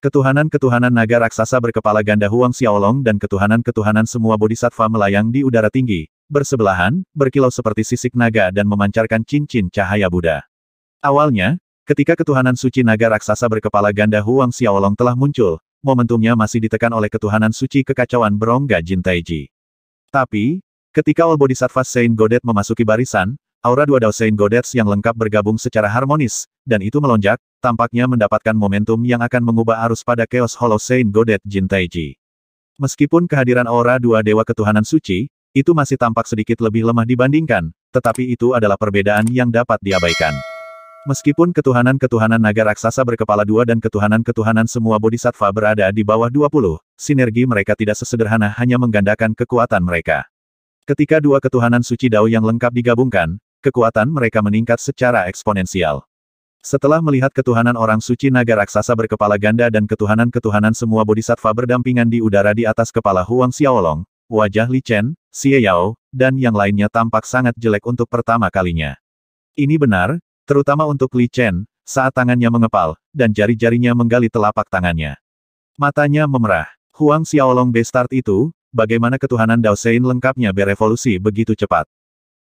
Ketuhanan-ketuhanan naga raksasa berkepala ganda Huang Xiaolong dan ketuhanan-ketuhanan semua bodhisattva melayang di udara tinggi, bersebelahan, berkilau seperti sisik naga dan memancarkan cincin cahaya Buddha. Awalnya, ketika ketuhanan suci naga raksasa berkepala ganda Huang Xiaolong telah muncul, momentumnya masih ditekan oleh ketuhanan suci kekacauan berongga Jin Taiji. Tapi, ketika All Bodhisattva Saint Godet memasuki barisan, aura dua Dao Saint Godets yang lengkap bergabung secara harmonis, dan itu melonjak, tampaknya mendapatkan momentum yang akan mengubah arus pada Chaos Hollow Saint Godet Jin Taiji. Meskipun kehadiran aura dua dewa ketuhanan suci, itu masih tampak sedikit lebih lemah dibandingkan, tetapi itu adalah perbedaan yang dapat diabaikan. Meskipun ketuhanan-ketuhanan naga raksasa berkepala dua dan ketuhanan-ketuhanan semua bodhisattva berada di bawah 20, sinergi mereka tidak sesederhana hanya menggandakan kekuatan mereka. Ketika dua ketuhanan suci Dao yang lengkap digabungkan, kekuatan mereka meningkat secara eksponensial. Setelah melihat ketuhanan orang suci naga raksasa berkepala ganda dan ketuhanan-ketuhanan semua bodhisattva berdampingan di udara di atas kepala Huang Xiaolong, wajah Li Chen, Xie Yao, dan yang lainnya tampak sangat jelek untuk pertama kalinya. Ini benar, terutama untuk Li Chen, saat tangannya mengepal, dan jari-jarinya menggali telapak tangannya. Matanya memerah. Huang Xiaolong Bestart itu, bagaimana ketuhanan Dao Sein lengkapnya berevolusi begitu cepat.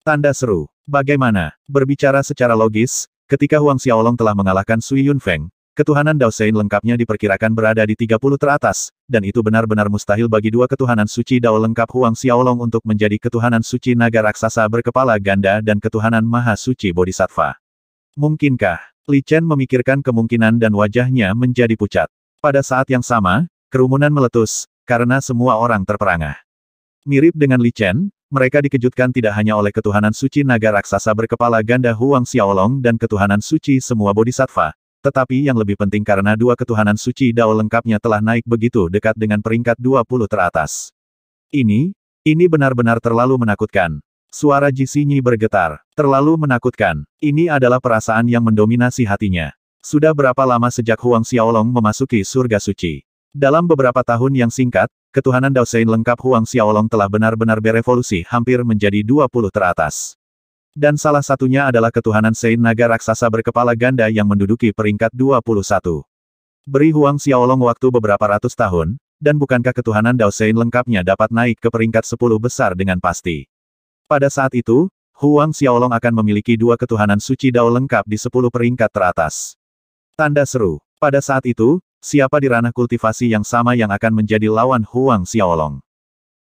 Tanda seru. Bagaimana? Berbicara secara logis, Ketika Huang Xiaolong telah mengalahkan Sui Yunfeng, ketuhanan Dao Sein lengkapnya diperkirakan berada di 30 teratas, dan itu benar-benar mustahil bagi dua ketuhanan suci Dao lengkap Huang Xiaolong untuk menjadi ketuhanan suci naga raksasa berkepala ganda dan ketuhanan maha suci Bodhisattva. Mungkinkah? Li Chen memikirkan kemungkinan dan wajahnya menjadi pucat. Pada saat yang sama, kerumunan meletus, karena semua orang terperangah. Mirip dengan Li Chen, mereka dikejutkan tidak hanya oleh ketuhanan suci naga raksasa berkepala ganda Huang Xiaolong dan ketuhanan suci semua bodhisattva, tetapi yang lebih penting karena dua ketuhanan suci Dao lengkapnya telah naik begitu dekat dengan peringkat 20 teratas. Ini, ini benar-benar terlalu menakutkan. Suara Jisinyi bergetar. Terlalu menakutkan. Ini adalah perasaan yang mendominasi hatinya. Sudah berapa lama sejak Huang Xiaolong memasuki surga suci? Dalam beberapa tahun yang singkat, ketuhanan Dao Sein lengkap Huang Xiaolong telah benar-benar berevolusi hampir menjadi 20 teratas. Dan salah satunya adalah ketuhanan Sein naga raksasa berkepala ganda yang menduduki peringkat 21. Beri Huang Xiaolong waktu beberapa ratus tahun, dan bukankah ketuhanan Dao Sein lengkapnya dapat naik ke peringkat 10 besar dengan pasti. Pada saat itu, Huang Xiaolong akan memiliki dua ketuhanan suci Dao lengkap di 10 peringkat teratas. Tanda seru. Pada saat itu, siapa di ranah kultivasi yang sama yang akan menjadi lawan Huang Xiaolong.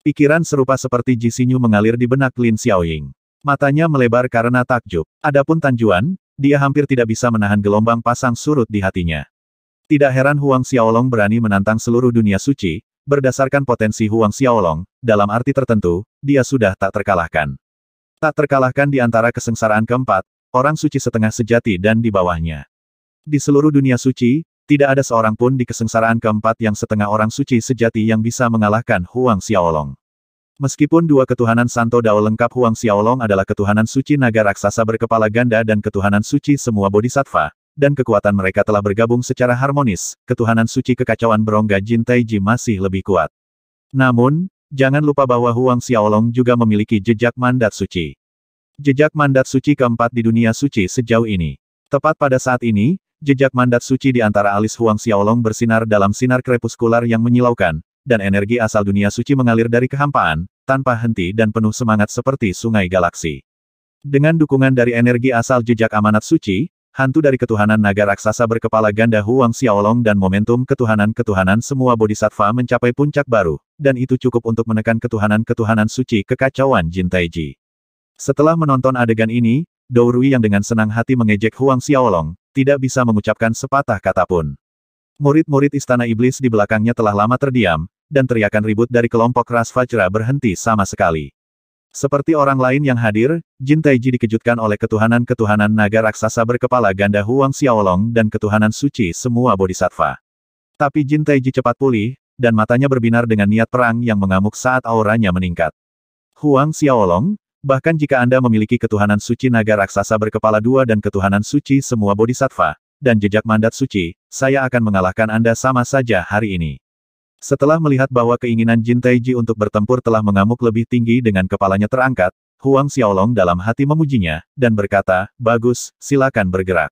Pikiran serupa seperti Jisinyu mengalir di benak Lin Xiaoying. Matanya melebar karena takjub. Adapun Tanjuan, dia hampir tidak bisa menahan gelombang pasang surut di hatinya. Tidak heran Huang Xiaolong berani menantang seluruh dunia suci, berdasarkan potensi Huang Xiaolong, dalam arti tertentu, dia sudah tak terkalahkan. Tak terkalahkan di antara kesengsaraan keempat, orang suci setengah sejati dan di bawahnya. Di seluruh dunia suci, tidak ada seorang pun di kesengsaraan keempat yang setengah orang suci sejati yang bisa mengalahkan Huang Xiaolong. Meskipun dua ketuhanan Santo Dao lengkap Huang Xiaolong adalah ketuhanan suci naga raksasa berkepala ganda dan ketuhanan suci semua bodhisattva, dan kekuatan mereka telah bergabung secara harmonis, ketuhanan suci kekacauan berongga Jin Taiji masih lebih kuat. Namun, jangan lupa bahwa Huang Xiaolong juga memiliki jejak mandat suci. Jejak mandat suci keempat di dunia suci sejauh ini. Tepat pada saat ini, Jejak mandat suci di antara alis Huang Xiaolong bersinar dalam sinar krepuskular yang menyilaukan, dan energi asal dunia suci mengalir dari kehampaan, tanpa henti dan penuh semangat seperti sungai galaksi. Dengan dukungan dari energi asal jejak amanat suci, hantu dari ketuhanan naga raksasa berkepala ganda Huang Xiaolong dan momentum ketuhanan-ketuhanan semua bodhisattva mencapai puncak baru, dan itu cukup untuk menekan ketuhanan-ketuhanan suci kekacauan Jin Taiji. Setelah menonton adegan ini, Dou Rui yang dengan senang hati mengejek Huang Xiaolong, tidak bisa mengucapkan sepatah kata pun. Murid-murid Istana Iblis di belakangnya telah lama terdiam, dan teriakan ribut dari kelompok ras Fajra berhenti sama sekali. Seperti orang lain yang hadir, Jin Taiji dikejutkan oleh ketuhanan-ketuhanan naga raksasa berkepala ganda Huang Xiaolong dan ketuhanan suci semua bodhisattva. Tapi Jin Taiji cepat pulih, dan matanya berbinar dengan niat perang yang mengamuk saat auranya meningkat. Huang Xiaolong, Bahkan jika Anda memiliki ketuhanan suci naga raksasa berkepala dua dan ketuhanan suci semua bodhisattva, dan jejak mandat suci, saya akan mengalahkan Anda sama saja hari ini. Setelah melihat bahwa keinginan Jin Taiji untuk bertempur telah mengamuk lebih tinggi dengan kepalanya terangkat, Huang Xiaolong dalam hati memujinya, dan berkata, bagus, silakan bergerak.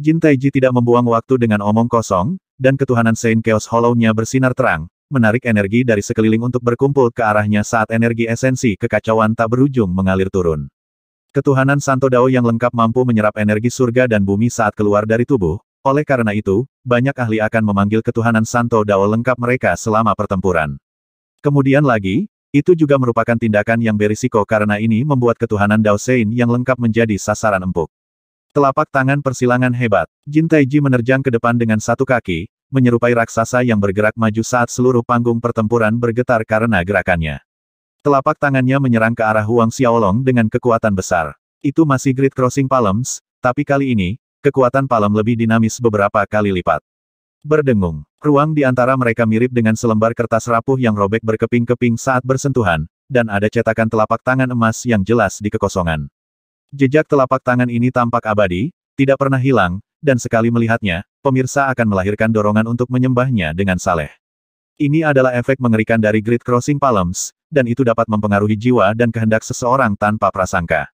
Jin Taiji tidak membuang waktu dengan omong kosong, dan ketuhanan Saint Chaos Hollow-nya bersinar terang, menarik energi dari sekeliling untuk berkumpul ke arahnya saat energi esensi kekacauan tak berujung mengalir turun. Ketuhanan Santo Dao yang lengkap mampu menyerap energi surga dan bumi saat keluar dari tubuh, oleh karena itu, banyak ahli akan memanggil ketuhanan Santo Dao lengkap mereka selama pertempuran. Kemudian lagi, itu juga merupakan tindakan yang berisiko karena ini membuat ketuhanan Dao Sein yang lengkap menjadi sasaran empuk. Telapak tangan persilangan hebat, Jin Taiji menerjang ke depan dengan satu kaki, menyerupai raksasa yang bergerak maju saat seluruh panggung pertempuran bergetar karena gerakannya. Telapak tangannya menyerang ke arah Huang Xiaolong dengan kekuatan besar. Itu masih Grid Crossing Palms, tapi kali ini, kekuatan Palem lebih dinamis beberapa kali lipat. Berdengung, ruang di antara mereka mirip dengan selembar kertas rapuh yang robek berkeping-keping saat bersentuhan, dan ada cetakan telapak tangan emas yang jelas di kekosongan. Jejak telapak tangan ini tampak abadi, tidak pernah hilang, dan sekali melihatnya, pemirsa akan melahirkan dorongan untuk menyembahnya dengan saleh. Ini adalah efek mengerikan dari Grid Crossing Palms, dan itu dapat mempengaruhi jiwa dan kehendak seseorang tanpa prasangka.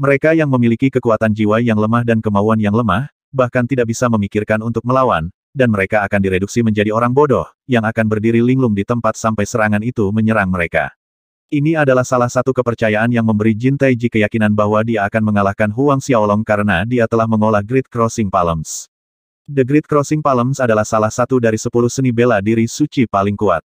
Mereka yang memiliki kekuatan jiwa yang lemah dan kemauan yang lemah, bahkan tidak bisa memikirkan untuk melawan, dan mereka akan direduksi menjadi orang bodoh, yang akan berdiri linglung di tempat sampai serangan itu menyerang mereka. Ini adalah salah satu kepercayaan yang memberi Jin Taiji keyakinan bahwa dia akan mengalahkan Huang Xiaolong karena dia telah mengolah Grid Crossing Palms. The Grid Crossing Palms adalah salah satu dari sepuluh seni bela diri suci paling kuat.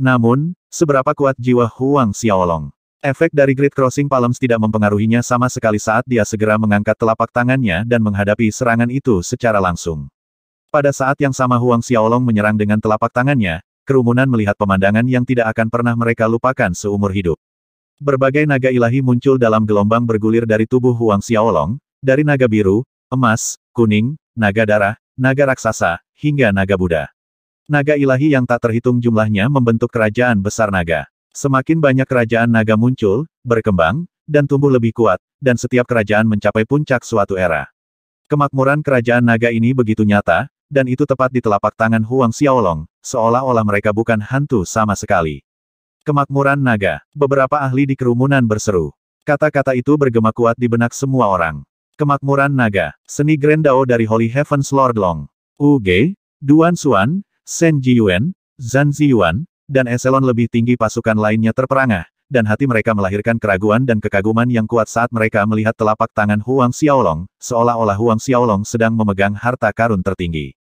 Namun, seberapa kuat jiwa Huang Xiaolong? Efek dari Grid Crossing Palms tidak mempengaruhinya sama sekali saat dia segera mengangkat telapak tangannya dan menghadapi serangan itu secara langsung. Pada saat yang sama Huang Xiaolong menyerang dengan telapak tangannya, kerumunan melihat pemandangan yang tidak akan pernah mereka lupakan seumur hidup. Berbagai naga ilahi muncul dalam gelombang bergulir dari tubuh Huang Xiaolong, dari naga biru, emas, kuning, naga darah, naga raksasa, hingga naga Buddha. Naga ilahi yang tak terhitung jumlahnya membentuk kerajaan besar naga. Semakin banyak kerajaan naga muncul, berkembang, dan tumbuh lebih kuat, dan setiap kerajaan mencapai puncak suatu era. Kemakmuran kerajaan naga ini begitu nyata, dan itu tepat di telapak tangan Huang Xiaolong, seolah-olah mereka bukan hantu sama sekali. Kemakmuran naga. Beberapa ahli di kerumunan berseru. Kata-kata itu bergema kuat di benak semua orang. Kemakmuran naga. Seni Grand dari Holy Heavens Lord Long. Ge, Duan Xuan, Shen Jiyuan, Zhan Ziyuan, dan eselon lebih tinggi pasukan lainnya terperangah, dan hati mereka melahirkan keraguan dan kekaguman yang kuat saat mereka melihat telapak tangan Huang Xiaolong, seolah-olah Huang Xiaolong sedang memegang harta karun tertinggi.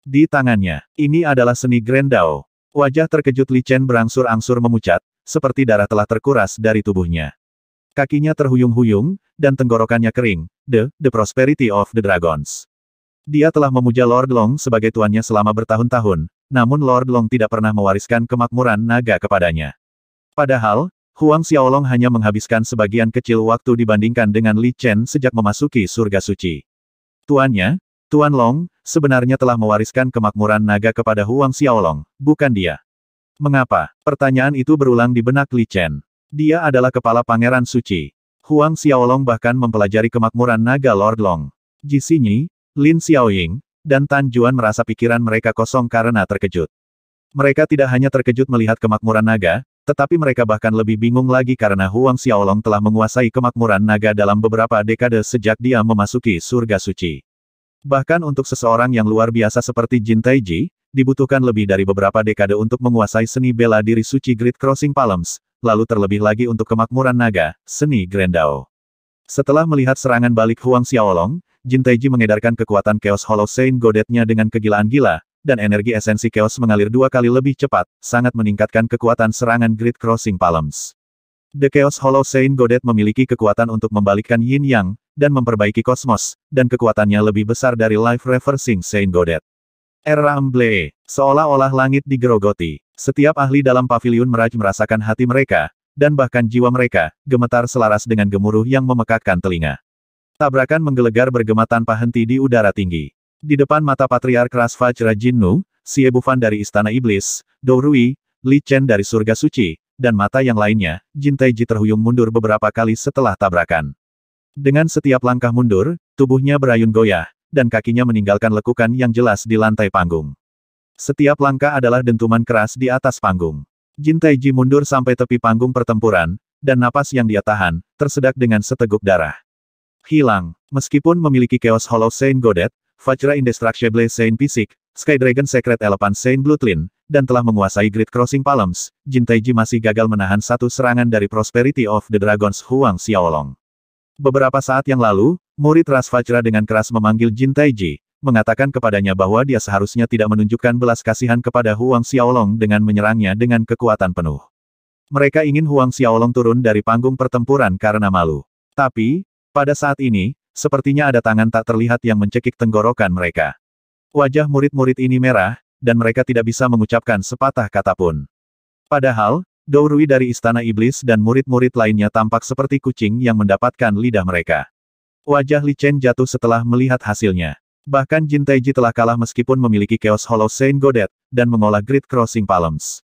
Di tangannya, ini adalah seni Grand Dao. Wajah terkejut Li Chen berangsur-angsur memucat, seperti darah telah terkuras dari tubuhnya. Kakinya terhuyung-huyung, dan tenggorokannya kering, the, the prosperity of the dragons. Dia telah memuja Lord Long sebagai tuannya selama bertahun-tahun, namun Lord Long tidak pernah mewariskan kemakmuran naga kepadanya. Padahal, Huang Xiaolong hanya menghabiskan sebagian kecil waktu dibandingkan dengan Li Chen sejak memasuki surga suci. Tuannya, Tuan Long, sebenarnya telah mewariskan kemakmuran naga kepada Huang Xiaolong, bukan dia. Mengapa? Pertanyaan itu berulang di benak Li Chen. Dia adalah kepala pangeran suci. Huang Xiaolong bahkan mempelajari kemakmuran naga Lord Long. Ji Xinyi, Lin Xiaoying, dan Tan Juan merasa pikiran mereka kosong karena terkejut. Mereka tidak hanya terkejut melihat kemakmuran naga, tetapi mereka bahkan lebih bingung lagi karena Huang Xiaolong telah menguasai kemakmuran naga dalam beberapa dekade sejak dia memasuki surga suci. Bahkan untuk seseorang yang luar biasa seperti Jin Taiji, dibutuhkan lebih dari beberapa dekade untuk menguasai seni bela diri suci Grid Crossing Palms, lalu terlebih lagi untuk kemakmuran naga, seni Grand Dao. Setelah melihat serangan balik Huang Xiaolong, Jin Taiji mengedarkan kekuatan Chaos Hollow Saint Godetnya dengan kegilaan gila, dan energi esensi Chaos mengalir dua kali lebih cepat, sangat meningkatkan kekuatan serangan Grid Crossing Palms. The Chaos Hollow Saint Godet memiliki kekuatan untuk membalikkan Yin Yang, dan memperbaiki kosmos, dan kekuatannya lebih besar dari Life Reversing Saint Godet. Era Emble, seolah-olah langit digerogoti. Setiap ahli dalam pavilion Meraj merasakan hati mereka, dan bahkan jiwa mereka, gemetar selaras dengan gemuruh yang memekakkan telinga. Tabrakan menggelegar bergema tanpa henti di udara tinggi. Di depan mata Patriark Rasvajra Jinnu, Xie Bufan dari Istana Iblis, Dou Rui, Li Chen dari Surga Suci, dan mata yang lainnya, Jin Taiji terhuyung mundur beberapa kali setelah tabrakan. Dengan setiap langkah mundur, tubuhnya berayun goyah, dan kakinya meninggalkan lekukan yang jelas di lantai panggung. Setiap langkah adalah dentuman keras di atas panggung. Jin Taiji mundur sampai tepi panggung pertempuran, dan napas yang dia tahan, tersedak dengan seteguk darah. Hilang. Meskipun memiliki Chaos Hollow Saint Godet, Vajra Indestructible Saint Fisik, Sky Dragon Secret Elephant Saint Bloodline, dan telah menguasai Grid Crossing Palms, Jin Taiji masih gagal menahan satu serangan dari Prosperity of the Dragons Huang Xiaolong. Beberapa saat yang lalu, murid Ras Vajra dengan keras memanggil Jin Taiji, mengatakan kepadanya bahwa dia seharusnya tidak menunjukkan belas kasihan kepada Huang Xiaolong dengan menyerangnya dengan kekuatan penuh. Mereka ingin Huang Xiaolong turun dari panggung pertempuran karena malu. Tapi, pada saat ini, sepertinya ada tangan tak terlihat yang mencekik tenggorokan mereka. Wajah murid-murid ini merah, dan mereka tidak bisa mengucapkan sepatah kata pun. Padahal, Dourui dari Istana Iblis dan murid-murid lainnya tampak seperti kucing yang mendapatkan lidah mereka. Wajah Li Chen jatuh setelah melihat hasilnya. Bahkan Jin Taiji telah kalah meskipun memiliki Chaos Hollow Saint Godet, dan mengolah Grid Crossing Palms.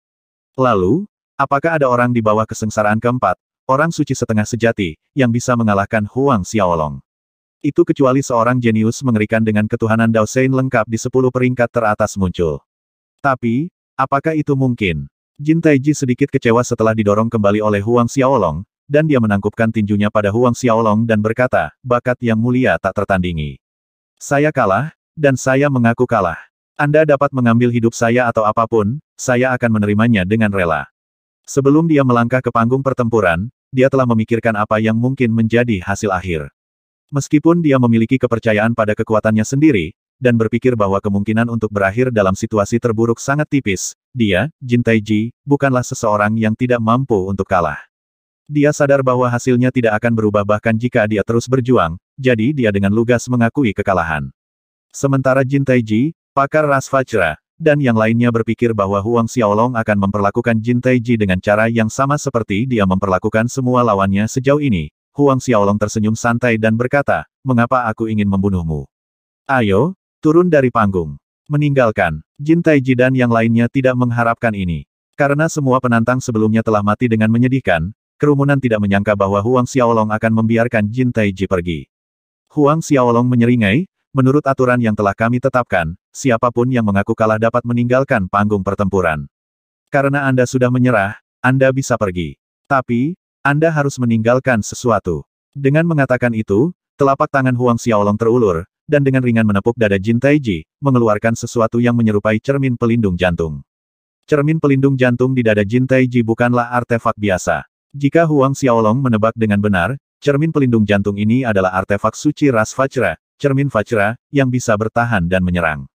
Lalu, apakah ada orang di bawah kesengsaraan keempat, orang suci setengah sejati, yang bisa mengalahkan Huang Xiaolong? Itu kecuali seorang jenius mengerikan dengan ketuhanan Dao Sein lengkap di sepuluh peringkat teratas muncul. Tapi, apakah itu mungkin? Jin Taiji sedikit kecewa setelah didorong kembali oleh Huang Xiaolong, dan dia menangkupkan tinjunya pada Huang Xiaolong dan berkata, bakat yang mulia tak tertandingi. Saya kalah, dan saya mengaku kalah. Anda dapat mengambil hidup saya atau apa pun, saya akan menerimanya dengan rela. Sebelum dia melangkah ke panggung pertempuran, dia telah memikirkan apa yang mungkin menjadi hasil akhir. Meskipun dia memiliki kepercayaan pada kekuatannya sendiri, dan berpikir bahwa kemungkinan untuk berakhir dalam situasi terburuk sangat tipis, dia, Jin Taiji, bukanlah seseorang yang tidak mampu untuk kalah. Dia sadar bahwa hasilnya tidak akan berubah bahkan jika dia terus berjuang, jadi dia dengan lugas mengakui kekalahan. Sementara Jin Taiji, pakar ras Fajra, dan yang lainnya berpikir bahwa Huang Xiaolong akan memperlakukan Jin Taiji dengan cara yang sama seperti dia memperlakukan semua lawannya sejauh ini, Huang Xiaolong tersenyum santai dan berkata, mengapa aku ingin membunuhmu? Ayo, turun dari panggung. Meninggalkan, Jin Taiji dan yang lainnya tidak mengharapkan ini. Karena semua penantang sebelumnya telah mati dengan menyedihkan, kerumunan tidak menyangka bahwa Huang Xiaolong akan membiarkan Jin Taiji pergi. Huang Xiaolong menyeringai, menurut aturan yang telah kami tetapkan, siapa pun yang mengaku kalah dapat meninggalkan panggung pertempuran. Karena Anda sudah menyerah, Anda bisa pergi. Tapi, anda harus meninggalkan sesuatu. Dengan mengatakan itu, telapak tangan Huang Xiaolong terulur, dan dengan ringan menepuk dada Jin Taiji, mengeluarkan sesuatu yang menyerupai cermin pelindung jantung. Cermin pelindung jantung di dada Jin Taiji bukanlah artefak biasa. Jika Huang Xiaolong menebak dengan benar, cermin pelindung jantung ini adalah artefak suci ras Fajra, cermin Fajra, yang bisa bertahan dan menyerang.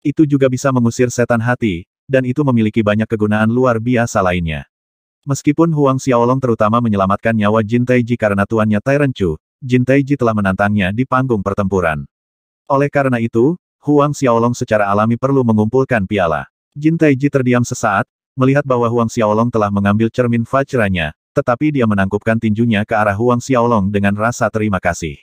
Itu juga bisa mengusir setan hati, dan itu memiliki banyak kegunaan luar biasa lainnya. Meskipun Huang Xiaolong terutama menyelamatkan nyawa Jin Taiji karena tuannya Tyrant Chu, Jin Taiji telah menantangnya di panggung pertempuran. Oleh karena itu, Huang Xiaolong secara alami perlu mengumpulkan piala. Jin Taiji terdiam sesaat, melihat bahwa Huang Xiaolong telah mengambil cermin Fajranya, tetapi dia menangkupkan tinjunya ke arah Huang Xiaolong dengan rasa terima kasih.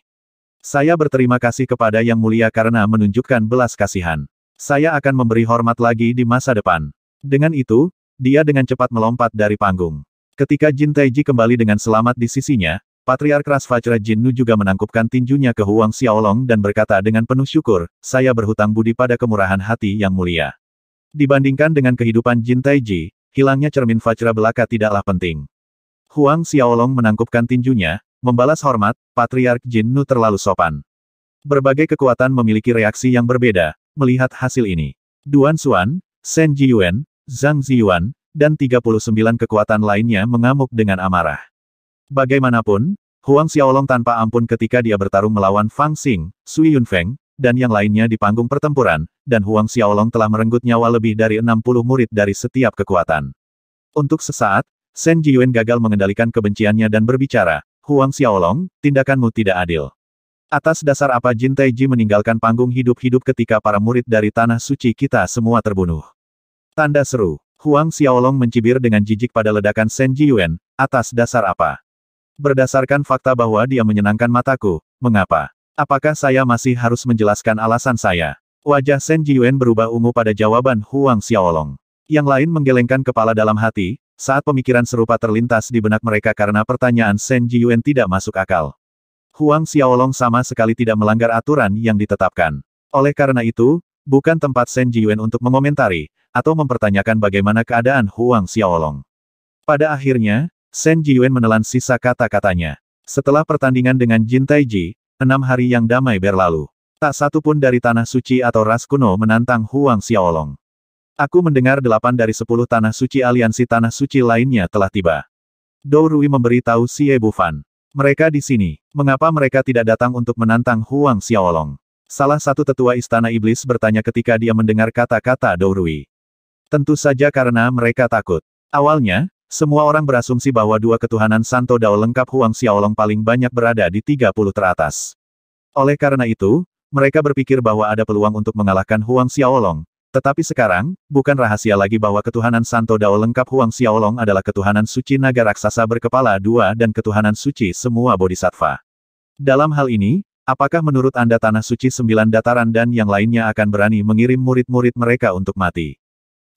Saya berterima kasih kepada Yang Mulia karena menunjukkan belas kasihan. Saya akan memberi hormat lagi di masa depan. Dengan itu, dia dengan cepat melompat dari panggung. Ketika Jin Taiji kembali dengan selamat di sisinya, Patriark Rasvajra Jinnu juga menangkupkan tinjunya ke Huang Xiaolong dan berkata dengan penuh syukur, saya berhutang budi pada kemurahan hati yang mulia. Dibandingkan dengan kehidupan Jin Taiji, hilangnya cermin Vajra belaka tidaklah penting. Huang Xiaolong menangkupkan tinjunya, membalas hormat, Patriark Jinnu terlalu sopan. Berbagai kekuatan memiliki reaksi yang berbeda, melihat hasil ini. Duan Xuan, Shen Jiyuan, Zhang Ziyuan, dan 39 kekuatan lainnya mengamuk dengan amarah. Bagaimanapun, Huang Xiaolong tanpa ampun ketika dia bertarung melawan Fang Xing, Sui Yunfeng, dan yang lainnya di panggung pertempuran, dan Huang Xiaolong telah merenggut nyawa lebih dari 60 murid dari setiap kekuatan. Untuk sesaat, Shen Jiyuan gagal mengendalikan kebenciannya dan berbicara, Huang Xiaolong, tindakanmu tidak adil. Atas dasar apa Jin Taiji meninggalkan panggung hidup-hidup ketika para murid dari tanah suci kita semua terbunuh? Tanda seru. Huang Xiaolong mencibir dengan jijik pada ledakan Shen Jiyuan, atas dasar apa? Berdasarkan fakta bahwa dia menyenangkan mataku, mengapa? Apakah saya masih harus menjelaskan alasan saya? Wajah Shen Jiyuan berubah ungu pada jawaban Huang Xiaolong. Yang lain menggelengkan kepala dalam hati, saat pemikiran serupa terlintas di benak mereka karena pertanyaan Shen Jiyuan tidak masuk akal. Huang Xiaolong sama sekali tidak melanggar aturan yang ditetapkan. Oleh karena itu, bukan tempat Shen Jiyuan untuk mengomentari, atau mempertanyakan bagaimana keadaan Huang Xiaolong. Pada akhirnya, Shen Jiyuan menelan sisa kata-katanya. Setelah pertandingan dengan Jin Taiji, enam hari yang damai berlalu. Tak satu pun dari tanah suci atau ras kuno menantang Huang Xiaolong. Aku mendengar delapan dari sepuluh tanah suci aliansi tanah suci lainnya telah tiba. Dou Rui memberitahu Xie Bufan. Mereka di sini. Mengapa mereka tidak datang untuk menantang Huang Xiaolong? Salah satu tetua istana iblis bertanya ketika dia mendengar kata-kata Dou Rui. Tentu saja karena mereka takut. Awalnya, semua orang berasumsi bahwa dua ketuhanan Santo Dao lengkap Huang Xiaolong paling banyak berada di 30 teratas. Oleh karena itu, mereka berpikir bahwa ada peluang untuk mengalahkan Huang Xiaolong. Tetapi sekarang, bukan rahasia lagi bahwa ketuhanan Santo Dao lengkap Huang Xiaolong adalah ketuhanan suci naga raksasa berkepala dua dan ketuhanan suci semua bodhisattva. Dalam hal ini, apakah menurut Anda Tanah Suci Sembilan Dataran dan yang lainnya akan berani mengirim murid-murid mereka untuk mati?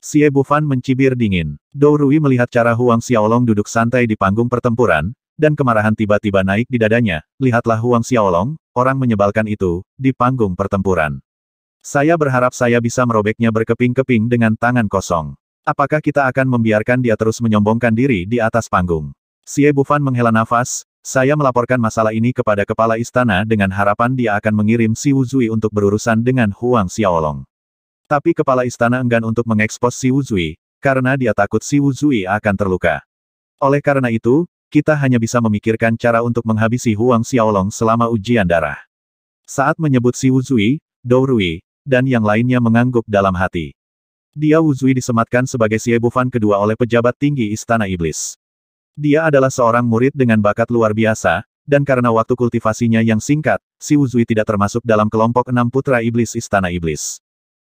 Xie Bufan mencibir dingin. Dou Rui melihat cara Huang Xiaolong duduk santai di panggung pertempuran, dan kemarahan tiba-tiba naik di dadanya, lihatlah Huang Xiaolong, orang menyebalkan itu, di panggung pertempuran. Saya berharap saya bisa merobeknya berkeping-keping dengan tangan kosong. Apakah kita akan membiarkan dia terus menyombongkan diri di atas panggung? Xie Bufan menghela nafas, saya melaporkan masalah ini kepada kepala istana dengan harapan dia akan mengirim Si Wuzui untuk berurusan dengan Huang Xiaolong. Tapi kepala istana enggan untuk mengekspos Si Wuzui, karena dia takut Si Wuzui akan terluka. Oleh karena itu, kita hanya bisa memikirkan cara untuk menghabisi Huang Xiaolong selama ujian darah. Saat menyebut si Wuzui, Dou Rui, dan yang lainnya mengangguk dalam hati. Dia Wuzui disematkan sebagai Xie Bufan kedua oleh pejabat tinggi Istana Iblis. Dia adalah seorang murid dengan bakat luar biasa, dan karena waktu kultivasinya yang singkat, si Wuzui tidak termasuk dalam kelompok enam putra iblis Istana Iblis.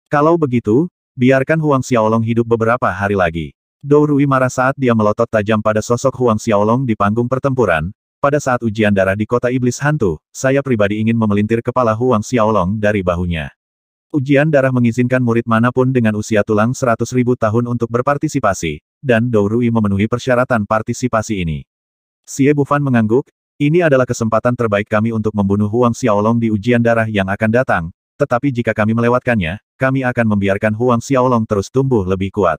Kalau begitu, biarkan Huang Xiaolong hidup beberapa hari lagi. Dou Rui marah saat dia melotot tajam pada sosok Huang Xiaolong di panggung pertempuran. Pada saat ujian darah di kota iblis hantu, saya pribadi ingin memelintir kepala Huang Xiaolong dari bahunya. Ujian darah mengizinkan murid mana pun dengan usia tulang seratus ribu tahun untuk berpartisipasi, dan Dou Rui memenuhi persyaratan partisipasi ini. Xie Bufan mengangguk, ini adalah kesempatan terbaik kami untuk membunuh Huang Xiaolong di ujian darah yang akan datang, tetapi jika kami melewatkannya, kami akan membiarkan Huang Xiaolong terus tumbuh lebih kuat.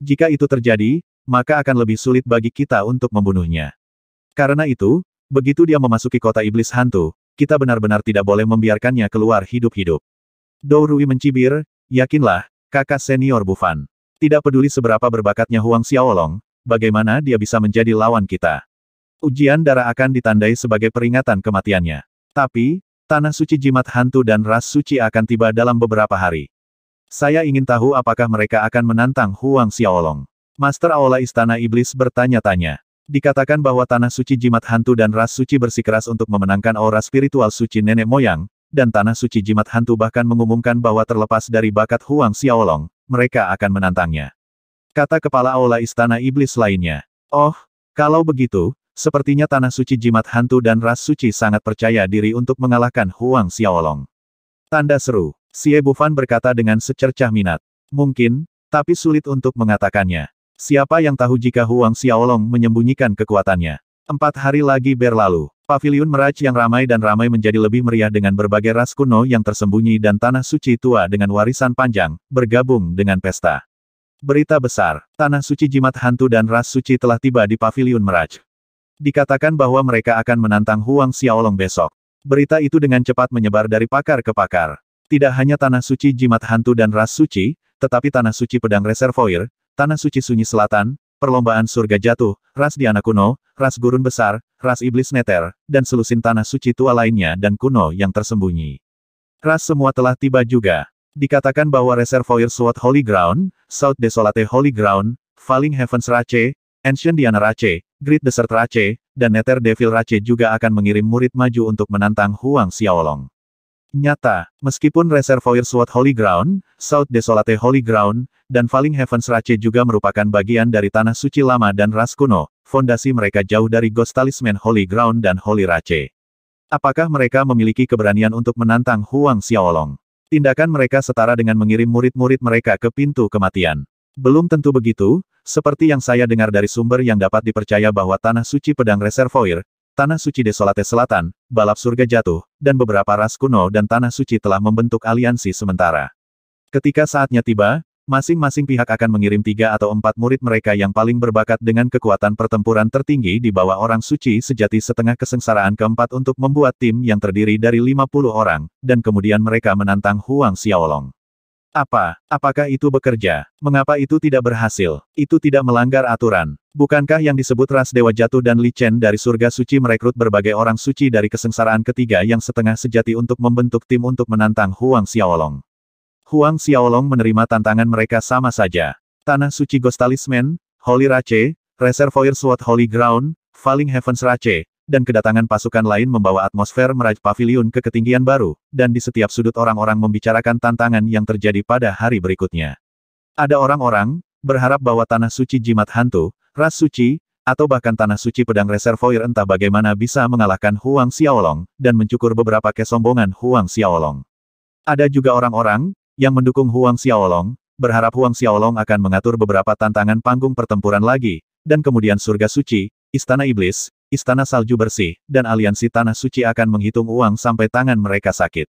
Jika itu terjadi, maka akan lebih sulit bagi kita untuk membunuhnya. Karena itu, begitu dia memasuki kota iblis hantu, kita benar-benar tidak boleh membiarkannya keluar hidup-hidup. Dou Rui mencibir, yakinlah, kakak senior Bufan. Tidak peduli seberapa berbakatnya Huang Xiaolong, bagaimana dia bisa menjadi lawan kita. Ujian darah akan ditandai sebagai peringatan kematiannya. Tapi, tanah suci jimat hantu dan ras suci akan tiba dalam beberapa hari. Saya ingin tahu apakah mereka akan menantang Huang Xiaolong. Master Aula Istana Iblis bertanya-tanya. Dikatakan bahwa tanah suci jimat hantu dan ras suci bersikeras untuk memenangkan aura spiritual suci nenek moyang, dan tanah suci jimat hantu bahkan mengumumkan bahwa terlepas dari bakat Huang Xiaolong, mereka akan menantangnya. Kata kepala Aula Istana Iblis lainnya. Oh, kalau begitu, sepertinya tanah suci jimat hantu dan ras suci sangat percaya diri untuk mengalahkan Huang Xiaolong. Tanda seru. Xie Bufan berkata dengan secercah minat. Mungkin, tapi sulit untuk mengatakannya. Siapa yang tahu jika Huang Xiaolong menyembunyikan kekuatannya? Empat hari lagi berlalu. Paviliun Meraj yang ramai dan ramai menjadi lebih meriah dengan berbagai ras kuno yang tersembunyi dan tanah suci tua dengan warisan panjang, bergabung dengan pesta. Berita besar, tanah suci jimat hantu dan ras suci telah tiba di Paviliun Meraj. Dikatakan bahwa mereka akan menantang Huang Xiaolong besok. Berita itu dengan cepat menyebar dari pakar ke pakar. Tidak hanya tanah suci jimat hantu dan ras suci, tetapi tanah suci pedang reservoir, tanah suci sunyi selatan, perlombaan surga jatuh, ras Diana kuno, ras gurun besar, ras iblis neter, dan selusin tanah suci tua lainnya dan kuno yang tersembunyi. Ras semua telah tiba juga. Dikatakan bahwa reservoir Sword Holy Ground, South Desolate Holy Ground, Falling Heavens Rache, Ancient Diana Rache, Great Desert Rache, dan Nether Devil Rache juga akan mengirim murid maju untuk menantang Huang Xiaolong. Nyata, meskipun reservoir Sword Holy Ground, South Desolate Holy Ground, dan Falling Heavens Rache juga merupakan bagian dari tanah suci lama dan ras kuno, fondasi mereka jauh dari Ghost Talisman Holy Ground dan Holy Rache. Apakah mereka memiliki keberanian untuk menantang Huang Xiaolong? Tindakan mereka setara dengan mengirim murid-murid mereka ke pintu kematian. Belum tentu begitu, seperti yang saya dengar dari sumber yang dapat dipercaya bahwa tanah suci pedang reservoir, Tanah Suci Desolate Selatan, Balap Surga Jatuh, dan beberapa ras kuno dan Tanah Suci telah membentuk aliansi sementara. Ketika saatnya tiba, Masing-masing pihak akan mengirim tiga atau empat murid mereka yang paling berbakat dengan kekuatan pertempuran tertinggi di bawah orang suci sejati setengah kesengsaraan keempat untuk membuat tim yang terdiri dari 50 orang, dan kemudian mereka menantang Huang Xiaolong. Apa? Apakah itu bekerja? Mengapa itu tidak berhasil? Itu tidak melanggar aturan. Bukankah yang disebut ras Dewa Jatuh dan Li Chen dari surga suci merekrut berbagai orang suci dari kesengsaraan ketiga yang setengah sejati untuk membentuk tim untuk menantang Huang Xiaolong? Huang Xiaolong menerima tantangan mereka sama saja. Tanah Suci Ghost Talisman, Holy Rache, Reservoir Sword Holy Ground, Falling Heavens Rache, dan kedatangan pasukan lain membawa atmosfer Meraj Pavilion ke ketinggian baru, dan di setiap sudut orang-orang membicarakan tantangan yang terjadi pada hari berikutnya. Ada orang-orang, berharap bahwa Tanah Suci Jimat Hantu, Ras Suci, atau bahkan Tanah Suci Pedang Reservoir entah bagaimana bisa mengalahkan Huang Xiaolong, dan mencukur beberapa kesombongan Huang Xiaolong. Ada juga orang-orang, yang mendukung Huang Xiaolong, berharap Huang Xiaolong akan mengatur beberapa tantangan panggung pertempuran lagi, dan kemudian surga suci, istana iblis, istana salju bersih, dan aliansi tanah suci akan menghitung uang sampai tangan mereka sakit.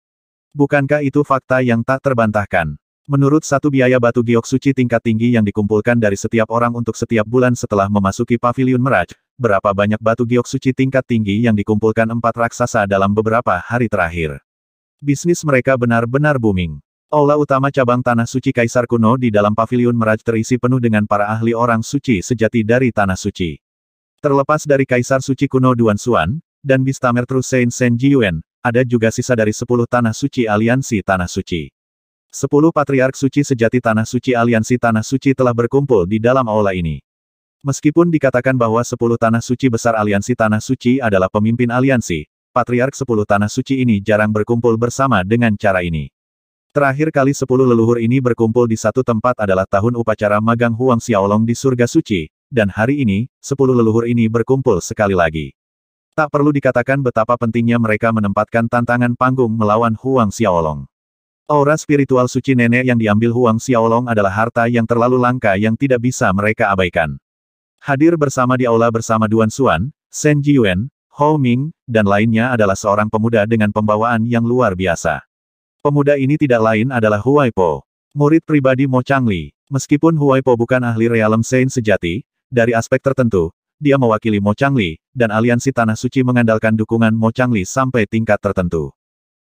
Bukankah itu fakta yang tak terbantahkan? Menurut satu biaya batu giok suci tingkat tinggi yang dikumpulkan dari setiap orang untuk setiap bulan setelah memasuki pavilion Meraj, berapa banyak batu giok suci tingkat tinggi yang dikumpulkan empat raksasa dalam beberapa hari terakhir. Bisnis mereka benar-benar booming. Aula utama cabang Tanah Suci Kaisar kuno di dalam pavilion Meraj terisi penuh dengan para ahli orang suci sejati dari Tanah Suci. Terlepas dari Kaisar Suci kuno Duan Xuan, dan Bistamer Trusein Sen Jiyuan, ada juga sisa dari sepuluh Tanah Suci Aliansi Tanah Suci. Sepuluh Patriark Suci sejati Tanah Suci Aliansi Tanah Suci telah berkumpul di dalam aula ini. Meskipun dikatakan bahwa sepuluh Tanah Suci besar Aliansi Tanah Suci adalah pemimpin aliansi, Patriark sepuluh Tanah Suci ini jarang berkumpul bersama dengan cara ini. Terakhir kali sepuluh leluhur ini berkumpul di satu tempat adalah tahun upacara magang Huang Xiaolong di surga suci, dan hari ini, sepuluh leluhur ini berkumpul sekali lagi. Tak perlu dikatakan betapa pentingnya mereka menempatkan tantangan panggung melawan Huang Xiaolong. Aura spiritual suci nenek yang diambil Huang Xiaolong adalah harta yang terlalu langka yang tidak bisa mereka abaikan. Hadir bersama di aula bersama Duan Xuan, Shen Jiyuan, Hou Ming, dan lainnya adalah seorang pemuda dengan pembawaan yang luar biasa. Pemuda ini tidak lain adalah Huaipo, murid pribadi Mo Changli. Meskipun Huaipo bukan ahli realem Sein sejati, dari aspek tertentu, dia mewakili Mo Changli, dan aliansi Tanah Suci mengandalkan dukungan Mo Changli sampai tingkat tertentu.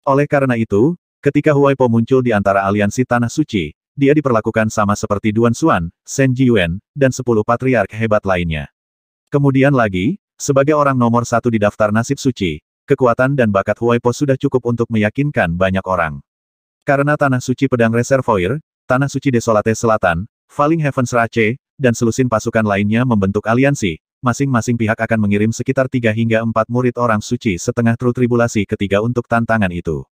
Oleh karena itu, ketika Huaipo muncul di antara aliansi Tanah Suci, dia diperlakukan sama seperti Duan Xuan, Shen Jiyuan, dan sepuluh patriark hebat lainnya. Kemudian lagi, sebagai orang nomor satu di daftar nasib suci, kekuatan dan bakat Huaipo sudah cukup untuk meyakinkan banyak orang. Karena Tanah Suci Pedang Reservoir, Tanah Suci Desolate Selatan, Falling Heavens Rache, dan selusin pasukan lainnya membentuk aliansi, masing-masing pihak akan mengirim sekitar tiga hingga empat murid orang suci setengah true tribulasi ketiga untuk tantangan itu.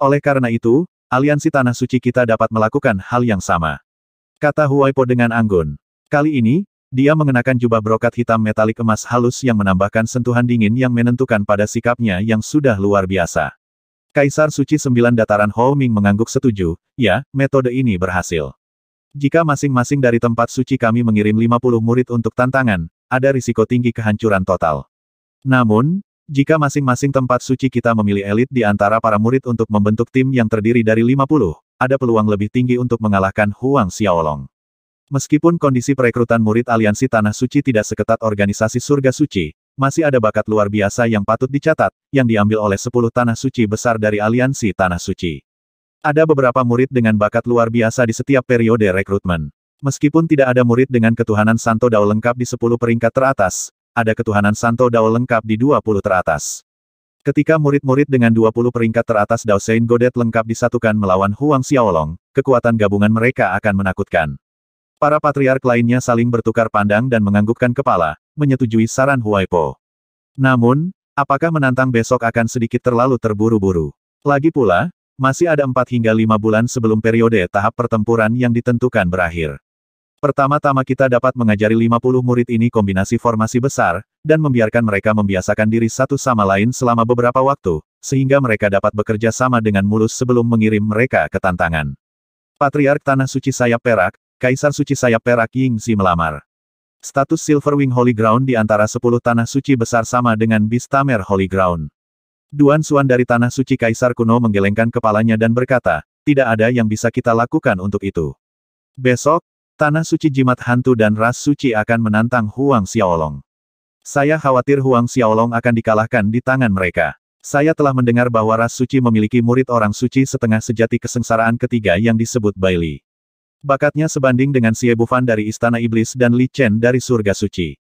Oleh karena itu, aliansi Tanah Suci kita dapat melakukan hal yang sama. Kata Huaipo dengan anggun. Kali ini, dia mengenakan jubah brokat hitam metalik emas halus yang menambahkan sentuhan dingin yang menentukan pada sikapnya yang sudah luar biasa. Kaisar Suci Sembilan Dataran Ho Ming mengangguk setuju, ya, metode ini berhasil. Jika masing-masing dari tempat suci kami mengirim 50 murid untuk tantangan, ada risiko tinggi kehancuran total. Namun, jika masing-masing tempat suci kita memilih elit di antara para murid untuk membentuk tim yang terdiri dari 50, ada peluang lebih tinggi untuk mengalahkan Huang Xiaolong. Meskipun kondisi perekrutan murid aliansi Tanah Suci tidak seketat organisasi Surga Suci, masih ada bakat luar biasa yang patut dicatat, yang diambil oleh 10 Tanah Suci besar dari aliansi Tanah Suci. Ada beberapa murid dengan bakat luar biasa di setiap periode rekrutmen. Meskipun tidak ada murid dengan ketuhanan Santo Dao lengkap di 10 peringkat teratas, ada ketuhanan Santo Dao lengkap di 20 teratas. Ketika murid-murid dengan 20 peringkat teratas Dao Sein Godet lengkap disatukan melawan Huang Xiaolong, kekuatan gabungan mereka akan menakutkan. Para patriark lainnya saling bertukar pandang dan menganggukkan kepala, menyetujui saran Huaipo. Namun, apakah menantang besok akan sedikit terlalu terburu-buru? Lagi pula, masih ada empat hingga lima bulan sebelum periode tahap pertempuran yang ditentukan berakhir. Pertama-tama kita dapat mengajari 50 murid ini kombinasi formasi besar, dan membiarkan mereka membiasakan diri satu sama lain selama beberapa waktu, sehingga mereka dapat bekerja sama dengan mulus sebelum mengirim mereka ke tantangan. Patriark Tanah Suci Sayap Perak, Kaisar Suci Sayap Perak Yingxi melamar. Status Silverwing Holy Ground di antara sepuluh tanah suci besar sama dengan Bistamer Holy Ground. Duan Suan dari Tanah Suci Kaisar kuno menggelengkan kepalanya dan berkata, tidak ada yang bisa kita lakukan untuk itu. Besok, Tanah Suci Jimat Hantu dan Ras Suci akan menantang Huang Xiaolong. Saya khawatir Huang Xiaolong akan dikalahkan di tangan mereka. Saya telah mendengar bahwa ras suci memiliki murid orang suci setengah sejati kesengsaraan ketiga yang disebut Baili. Bakatnya sebanding dengan Xie Bufan dari Istana Iblis dan Li Chen dari Surga Suci.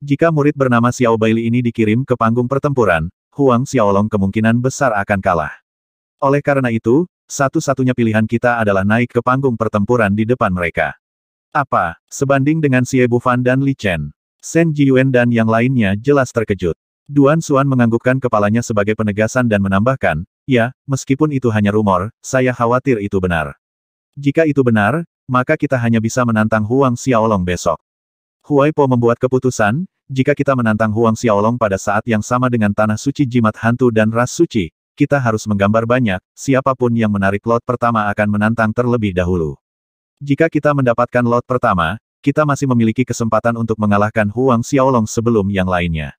Jika murid bernama Xiao Baili ini dikirim ke panggung pertempuran, Huang Xiaolong kemungkinan besar akan kalah. Oleh karena itu, satu-satunya pilihan kita adalah naik ke panggung pertempuran di depan mereka. Apa, sebanding dengan Xie Bufan dan Li Chen? Shen Jiyuan dan yang lainnya jelas terkejut. Duan Xuan menganggukkan kepalanya sebagai penegasan dan menambahkan, ya, meskipun itu hanya rumor, saya khawatir itu benar. Jika itu benar, maka kita hanya bisa menantang Huang Xiaolong besok. Huai Po membuat keputusan, jika kita menantang Huang Xiaolong pada saat yang sama dengan Tanah Suci Jimat Hantu dan Ras Suci, kita harus menggambar banyak, siapa pun yang menarik lot pertama akan menantang terlebih dahulu. Jika kita mendapatkan lot pertama, kita masih memiliki kesempatan untuk mengalahkan Huang Xiaolong sebelum yang lainnya.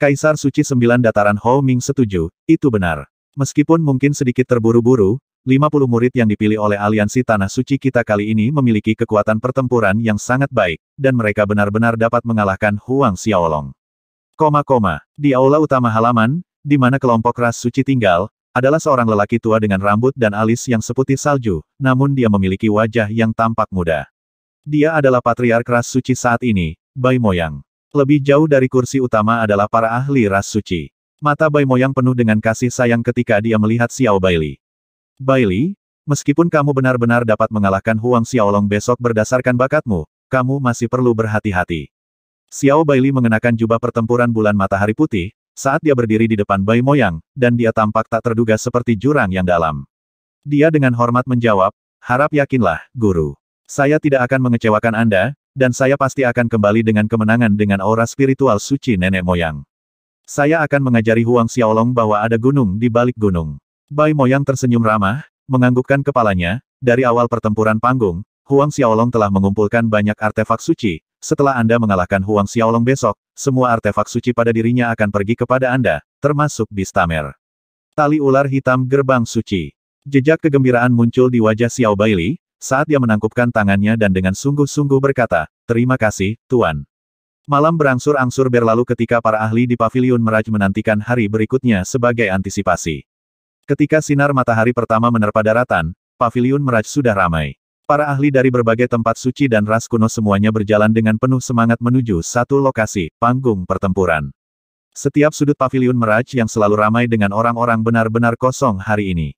Kaisar Suci Sembilan Dataran Hou Ming setuju, itu benar. Meskipun mungkin sedikit terburu-buru, 50 murid yang dipilih oleh aliansi Tanah Suci kita kali ini memiliki kekuatan pertempuran yang sangat baik, dan mereka benar-benar dapat mengalahkan Huang Xiaolong. Koma-koma, di aula utama halaman, di mana kelompok ras suci tinggal, adalah seorang lelaki tua dengan rambut dan alis yang seputih salju, namun dia memiliki wajah yang tampak muda. Dia adalah patriark ras suci saat ini, Bai Moyang. Lebih jauh dari kursi utama adalah para ahli ras suci. Mata Bai Moyang penuh dengan kasih sayang ketika dia melihat Xiao Baili. Baili, meskipun kamu benar-benar dapat mengalahkan Huang Xiaolong besok berdasarkan bakatmu, kamu masih perlu berhati-hati. Xiao Baili mengenakan jubah pertempuran bulan matahari putih, saat dia berdiri di depan Bai Moyang, dan dia tampak tak terduga seperti jurang yang dalam. Dia dengan hormat menjawab, harap yakinlah, guru. Saya tidak akan mengecewakan Anda, dan saya pasti akan kembali dengan kemenangan dengan aura spiritual suci nenek moyang. Saya akan mengajari Huang Xiaolong bahwa ada gunung di balik gunung. Bai Moyang tersenyum ramah, menganggukkan kepalanya, dari awal pertempuran panggung, Huang Xiaolong telah mengumpulkan banyak artefak suci, setelah Anda mengalahkan Huang Xiaolong besok, semua artefak suci pada dirinya akan pergi kepada Anda, termasuk Bistamer. Tali ular hitam gerbang suci. Jejak kegembiraan muncul di wajah Xiao Baili, saat dia menangkupkan tangannya dan dengan sungguh-sungguh berkata, Terima kasih, Tuan. Malam berangsur-angsur berlalu ketika para ahli di Paviliun Meraj menantikan hari berikutnya sebagai antisipasi. Ketika sinar matahari pertama menerpa daratan, Paviliun Meraj sudah ramai. Para ahli dari berbagai tempat suci dan ras kuno semuanya berjalan dengan penuh semangat menuju satu lokasi, panggung pertempuran. Setiap sudut Paviliun Meraj yang selalu ramai dengan orang-orang benar-benar kosong hari ini.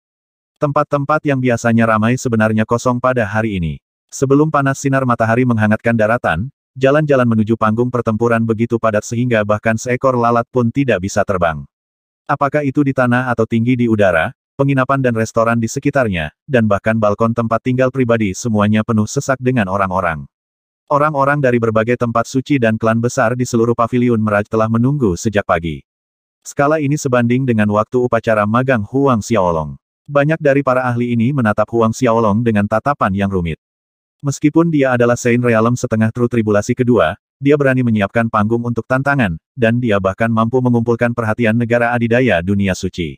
Tempat-tempat yang biasanya ramai sebenarnya kosong pada hari ini. Sebelum panas sinar matahari menghangatkan daratan, jalan-jalan menuju panggung pertempuran begitu padat sehingga bahkan seekor lalat pun tidak bisa terbang. Apakah itu di tanah atau tinggi di udara, penginapan dan restoran di sekitarnya, dan bahkan balkon tempat tinggal pribadi semuanya penuh sesak dengan orang-orang. Orang-orang dari berbagai tempat suci dan klan besar di seluruh paviliun Meraj telah menunggu sejak pagi. Skala ini sebanding dengan waktu upacara magang Huang Xiaolong. Banyak dari para ahli ini menatap Huang Xiaolong dengan tatapan yang rumit. Meskipun dia adalah Saint Realm setengah True Tribulasi kedua, dia berani menyiapkan panggung untuk tantangan, dan dia bahkan mampu mengumpulkan perhatian negara adidaya dunia suci.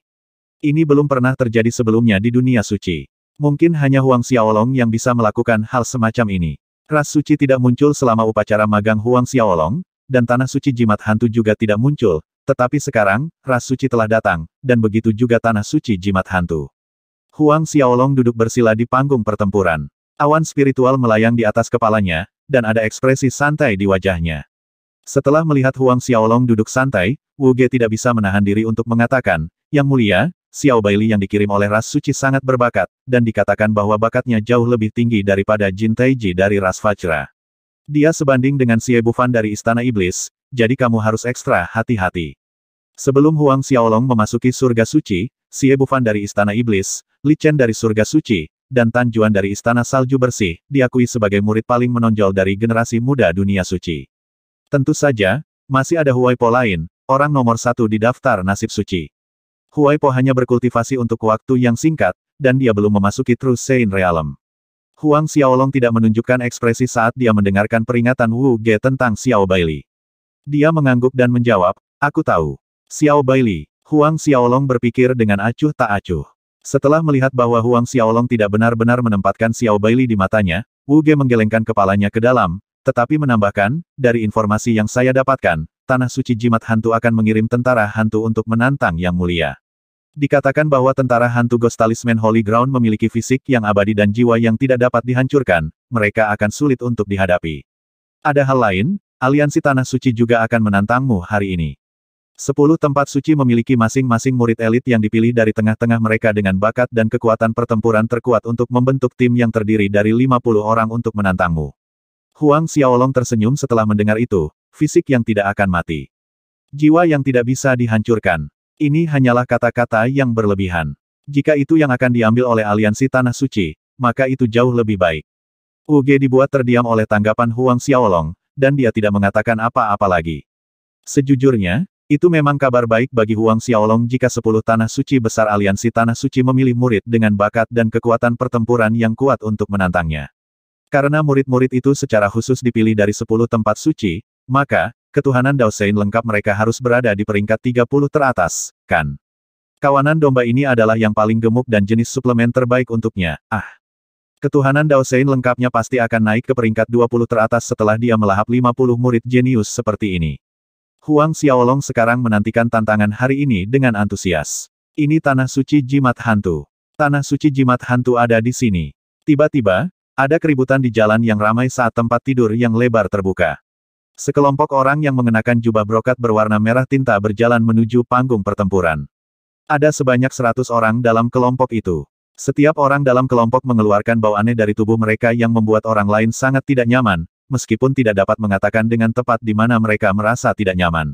Ini belum pernah terjadi sebelumnya di dunia suci. Mungkin hanya Huang Xiaolong yang bisa melakukan hal semacam ini. Ras suci tidak muncul selama upacara magang Huang Xiaolong, dan tanah suci jimat hantu juga tidak muncul, tetapi sekarang, ras suci telah datang, dan begitu juga tanah suci jimat hantu. Huang Xiaolong duduk bersila di panggung pertempuran. Awan spiritual melayang di atas kepalanya, dan ada ekspresi santai di wajahnya. Setelah melihat Huang Xiaolong duduk santai, Wu Ge tidak bisa menahan diri untuk mengatakan, Yang mulia, Xiao Baili yang dikirim oleh ras suci sangat berbakat, dan dikatakan bahwa bakatnya jauh lebih tinggi daripada Jin Taiji dari ras Fajra. Dia sebanding dengan Xie Bufan dari Istana Iblis, jadi kamu harus ekstra hati-hati. Sebelum Huang Xiaolong memasuki surga suci, Xie Bufan dari Istana Iblis, Li Chen dari surga suci, dan Tan Juan dari Istana Salju Bersih, diakui sebagai murid paling menonjol dari generasi muda dunia suci. Tentu saja, masih ada Huai Po lain, orang nomor satu di daftar nasib suci. Huai Po hanya berkultivasi untuk waktu yang singkat, dan dia belum memasuki True Saint Realm. Huang Xiaolong tidak menunjukkan ekspresi saat dia mendengarkan peringatan Wu Ge tentang Xiao Baili. Dia mengangguk dan menjawab, aku tahu. Xiao Baili, Huang Xiaolong berpikir dengan acuh tak acuh. Setelah melihat bahwa Huang Xiaolong tidak benar-benar menempatkan Xiao Baili di matanya, Wu Ge menggelengkan kepalanya ke dalam, tetapi menambahkan, dari informasi yang saya dapatkan, Tanah Suci Jimat Hantu akan mengirim tentara hantu untuk menantang Yang Mulia. Dikatakan bahwa tentara hantu Ghost Talisman Holy Ground memiliki fisik yang abadi dan jiwa yang tidak dapat dihancurkan, mereka akan sulit untuk dihadapi. Ada hal lain, aliansi Tanah Suci juga akan menantangmu hari ini. Sepuluh tempat suci memiliki masing-masing murid elit yang dipilih dari tengah-tengah mereka dengan bakat dan kekuatan pertempuran terkuat untuk membentuk tim yang terdiri dari 50 orang untuk menantangmu. Huang Xiaolong tersenyum setelah mendengar itu, fisik yang tidak akan mati. Jiwa yang tidak bisa dihancurkan. Ini hanyalah kata-kata yang berlebihan. Jika itu yang akan diambil oleh aliansi Tanah Suci, maka itu jauh lebih baik. Uge dibuat terdiam oleh tanggapan Huang Xiaolong, dan dia tidak mengatakan apa-apa lagi. Sejujurnya, itu memang kabar baik bagi Huang Xiaolong jika sepuluh tanah suci besar aliansi tanah suci memilih murid dengan bakat dan kekuatan pertempuran yang kuat untuk menantangnya. Karena murid-murid itu secara khusus dipilih dari 10 tempat suci, maka, ketuhanan Daosein lengkap mereka harus berada di peringkat 30 teratas, kan? Kawanan domba ini adalah yang paling gemuk dan jenis suplemen terbaik untuknya, ah. Ketuhanan Daosein lengkapnya pasti akan naik ke peringkat 20 teratas setelah dia melahap 50 murid jenius seperti ini. Huang Xiaolong sekarang menantikan tantangan hari ini dengan antusias. Ini tanah suci jimat hantu. Tanah suci jimat hantu ada di sini. Tiba-tiba, ada keributan di jalan yang ramai saat tempat tidur yang lebar terbuka. Sekelompok orang yang mengenakan jubah brokat berwarna merah tinta berjalan menuju panggung pertempuran. Ada sebanyak seratus orang dalam kelompok itu. Setiap orang dalam kelompok mengeluarkan bau aneh dari tubuh mereka yang membuat orang lain sangat tidak nyaman, meskipun tidak dapat mengatakan dengan tepat di mana mereka merasa tidak nyaman.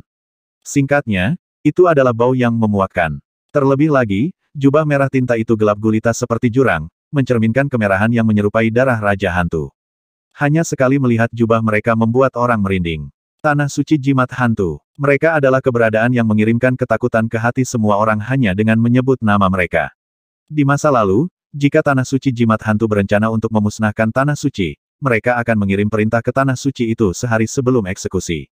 Singkatnya, itu adalah bau yang memuakkan. Terlebih lagi, jubah merah tinta itu gelap gulita seperti jurang, mencerminkan kemerahan yang menyerupai darah Raja Hantu. Hanya sekali melihat jubah mereka membuat orang merinding. Tanah suci jimat hantu. Mereka adalah keberadaan yang mengirimkan ketakutan ke hati semua orang hanya dengan menyebut nama mereka. Di masa lalu, jika tanah suci jimat hantu berencana untuk memusnahkan tanah suci, mereka akan mengirim perintah ke tanah suci itu sehari sebelum eksekusi.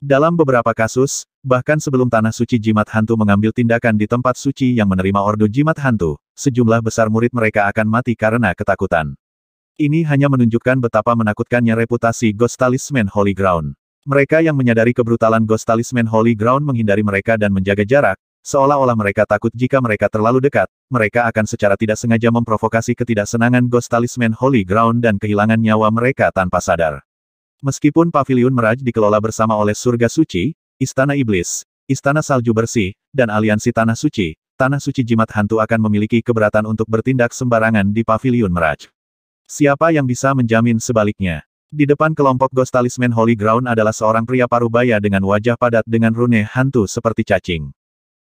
Dalam beberapa kasus, bahkan sebelum Tanah Suci Jimat Hantu mengambil tindakan di tempat suci yang menerima Ordo Jimat Hantu, sejumlah besar murid mereka akan mati karena ketakutan. Ini hanya menunjukkan betapa menakutkannya reputasi Ghost Talisman Holy Ground. Mereka yang menyadari kebrutalan Ghost Talisman Holy Ground menghindari mereka dan menjaga jarak, seolah-olah mereka takut jika mereka terlalu dekat, mereka akan secara tidak sengaja memprovokasi ketidaksenangan Ghost Talisman Holy Ground dan kehilangan nyawa mereka tanpa sadar. Meskipun pavilion Meraj dikelola bersama oleh Surga Suci, Istana Iblis, Istana Salju Bersih, dan Aliansi Tanah Suci, Tanah Suci Jimat Hantu akan memiliki keberatan untuk bertindak sembarangan di pavilion Meraj. Siapa yang bisa menjamin sebaliknya? Di depan kelompok Ghost Talisman Holy Ground adalah seorang pria parubaya dengan wajah padat dengan rune hantu seperti cacing.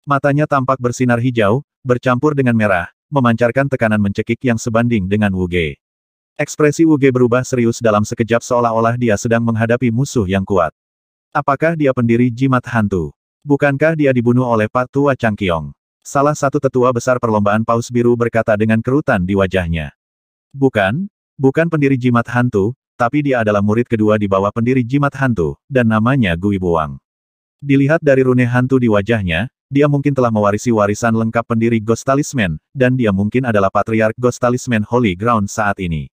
Matanya tampak bersinar hijau, bercampur dengan merah, memancarkan tekanan mencekik yang sebanding dengan Wuge. Ekspresi Wuge berubah serius dalam sekejap seolah-olah dia sedang menghadapi musuh yang kuat. Apakah dia pendiri jimat hantu? Bukankah dia dibunuh oleh Pak Tua Changqiong? Salah satu tetua besar perlombaan Paus Biru berkata dengan kerutan di wajahnya. Bukan, bukan pendiri jimat hantu, tapi dia adalah murid kedua di bawah pendiri jimat hantu, dan namanya Gui Buang. Dilihat dari rune hantu di wajahnya, dia mungkin telah mewarisi warisan lengkap pendiri Ghost Talisman, dan dia mungkin adalah patriark Ghost Talisman Holy Ground saat ini.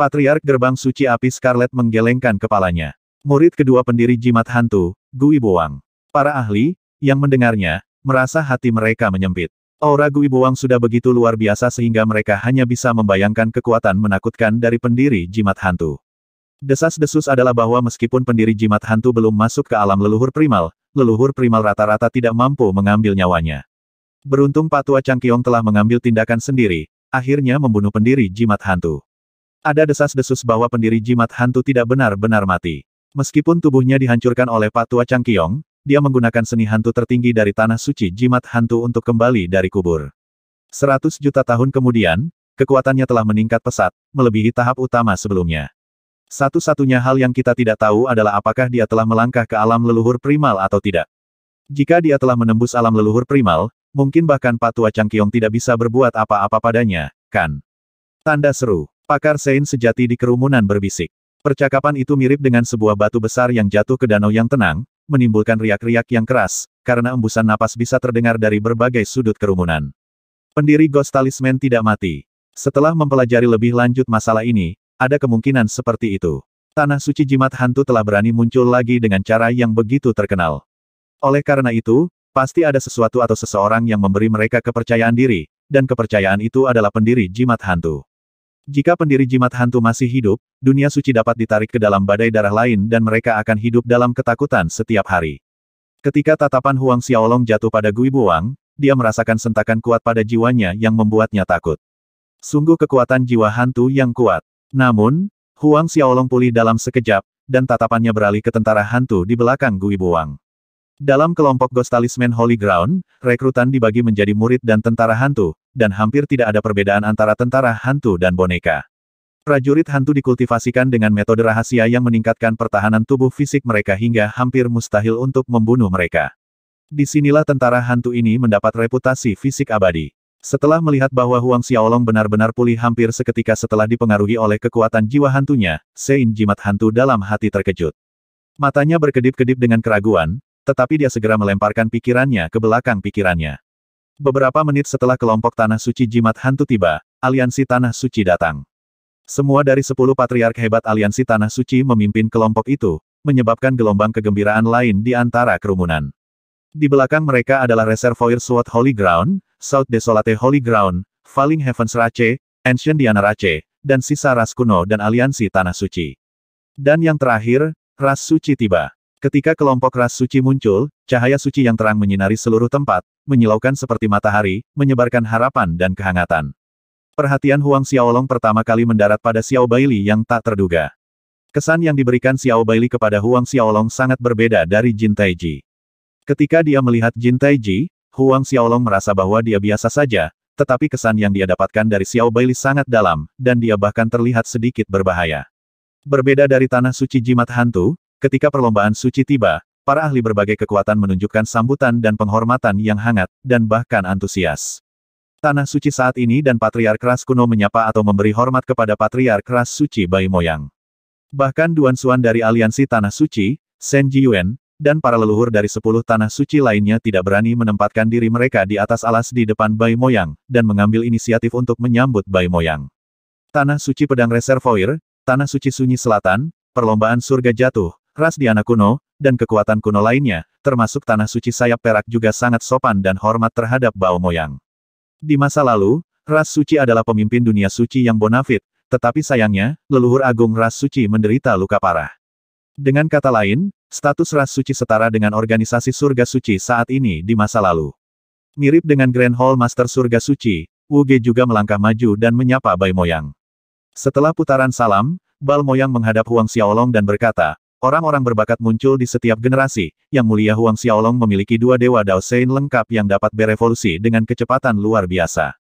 Patriark Gerbang Suci Api Scarlet menggelengkan kepalanya. Murid kedua pendiri jimat hantu, Gui Boang. Para ahli, yang mendengarnya, merasa hati mereka menyempit. Aura Gui Boang sudah begitu luar biasa sehingga mereka hanya bisa membayangkan kekuatan menakutkan dari pendiri jimat hantu. Desas-desus adalah bahwa meskipun pendiri jimat hantu belum masuk ke alam leluhur primal, leluhur primal rata-rata tidak mampu mengambil nyawanya. Beruntung Patua Changqiong telah mengambil tindakan sendiri, akhirnya membunuh pendiri jimat hantu. Ada desas-desus bahwa pendiri jimat hantu tidak benar-benar mati. Meskipun tubuhnya dihancurkan oleh Pak Tua Changqiong, dia menggunakan seni hantu tertinggi dari tanah suci jimat hantu untuk kembali dari kubur. Seratus juta tahun kemudian, kekuatannya telah meningkat pesat, melebihi tahap utama sebelumnya. Satu-satunya hal yang kita tidak tahu adalah apakah dia telah melangkah ke alam leluhur primal atau tidak. Jika dia telah menembus alam leluhur primal, mungkin bahkan Pak Tua Changqiong tidak bisa berbuat apa-apa padanya, kan? Tanda seru. Pakar Sein sejati di kerumunan berbisik. Percakapan itu mirip dengan sebuah batu besar yang jatuh ke danau yang tenang, menimbulkan riak-riak yang keras, karena embusan napas bisa terdengar dari berbagai sudut kerumunan. Pendiri Ghost Talisman tidak mati. Setelah mempelajari lebih lanjut masalah ini, ada kemungkinan seperti itu. Tanah suci jimat hantu telah berani muncul lagi dengan cara yang begitu terkenal. Oleh karena itu, pasti ada sesuatu atau seseorang yang memberi mereka kepercayaan diri, dan kepercayaan itu adalah pendiri jimat hantu. Jika pendiri jimat hantu masih hidup, dunia suci dapat ditarik ke dalam badai darah lain dan mereka akan hidup dalam ketakutan setiap hari. Ketika tatapan Huang Xiaolong jatuh pada Gui Buang, dia merasakan sentakan kuat pada jiwanya yang membuatnya takut. Sungguh kekuatan jiwa hantu yang kuat. Namun, Huang Xiaolong pulih dalam sekejap, dan tatapannya beralih ke tentara hantu di belakang Gui Buang. Dalam kelompok Ghost Talisman Holy Ground, rekrutan dibagi menjadi murid dan tentara hantu, dan hampir tidak ada perbedaan antara tentara hantu dan boneka. Prajurit hantu dikultivasikan dengan metode rahasia yang meningkatkan pertahanan tubuh fisik mereka hingga hampir mustahil untuk membunuh mereka. Di sinilah tentara hantu ini mendapat reputasi fisik abadi. Setelah melihat bahwa Huang Xiaolong benar-benar pulih hampir seketika setelah dipengaruhi oleh kekuatan jiwa hantunya, Sein jimat hantu dalam hati terkejut. Matanya berkedip-kedip dengan keraguan, tetapi dia segera melemparkan pikirannya ke belakang pikirannya. Beberapa menit setelah kelompok Tanah Suci Jimat Hantu tiba, aliansi Tanah Suci datang. Semua dari sepuluh patriark hebat aliansi Tanah Suci memimpin kelompok itu, menyebabkan gelombang kegembiraan lain di antara kerumunan. Di belakang mereka adalah Reservoir Sword Holy Ground, South Desolate Holy Ground, Falling Heavens Rache, Ancient Diana Rache, dan sisa ras kuno dan aliansi Tanah Suci. Dan yang terakhir, ras suci tiba. Ketika kelompok ras suci muncul, cahaya suci yang terang menyinari seluruh tempat, menyilaukan seperti matahari, menyebarkan harapan dan kehangatan. Perhatian Huang Xiaolong pertama kali mendarat pada Xiao Baili yang tak terduga. Kesan yang diberikan Xiao Baili kepada Huang Xiaolong sangat berbeda dari Jin Taiji. Ketika dia melihat Jin Taiji, Huang Xiaolong merasa bahwa dia biasa saja, tetapi kesan yang dia dapatkan dari Xiao Baili sangat dalam, dan dia bahkan terlihat sedikit berbahaya. Berbeda dari tanah suci jimat hantu, ketika perlombaan suci tiba, para ahli berbagai kekuatan menunjukkan sambutan dan penghormatan yang hangat, dan bahkan antusias. Tanah suci saat ini dan Patriark Ras kuno menyapa atau memberi hormat kepada Patriark Ras suci Bai Moyang. Bahkan Duan Suan dari Aliansi Tanah Suci, Shen Jiyuan, dan para leluhur dari sepuluh tanah suci lainnya tidak berani menempatkan diri mereka di atas alas di depan Bai Moyang, dan mengambil inisiatif untuk menyambut Bai Moyang. Tanah suci pedang reservoir, tanah suci sunyi selatan, perlombaan surga jatuh, ras Diana kuno, dan kekuatan kuno lainnya, termasuk tanah suci sayap perak juga sangat sopan dan hormat terhadap Bao Moyang. Di masa lalu, ras suci adalah pemimpin dunia suci yang bonafit, tetapi sayangnya, leluhur agung ras suci menderita luka parah. Dengan kata lain, status ras suci setara dengan organisasi surga suci saat ini di masa lalu. Mirip dengan Grand Hall Master Surga Suci, Wu Ge juga melangkah maju dan menyapa Bai Moyang. Setelah putaran salam, Bal Moyang menghadap Huang Xiaolong dan berkata, Orang-orang berbakat muncul di setiap generasi, yang mulia Huang Xiaolong memiliki dua dewa Dao Sein lengkap yang dapat berevolusi dengan kecepatan luar biasa.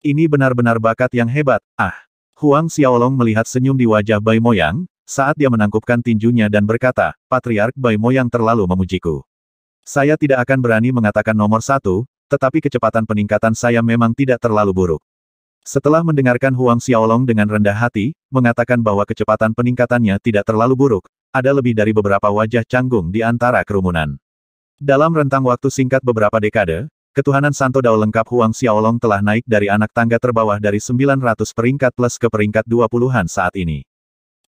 Ini benar-benar bakat yang hebat, ah. Huang Xiaolong melihat senyum di wajah Bai Moyang, saat dia menangkupkan tinjunya dan berkata, Patriark Bai Moyang terlalu memujiku. Saya tidak akan berani mengatakan nomor satu, tetapi kecepatan peningkatan saya memang tidak terlalu buruk. Setelah mendengarkan Huang Xiaolong dengan rendah hati, mengatakan bahwa kecepatan peningkatannya tidak terlalu buruk, ada lebih dari beberapa wajah canggung di antara kerumunan. Dalam rentang waktu singkat beberapa dekade, ketuhanan Santo Dao lengkap Huang Xiaolong telah naik dari anak tangga terbawah dari 900 peringkat plus ke peringkat 20-an saat ini.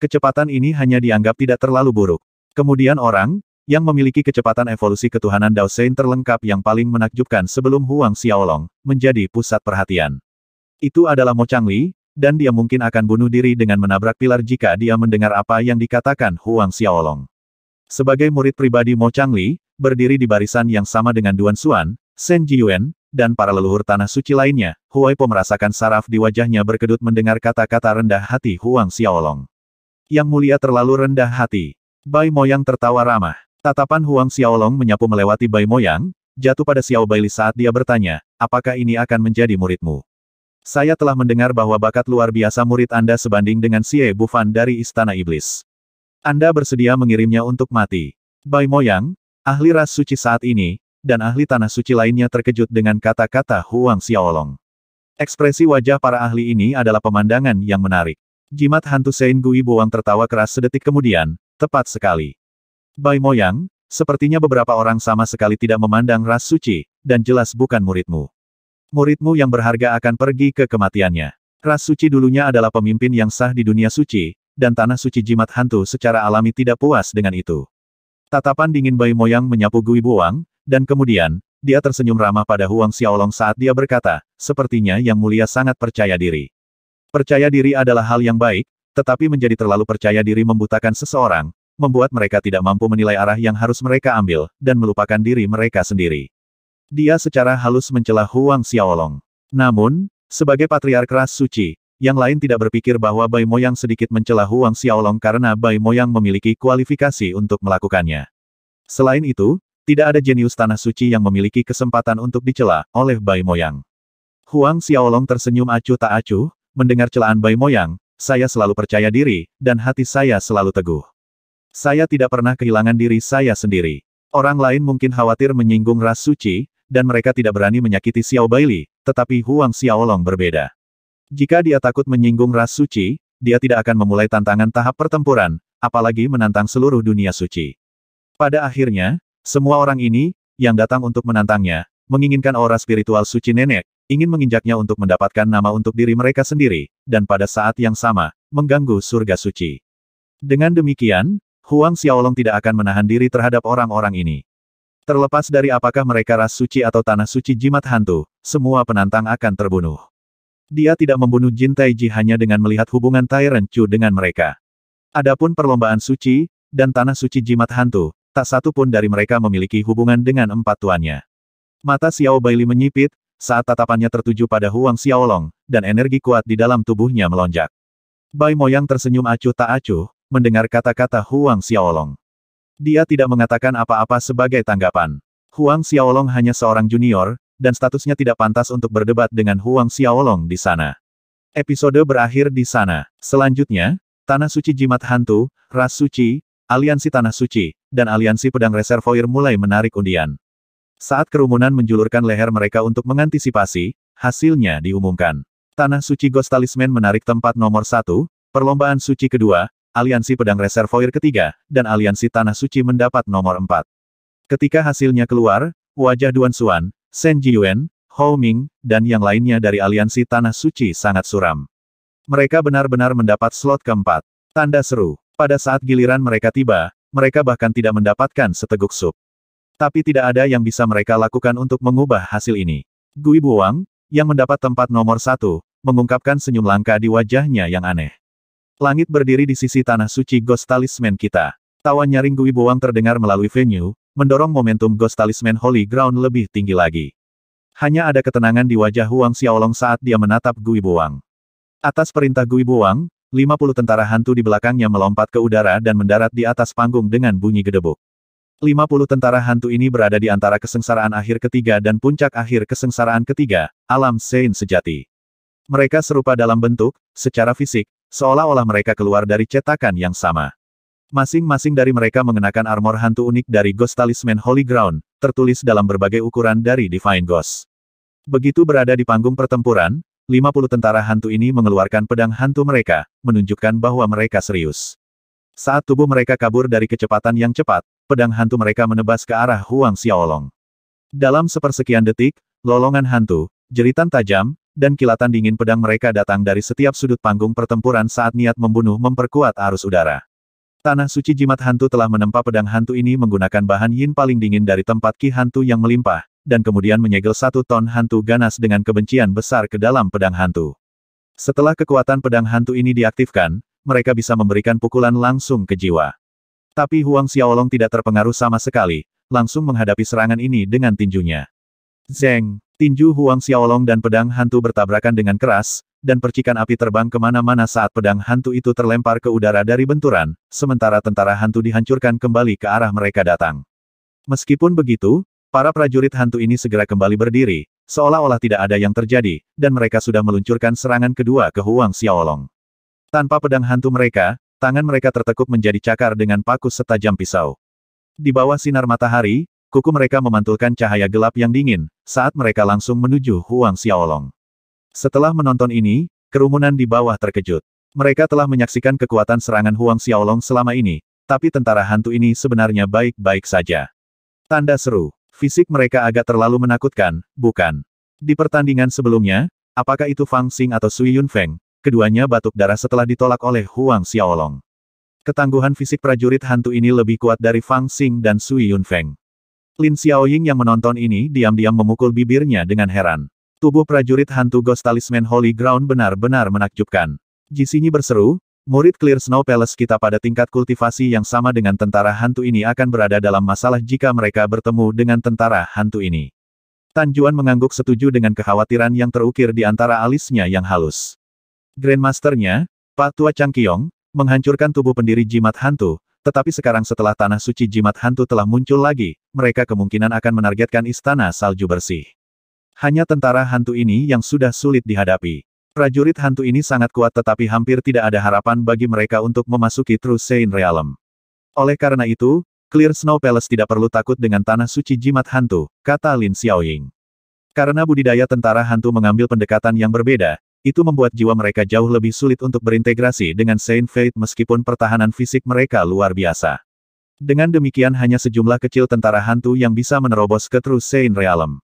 Kecepatan ini hanya dianggap tidak terlalu buruk. Kemudian orang, yang memiliki kecepatan evolusi ketuhanan Dao Sein terlengkap yang paling menakjubkan sebelum Huang Xiaolong, menjadi pusat perhatian. Itu adalah Mo Changli, dan dia mungkin akan bunuh diri dengan menabrak pilar jika dia mendengar apa yang dikatakan Huang Xiaolong. Sebagai murid pribadi Mo Changli, berdiri di barisan yang sama dengan Duan Xuan, Shen Jiyuan, dan para leluhur tanah suci lainnya, Huai Po merasakan saraf di wajahnya berkedut mendengar kata-kata rendah hati Huang Xiaolong. Yang mulia terlalu rendah hati. Bai Moyang tertawa ramah. Tatapan Huang Xiaolong menyapu melewati Bai Moyang, jatuh pada Xiao Baili saat dia bertanya, apakah ini akan menjadi muridmu? Saya telah mendengar bahwa bakat luar biasa murid Anda sebanding dengan Xie Bufan dari Istana Iblis. Anda bersedia mengirimnya untuk mati. Bai Moyang, ahli ras suci saat ini, dan ahli tanah suci lainnya terkejut dengan kata-kata Huang Xiaolong. Ekspresi wajah para ahli ini adalah pemandangan yang menarik. Jimat hantu Sein Gui Buang tertawa keras sedetik kemudian, tepat sekali. Bai Moyang, sepertinya beberapa orang sama sekali tidak memandang ras suci, dan jelas bukan muridmu muridmu yang berharga akan pergi ke kematiannya. Ras suci dulunya adalah pemimpin yang sah di dunia suci, dan tanah suci jimat hantu secara alami tidak puas dengan itu. Tatapan dingin Bai Moyang menyapu Gui Buang, dan kemudian, dia tersenyum ramah pada Huang Xiaolong saat dia berkata, sepertinya yang mulia sangat percaya diri. Percaya diri adalah hal yang baik, tetapi menjadi terlalu percaya diri membutakan seseorang, membuat mereka tidak mampu menilai arah yang harus mereka ambil, dan melupakan diri mereka sendiri. Dia secara halus mencela Huang Xiaolong. Namun, sebagai patriark ras suci, yang lain tidak berpikir bahwa Bai Moyang sedikit mencela Huang Xiaolong karena Bai Moyang memiliki kualifikasi untuk melakukannya. Selain itu, tidak ada jenius tanah suci yang memiliki kesempatan untuk dicela oleh Bai Moyang. Huang Xiaolong tersenyum acuh tak acuh, mendengar celaan Bai Moyang, saya selalu percaya diri, dan hati saya selalu teguh. Saya tidak pernah kehilangan diri saya sendiri. Orang lain mungkin khawatir menyinggung ras suci, dan mereka tidak berani menyakiti Xiao Baili, tetapi Huang Xiaolong berbeda. Jika dia takut menyinggung ras suci, dia tidak akan memulai tantangan tahap pertempuran, apalagi menantang seluruh dunia suci. Pada akhirnya, semua orang ini, yang datang untuk menantangnya, menginginkan aura spiritual suci nenek, ingin menginjaknya untuk mendapatkan nama untuk diri mereka sendiri, dan pada saat yang sama, mengganggu surga suci. Dengan demikian, Huang Xiaolong tidak akan menahan diri terhadap orang-orang ini. Terlepas dari apakah mereka ras suci atau tanah suci jimat hantu, semua penantang akan terbunuh. Dia tidak membunuh Jin Taiji hanya dengan melihat hubungan Tyrant Chu dengan mereka. Adapun perlombaan suci, dan tanah suci jimat hantu, tak satu pun dari mereka memiliki hubungan dengan empat tuannya. Mata Xiao Baili menyipit, saat tatapannya tertuju pada Huang Xiaolong, dan energi kuat di dalam tubuhnya melonjak. Bai Moyang tersenyum acuh tak acuh, mendengar kata-kata Huang Xiaolong. Dia tidak mengatakan apa-apa sebagai tanggapan. Huang Xiaolong hanya seorang junior, dan statusnya tidak pantas untuk berdebat dengan Huang Xiaolong di sana. Episode berakhir di sana. Selanjutnya, Tanah Suci Jimat Hantu, Ras Suci, Aliansi Tanah Suci, dan Aliansi Pedang Reservoir mulai menarik undian. Saat kerumunan menjulurkan leher mereka untuk mengantisipasi, hasilnya diumumkan. Tanah Suci Ghost Talisman menarik tempat nomor satu, perlombaan suci kedua, Aliansi Pedang Reservoir ketiga, dan Aliansi Tanah Suci mendapat nomor empat. Ketika hasilnya keluar, wajah Duan Xuan, Shen Jiyuan, Hou Ming, dan yang lainnya dari Aliansi Tanah Suci sangat suram. Mereka benar-benar mendapat slot keempat. Tanda seru. Pada saat giliran mereka tiba, mereka bahkan tidak mendapatkan seteguk sup. Tapi tidak ada yang bisa mereka lakukan untuk mengubah hasil ini. Gui Buang, yang mendapat tempat nomor satu, mengungkapkan senyum langka di wajahnya yang aneh. Langit berdiri di sisi tanah suci Ghost Talisman kita. Tawa nyaring Gui Boang terdengar melalui venue, mendorong momentum Ghost Talisman Holy Ground lebih tinggi lagi. Hanya ada ketenangan di wajah Huang Xiaolong saat dia menatap Gui Boang. Atas perintah Gui Boang, 50 tentara hantu di belakangnya melompat ke udara dan mendarat di atas panggung dengan bunyi gedebuk. 50 tentara hantu ini berada di antara kesengsaraan akhir ketiga dan puncak akhir kesengsaraan ketiga, alam Sein sejati. Mereka serupa dalam bentuk, secara fisik, Seolah-olah mereka keluar dari cetakan yang sama. Masing-masing dari mereka mengenakan armor hantu unik dari Ghost Talisman Holy Ground, tertulis dalam berbagai ukuran dari Divine Ghost. Begitu berada di panggung pertempuran, 50 tentara hantu ini mengeluarkan pedang hantu mereka, menunjukkan bahwa mereka serius. Saat tubuh mereka kabur dari kecepatan yang cepat, pedang hantu mereka menebas ke arah Huang Xiaolong. Dalam sepersekian detik, lolongan hantu, jeritan tajam, dan kilatan dingin pedang mereka datang dari setiap sudut panggung pertempuran saat niat membunuh memperkuat arus udara. Tanah suci jimat hantu telah menempa pedang hantu ini menggunakan bahan yin paling dingin dari tempat ki hantu yang melimpah, dan kemudian menyegel satu ton hantu ganas dengan kebencian besar ke dalam pedang hantu. Setelah kekuatan pedang hantu ini diaktifkan, mereka bisa memberikan pukulan langsung ke jiwa. Tapi Huang Xiaolong tidak terpengaruh sama sekali, langsung menghadapi serangan ini dengan tinjunya. Zeng, tinju Huang Xiaolong dan pedang hantu bertabrakan dengan keras, dan percikan api terbang ke mana-mana saat pedang hantu itu terlempar ke udara dari benturan, sementara tentara hantu dihancurkan kembali ke arah mereka datang. Meskipun begitu, para prajurit hantu ini segera kembali berdiri, seolah-olah tidak ada yang terjadi, dan mereka sudah meluncurkan serangan kedua ke Huang Xiaolong. Tanpa pedang hantu mereka, tangan mereka tertekuk menjadi cakar dengan paku setajam pisau. Di bawah sinar matahari, Kuku mereka memantulkan cahaya gelap yang dingin, saat mereka langsung menuju Huang Xiaolong. Setelah menonton ini, kerumunan di bawah terkejut. Mereka telah menyaksikan kekuatan serangan Huang Xiaolong selama ini, tapi tentara hantu ini sebenarnya baik-baik saja. Tanda seru. Fisik mereka agak terlalu menakutkan, bukan? Di pertandingan sebelumnya, apakah itu Fang Xing atau Sui Yunfeng, keduanya batuk darah setelah ditolak oleh Huang Xiaolong. Ketangguhan fisik prajurit hantu ini lebih kuat dari Fang Xing dan Sui Yunfeng. Lin Xiaoying yang menonton ini diam-diam memukul bibirnya dengan heran. Tubuh prajurit hantu Ghost Talisman Holy Ground benar-benar menakjubkan. Jisinyi berseru, murid Clear Snow Palace kita pada tingkat kultivasi yang sama dengan tentara hantu ini akan berada dalam masalah jika mereka bertemu dengan tentara hantu ini. Tan Juan mengangguk setuju dengan kekhawatiran yang terukir di antara alisnya yang halus. Grandmasternya, Pak Tua Chang Qiong, menghancurkan tubuh pendiri jimat hantu, tetapi sekarang setelah tanah suci jimat hantu telah muncul lagi, mereka kemungkinan akan menargetkan istana salju bersih. Hanya tentara hantu ini yang sudah sulit dihadapi. Prajurit hantu ini sangat kuat tetapi hampir tidak ada harapan bagi mereka untuk memasuki True Saint Realm. Oleh karena itu, Clear Snow Palace tidak perlu takut dengan tanah suci jimat hantu, kata Lin Xiaoying. Karena budidaya tentara hantu mengambil pendekatan yang berbeda, itu membuat jiwa mereka jauh lebih sulit untuk berintegrasi dengan Saint Fate meskipun pertahanan fisik mereka luar biasa. Dengan demikian hanya sejumlah kecil tentara hantu yang bisa menerobos ke True Saint Realm.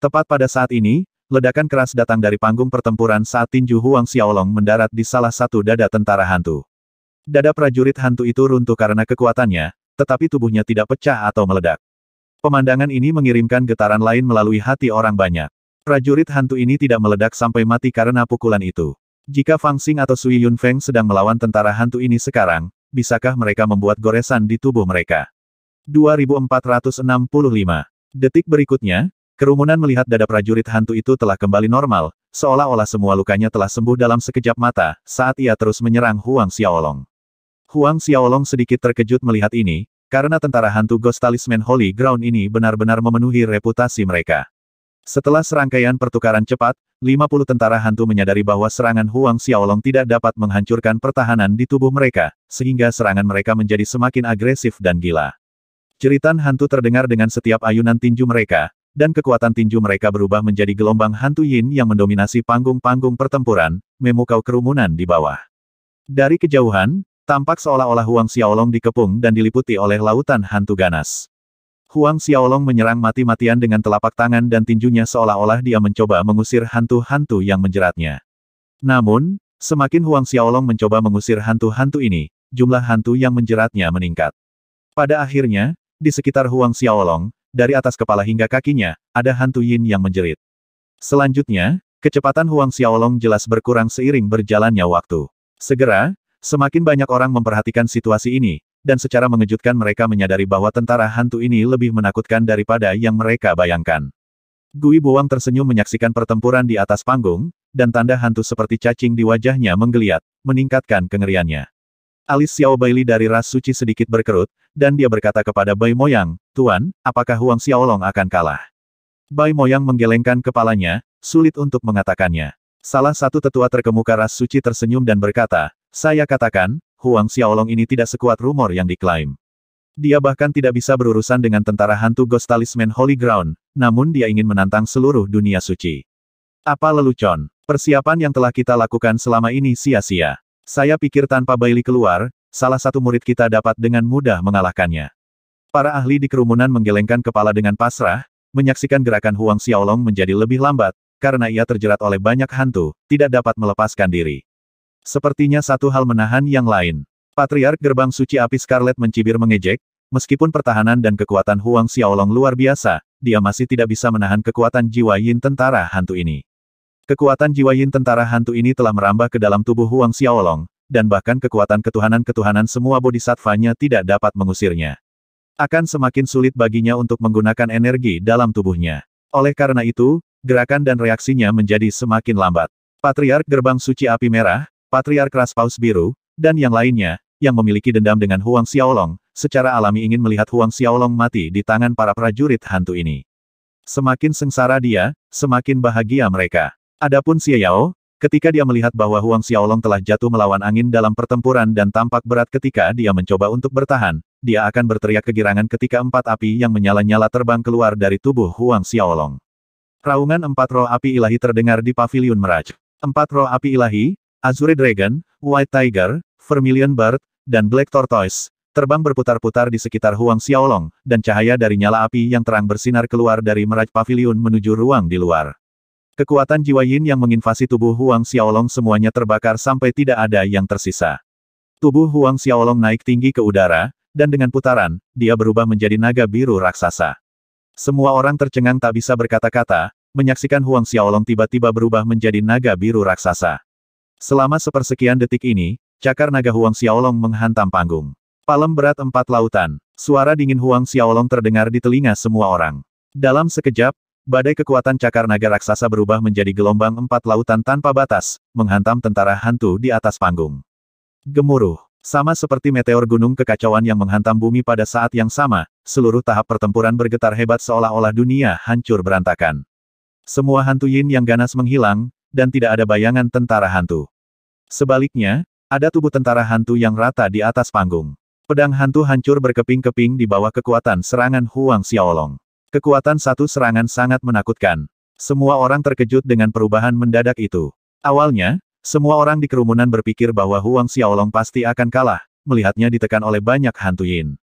Tepat pada saat ini, Ledakan keras datang dari panggung pertempuran saat tinju Huang Xiaolong mendarat di salah satu dada tentara hantu. Dada prajurit hantu itu runtuh karena kekuatannya, tetapi tubuhnya tidak pecah atau meledak. Pemandangan ini mengirimkan getaran lain melalui hati orang banyak. Prajurit hantu ini tidak meledak sampai mati karena pukulan itu. Jika Fang Xing atau Sui Yunfeng sedang melawan tentara hantu ini sekarang, bisakah mereka membuat goresan di tubuh mereka? 2465. Detik berikutnya, Kerumunan melihat dada prajurit hantu itu telah kembali normal, seolah-olah semua lukanya telah sembuh dalam sekejap mata, saat ia terus menyerang Huang Xiaolong. Huang Xiaolong sedikit terkejut melihat ini, karena tentara hantu Ghost Talisman Holy Ground ini benar-benar memenuhi reputasi mereka. Setelah serangkaian pertukaran cepat, 50 tentara hantu menyadari bahwa serangan Huang Xiaolong tidak dapat menghancurkan pertahanan di tubuh mereka, sehingga serangan mereka menjadi semakin agresif dan gila. Jeritan hantu terdengar dengan setiap ayunan tinju mereka, dan kekuatan tinju mereka berubah menjadi gelombang hantu yin yang mendominasi panggung-panggung pertempuran, memukau kerumunan di bawah. Dari kejauhan, tampak seolah-olah Huang Xiaolong dikepung dan diliputi oleh lautan hantu ganas. Huang Xiaolong menyerang mati-matian dengan telapak tangan dan tinjunya seolah-olah dia mencoba mengusir hantu-hantu yang menjeratnya. Namun, semakin Huang Xiaolong mencoba mengusir hantu-hantu ini, jumlah hantu yang menjeratnya meningkat. Pada akhirnya, di sekitar Huang Xiaolong, dari atas kepala hingga kakinya, ada hantu yin yang menjerit. Selanjutnya, kecepatan Huang Xiaolong jelas berkurang seiring berjalannya waktu. Segera, semakin banyak orang memperhatikan situasi ini, dan secara mengejutkan mereka menyadari bahwa tentara hantu ini lebih menakutkan daripada yang mereka bayangkan. Gui Buang tersenyum menyaksikan pertempuran di atas panggung, dan tanda hantu seperti cacing di wajahnya menggeliat, meningkatkan kengeriannya. Alis Xiao Baili dari ras suci sedikit berkerut, dan dia berkata kepada Bai Moyang, Tuan, apakah Huang Xiaolong akan kalah? Bai Moyang menggelengkan kepalanya, sulit untuk mengatakannya. Salah satu tetua terkemuka ras suci tersenyum dan berkata, saya katakan, Huang Xiaolong ini tidak sekuat rumor yang diklaim. Dia bahkan tidak bisa berurusan dengan tentara hantu Ghost Talisman Holy Ground, namun dia ingin menantang seluruh dunia suci. Apa lelucon? Persiapan yang telah kita lakukan selama ini sia-sia. Saya pikir tanpa Bailey keluar, salah satu murid kita dapat dengan mudah mengalahkannya. Para ahli di kerumunan menggelengkan kepala dengan pasrah, menyaksikan gerakan Huang Xiaolong menjadi lebih lambat, karena ia terjerat oleh banyak hantu, tidak dapat melepaskan diri. Sepertinya satu hal menahan yang lain. Patriark Gerbang Suci Api Scarlet mencibir mengejek, meskipun pertahanan dan kekuatan Huang Xiaolong luar biasa, dia masih tidak bisa menahan kekuatan jiwa yin tentara hantu ini. Kekuatan jiwa yin tentara hantu ini telah merambah ke dalam tubuh Huang Xiaolong, dan bahkan kekuatan ketuhanan-ketuhanan semua bodhisattvanya tidak dapat mengusirnya. Akan semakin sulit baginya untuk menggunakan energi dalam tubuhnya. Oleh karena itu, gerakan dan reaksinya menjadi semakin lambat. Patriark Gerbang Suci Api Merah, Patriark Ras Paus Biru, dan yang lainnya, yang memiliki dendam dengan Huang Xiaolong, secara alami ingin melihat Huang Xiaolong mati di tangan para prajurit hantu ini. Semakin sengsara dia, semakin bahagia mereka. Adapun Xie Yao, ketika dia melihat bahwa Huang Xiaolong telah jatuh melawan angin dalam pertempuran dan tampak berat ketika dia mencoba untuk bertahan, dia akan berteriak kegirangan ketika empat api yang menyala-nyala terbang keluar dari tubuh Huang Xiaolong. Raungan empat roh api ilahi terdengar di pavilion Meraj. Empat roh api ilahi, Azure Dragon, White Tiger, Vermilion Bird, dan Black Tortoise, terbang berputar-putar di sekitar Huang Xiaolong, dan cahaya dari nyala api yang terang bersinar keluar dari Meraj Pavilion menuju ruang di luar. Kekuatan jiwa yin yang menginvasi tubuh Huang Xiaolong semuanya terbakar sampai tidak ada yang tersisa. Tubuh Huang Xiaolong naik tinggi ke udara, dan dengan putaran, dia berubah menjadi naga biru raksasa. Semua orang tercengang tak bisa berkata-kata, menyaksikan Huang Xiaolong tiba-tiba berubah menjadi naga biru raksasa. Selama sepersekian detik ini, cakar naga Huang Xiaolong menghantam panggung. Palem berat empat lautan, suara dingin Huang Xiaolong terdengar di telinga semua orang. Dalam sekejap, Badai kekuatan cakar naga raksasa berubah menjadi gelombang empat lautan tanpa batas, menghantam tentara hantu di atas panggung. Gemuruh. Sama seperti meteor gunung kekacauan yang menghantam bumi pada saat yang sama, seluruh tahap pertempuran bergetar hebat seolah-olah dunia hancur berantakan. Semua hantu yin yang ganas menghilang, dan tidak ada bayangan tentara hantu. Sebaliknya, ada tubuh tentara hantu yang rata di atas panggung. Pedang hantu hancur berkeping-keping di bawah kekuatan serangan Huang Xiaolong. Kekuatan satu serangan sangat menakutkan. Semua orang terkejut dengan perubahan mendadak itu. Awalnya, semua orang di kerumunan berpikir bahwa Huang Xiaolong pasti akan kalah, melihatnya ditekan oleh banyak hantu yin.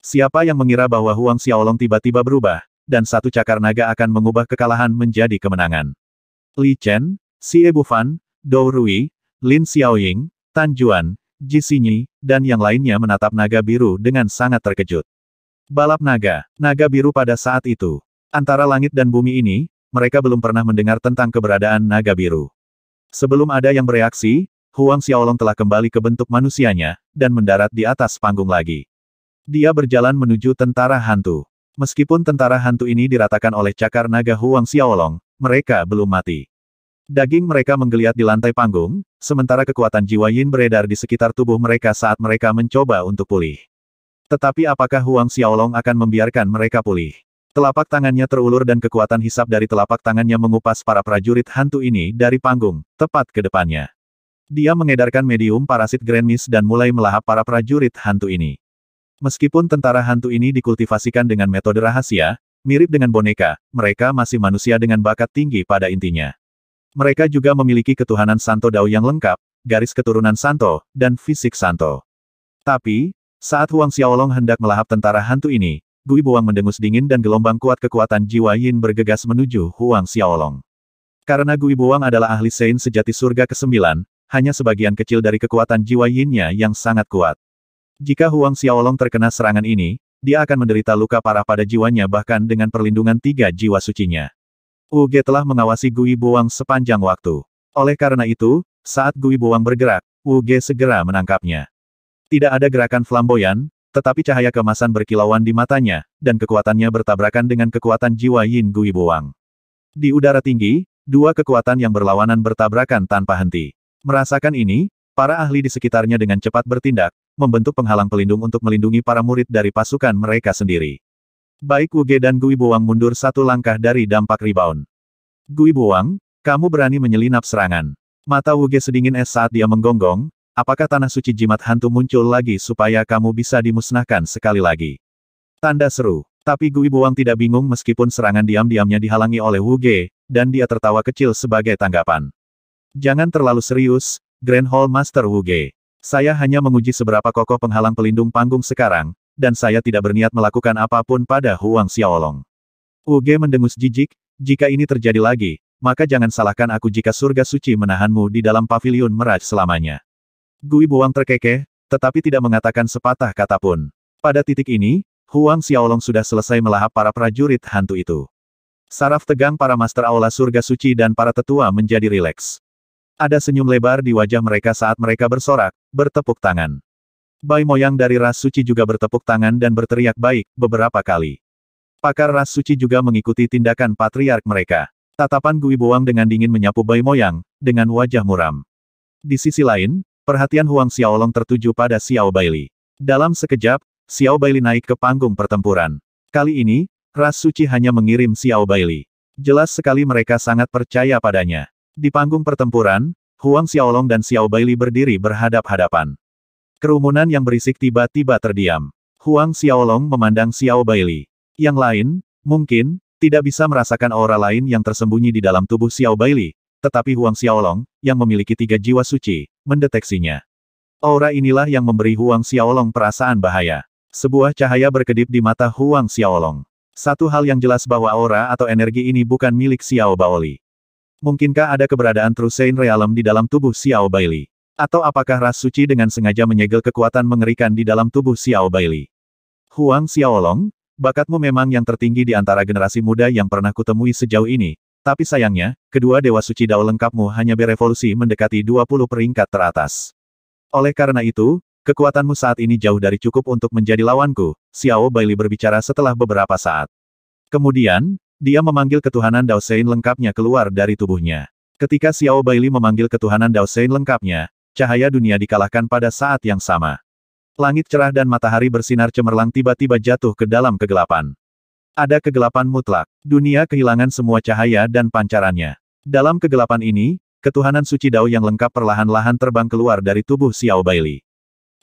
Siapa yang mengira bahwa Huang Xiaolong tiba-tiba berubah, dan satu cakar naga akan mengubah kekalahan menjadi kemenangan. Li Chen, Xie Bufan, Dou Rui, Lin Xiaoying, Tan Juan, Ji Xinyi, dan yang lainnya menatap naga biru dengan sangat terkejut. Balap naga, naga biru pada saat itu. Antara langit dan bumi ini, mereka belum pernah mendengar tentang keberadaan naga biru. Sebelum ada yang bereaksi, Huang Xiaolong telah kembali ke bentuk manusianya, dan mendarat di atas panggung lagi. Dia berjalan menuju tentara hantu. Meskipun tentara hantu ini diratakan oleh cakar naga Huang Xiaolong, mereka belum mati. Daging mereka menggeliat di lantai panggung, sementara kekuatan jiwa yin beredar di sekitar tubuh mereka saat mereka mencoba untuk pulih. Tetapi apakah Huang Xiaolong akan membiarkan mereka pulih? Telapak tangannya terulur dan kekuatan hisap dari telapak tangannya mengupas para prajurit hantu ini dari panggung, tepat ke depannya. Dia mengedarkan medium parasit Grand Mist dan mulai melahap para prajurit hantu ini. Meskipun tentara hantu ini dikultivasikan dengan metode rahasia, mirip dengan boneka, mereka masih manusia dengan bakat tinggi pada intinya. Mereka juga memiliki ketuhanan Santo Dao yang lengkap, garis keturunan Santo, dan fisik Santo. Tapi, saat Huang Xiaolong hendak melahap tentara hantu ini, Gui Buang mendengus dingin dan gelombang kuat kekuatan jiwa Yin bergegas menuju Huang Xiaolong. Karena Gui Buang adalah ahli Sein sejati surga ke-9, hanya sebagian kecil dari kekuatan jiwa Yin-nya yang sangat kuat. Jika Huang Xiaolong terkena serangan ini, dia akan menderita luka parah pada jiwanya bahkan dengan perlindungan tiga jiwa sucinya. Uge telah mengawasi Gui Buang sepanjang waktu. Oleh karena itu, saat Gui Buang bergerak, Uge segera menangkapnya. Tidak ada gerakan flamboyan, tetapi cahaya kemasan berkilauan di matanya, dan kekuatannya bertabrakan dengan kekuatan jiwa Yin Gui Buang. Di udara tinggi, dua kekuatan yang berlawanan bertabrakan tanpa henti. Merasakan ini, para ahli di sekitarnya dengan cepat bertindak, membentuk penghalang pelindung untuk melindungi para murid dari pasukan mereka sendiri. Baik Uge dan Gui Buang mundur satu langkah dari dampak rebound. Gui Buang, kamu berani menyelinap serangan. Mata Wuge sedingin es saat dia menggonggong, Apakah tanah suci jimat hantu muncul lagi supaya kamu bisa dimusnahkan sekali lagi? Tanda seru. Tapi Gui Buang tidak bingung meskipun serangan diam-diamnya dihalangi oleh Wu Ge, dan dia tertawa kecil sebagai tanggapan. Jangan terlalu serius, Grand Hall Master Wu Ge. Saya hanya menguji seberapa kokoh penghalang pelindung panggung sekarang, dan saya tidak berniat melakukan apa pun pada Huang Xiaolong. Wu Ge mendengus jijik, jika ini terjadi lagi, maka jangan salahkan aku jika surga suci menahanmu di dalam pavilion meraj selamanya. Gui Buang terkekeh, tetapi tidak mengatakan sepatah kata pun. Pada titik ini, Huang Xiaolong sudah selesai melahap para prajurit hantu itu. Saraf tegang para master aula surga suci dan para tetua menjadi rileks. Ada senyum lebar di wajah mereka saat mereka bersorak, bertepuk tangan. Bai Moyang dari ras suci juga bertepuk tangan dan berteriak baik, beberapa kali. Pakar ras suci juga mengikuti tindakan patriark mereka. Tatapan Gui Buang dengan dingin menyapu Bai Moyang, dengan wajah muram. Di sisi lain, Perhatian Huang Xiaolong tertuju pada Xiao Baili. Dalam sekejap, Xiao Baili naik ke panggung pertempuran. Kali ini, ras suci hanya mengirim Xiao Baili. Jelas sekali mereka sangat percaya padanya. Di panggung pertempuran, Huang Xiaolong dan Xiao Baili berdiri berhadap-hadapan. Kerumunan yang berisik tiba-tiba terdiam. Huang Xiaolong memandang Xiao Baili. Yang lain, mungkin, tidak bisa merasakan aura lain yang tersembunyi di dalam tubuh Xiao Baili, tetapi Huang Xiaolong, yang memiliki tiga jiwa suci, mendeteksinya. Aura inilah yang memberi Huang Xiaolong perasaan bahaya. Sebuah cahaya berkedip di mata Huang Xiaolong. Satu hal yang jelas bahwa aura atau energi ini bukan milik Xiao Baoli. Mungkinkah ada keberadaan True Realm di dalam tubuh Xiao Bailey? Atau apakah ras suci dengan sengaja menyegel kekuatan mengerikan di dalam tubuh Xiao Bailey? Huang Xiaolong, bakatmu memang yang tertinggi di antara generasi muda yang pernah kutemui sejauh ini, tapi sayangnya, kedua dewa suci Dao lengkapmu hanya berevolusi mendekati 20 peringkat teratas. Oleh karena itu, kekuatanmu saat ini jauh dari cukup untuk menjadi lawanku, Xiao Bailey berbicara setelah beberapa saat. Kemudian, dia memanggil ketuhanan Dao Sein lengkapnya keluar dari tubuhnya. Ketika Xiao Bailey memanggil ketuhanan Dao Sein lengkapnya, cahaya dunia dikalahkan pada saat yang sama. Langit cerah dan matahari bersinar cemerlang tiba-tiba jatuh ke dalam kegelapan. Ada kegelapan mutlak. Dunia kehilangan semua cahaya dan pancarannya. Dalam kegelapan ini, ketuhanan suci Dao yang lengkap perlahan-lahan terbang keluar dari tubuh Xiao Bailey.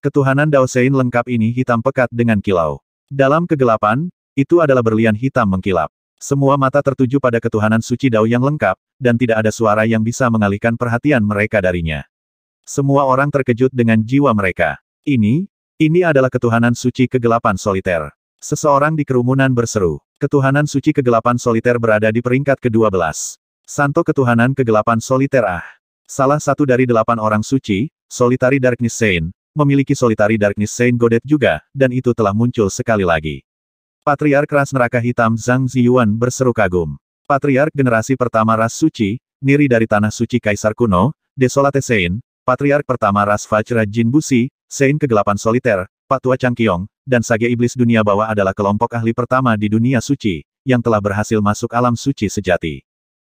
Ketuhanan Dao Sein lengkap ini hitam pekat dengan kilau. Dalam kegelapan, itu adalah berlian hitam mengkilap. Semua mata tertuju pada ketuhanan suci Dao yang lengkap, dan tidak ada suara yang bisa mengalihkan perhatian mereka darinya. Semua orang terkejut dengan jiwa mereka. Ini, ini adalah ketuhanan suci kegelapan soliter. Seseorang di kerumunan berseru. Ketuhanan suci kegelapan soliter berada di peringkat ke-12. Santo ketuhanan kegelapan soliter ah. Salah satu dari delapan orang suci, Solitary Darkness Saint, memiliki Solitary Darkness Saint Godet juga, dan itu telah muncul sekali lagi. Patriark ras neraka hitam Zhang Ziyuan berseru kagum. Patriark generasi pertama ras suci, Niri dari tanah suci Kaisar kuno, Desolate Sein, Patriark pertama ras Vajra Jin Busi, Sein kegelapan soliter, Patua Changqiong, dan Sage Iblis dunia bawah adalah kelompok ahli pertama di dunia suci, yang telah berhasil masuk alam suci sejati.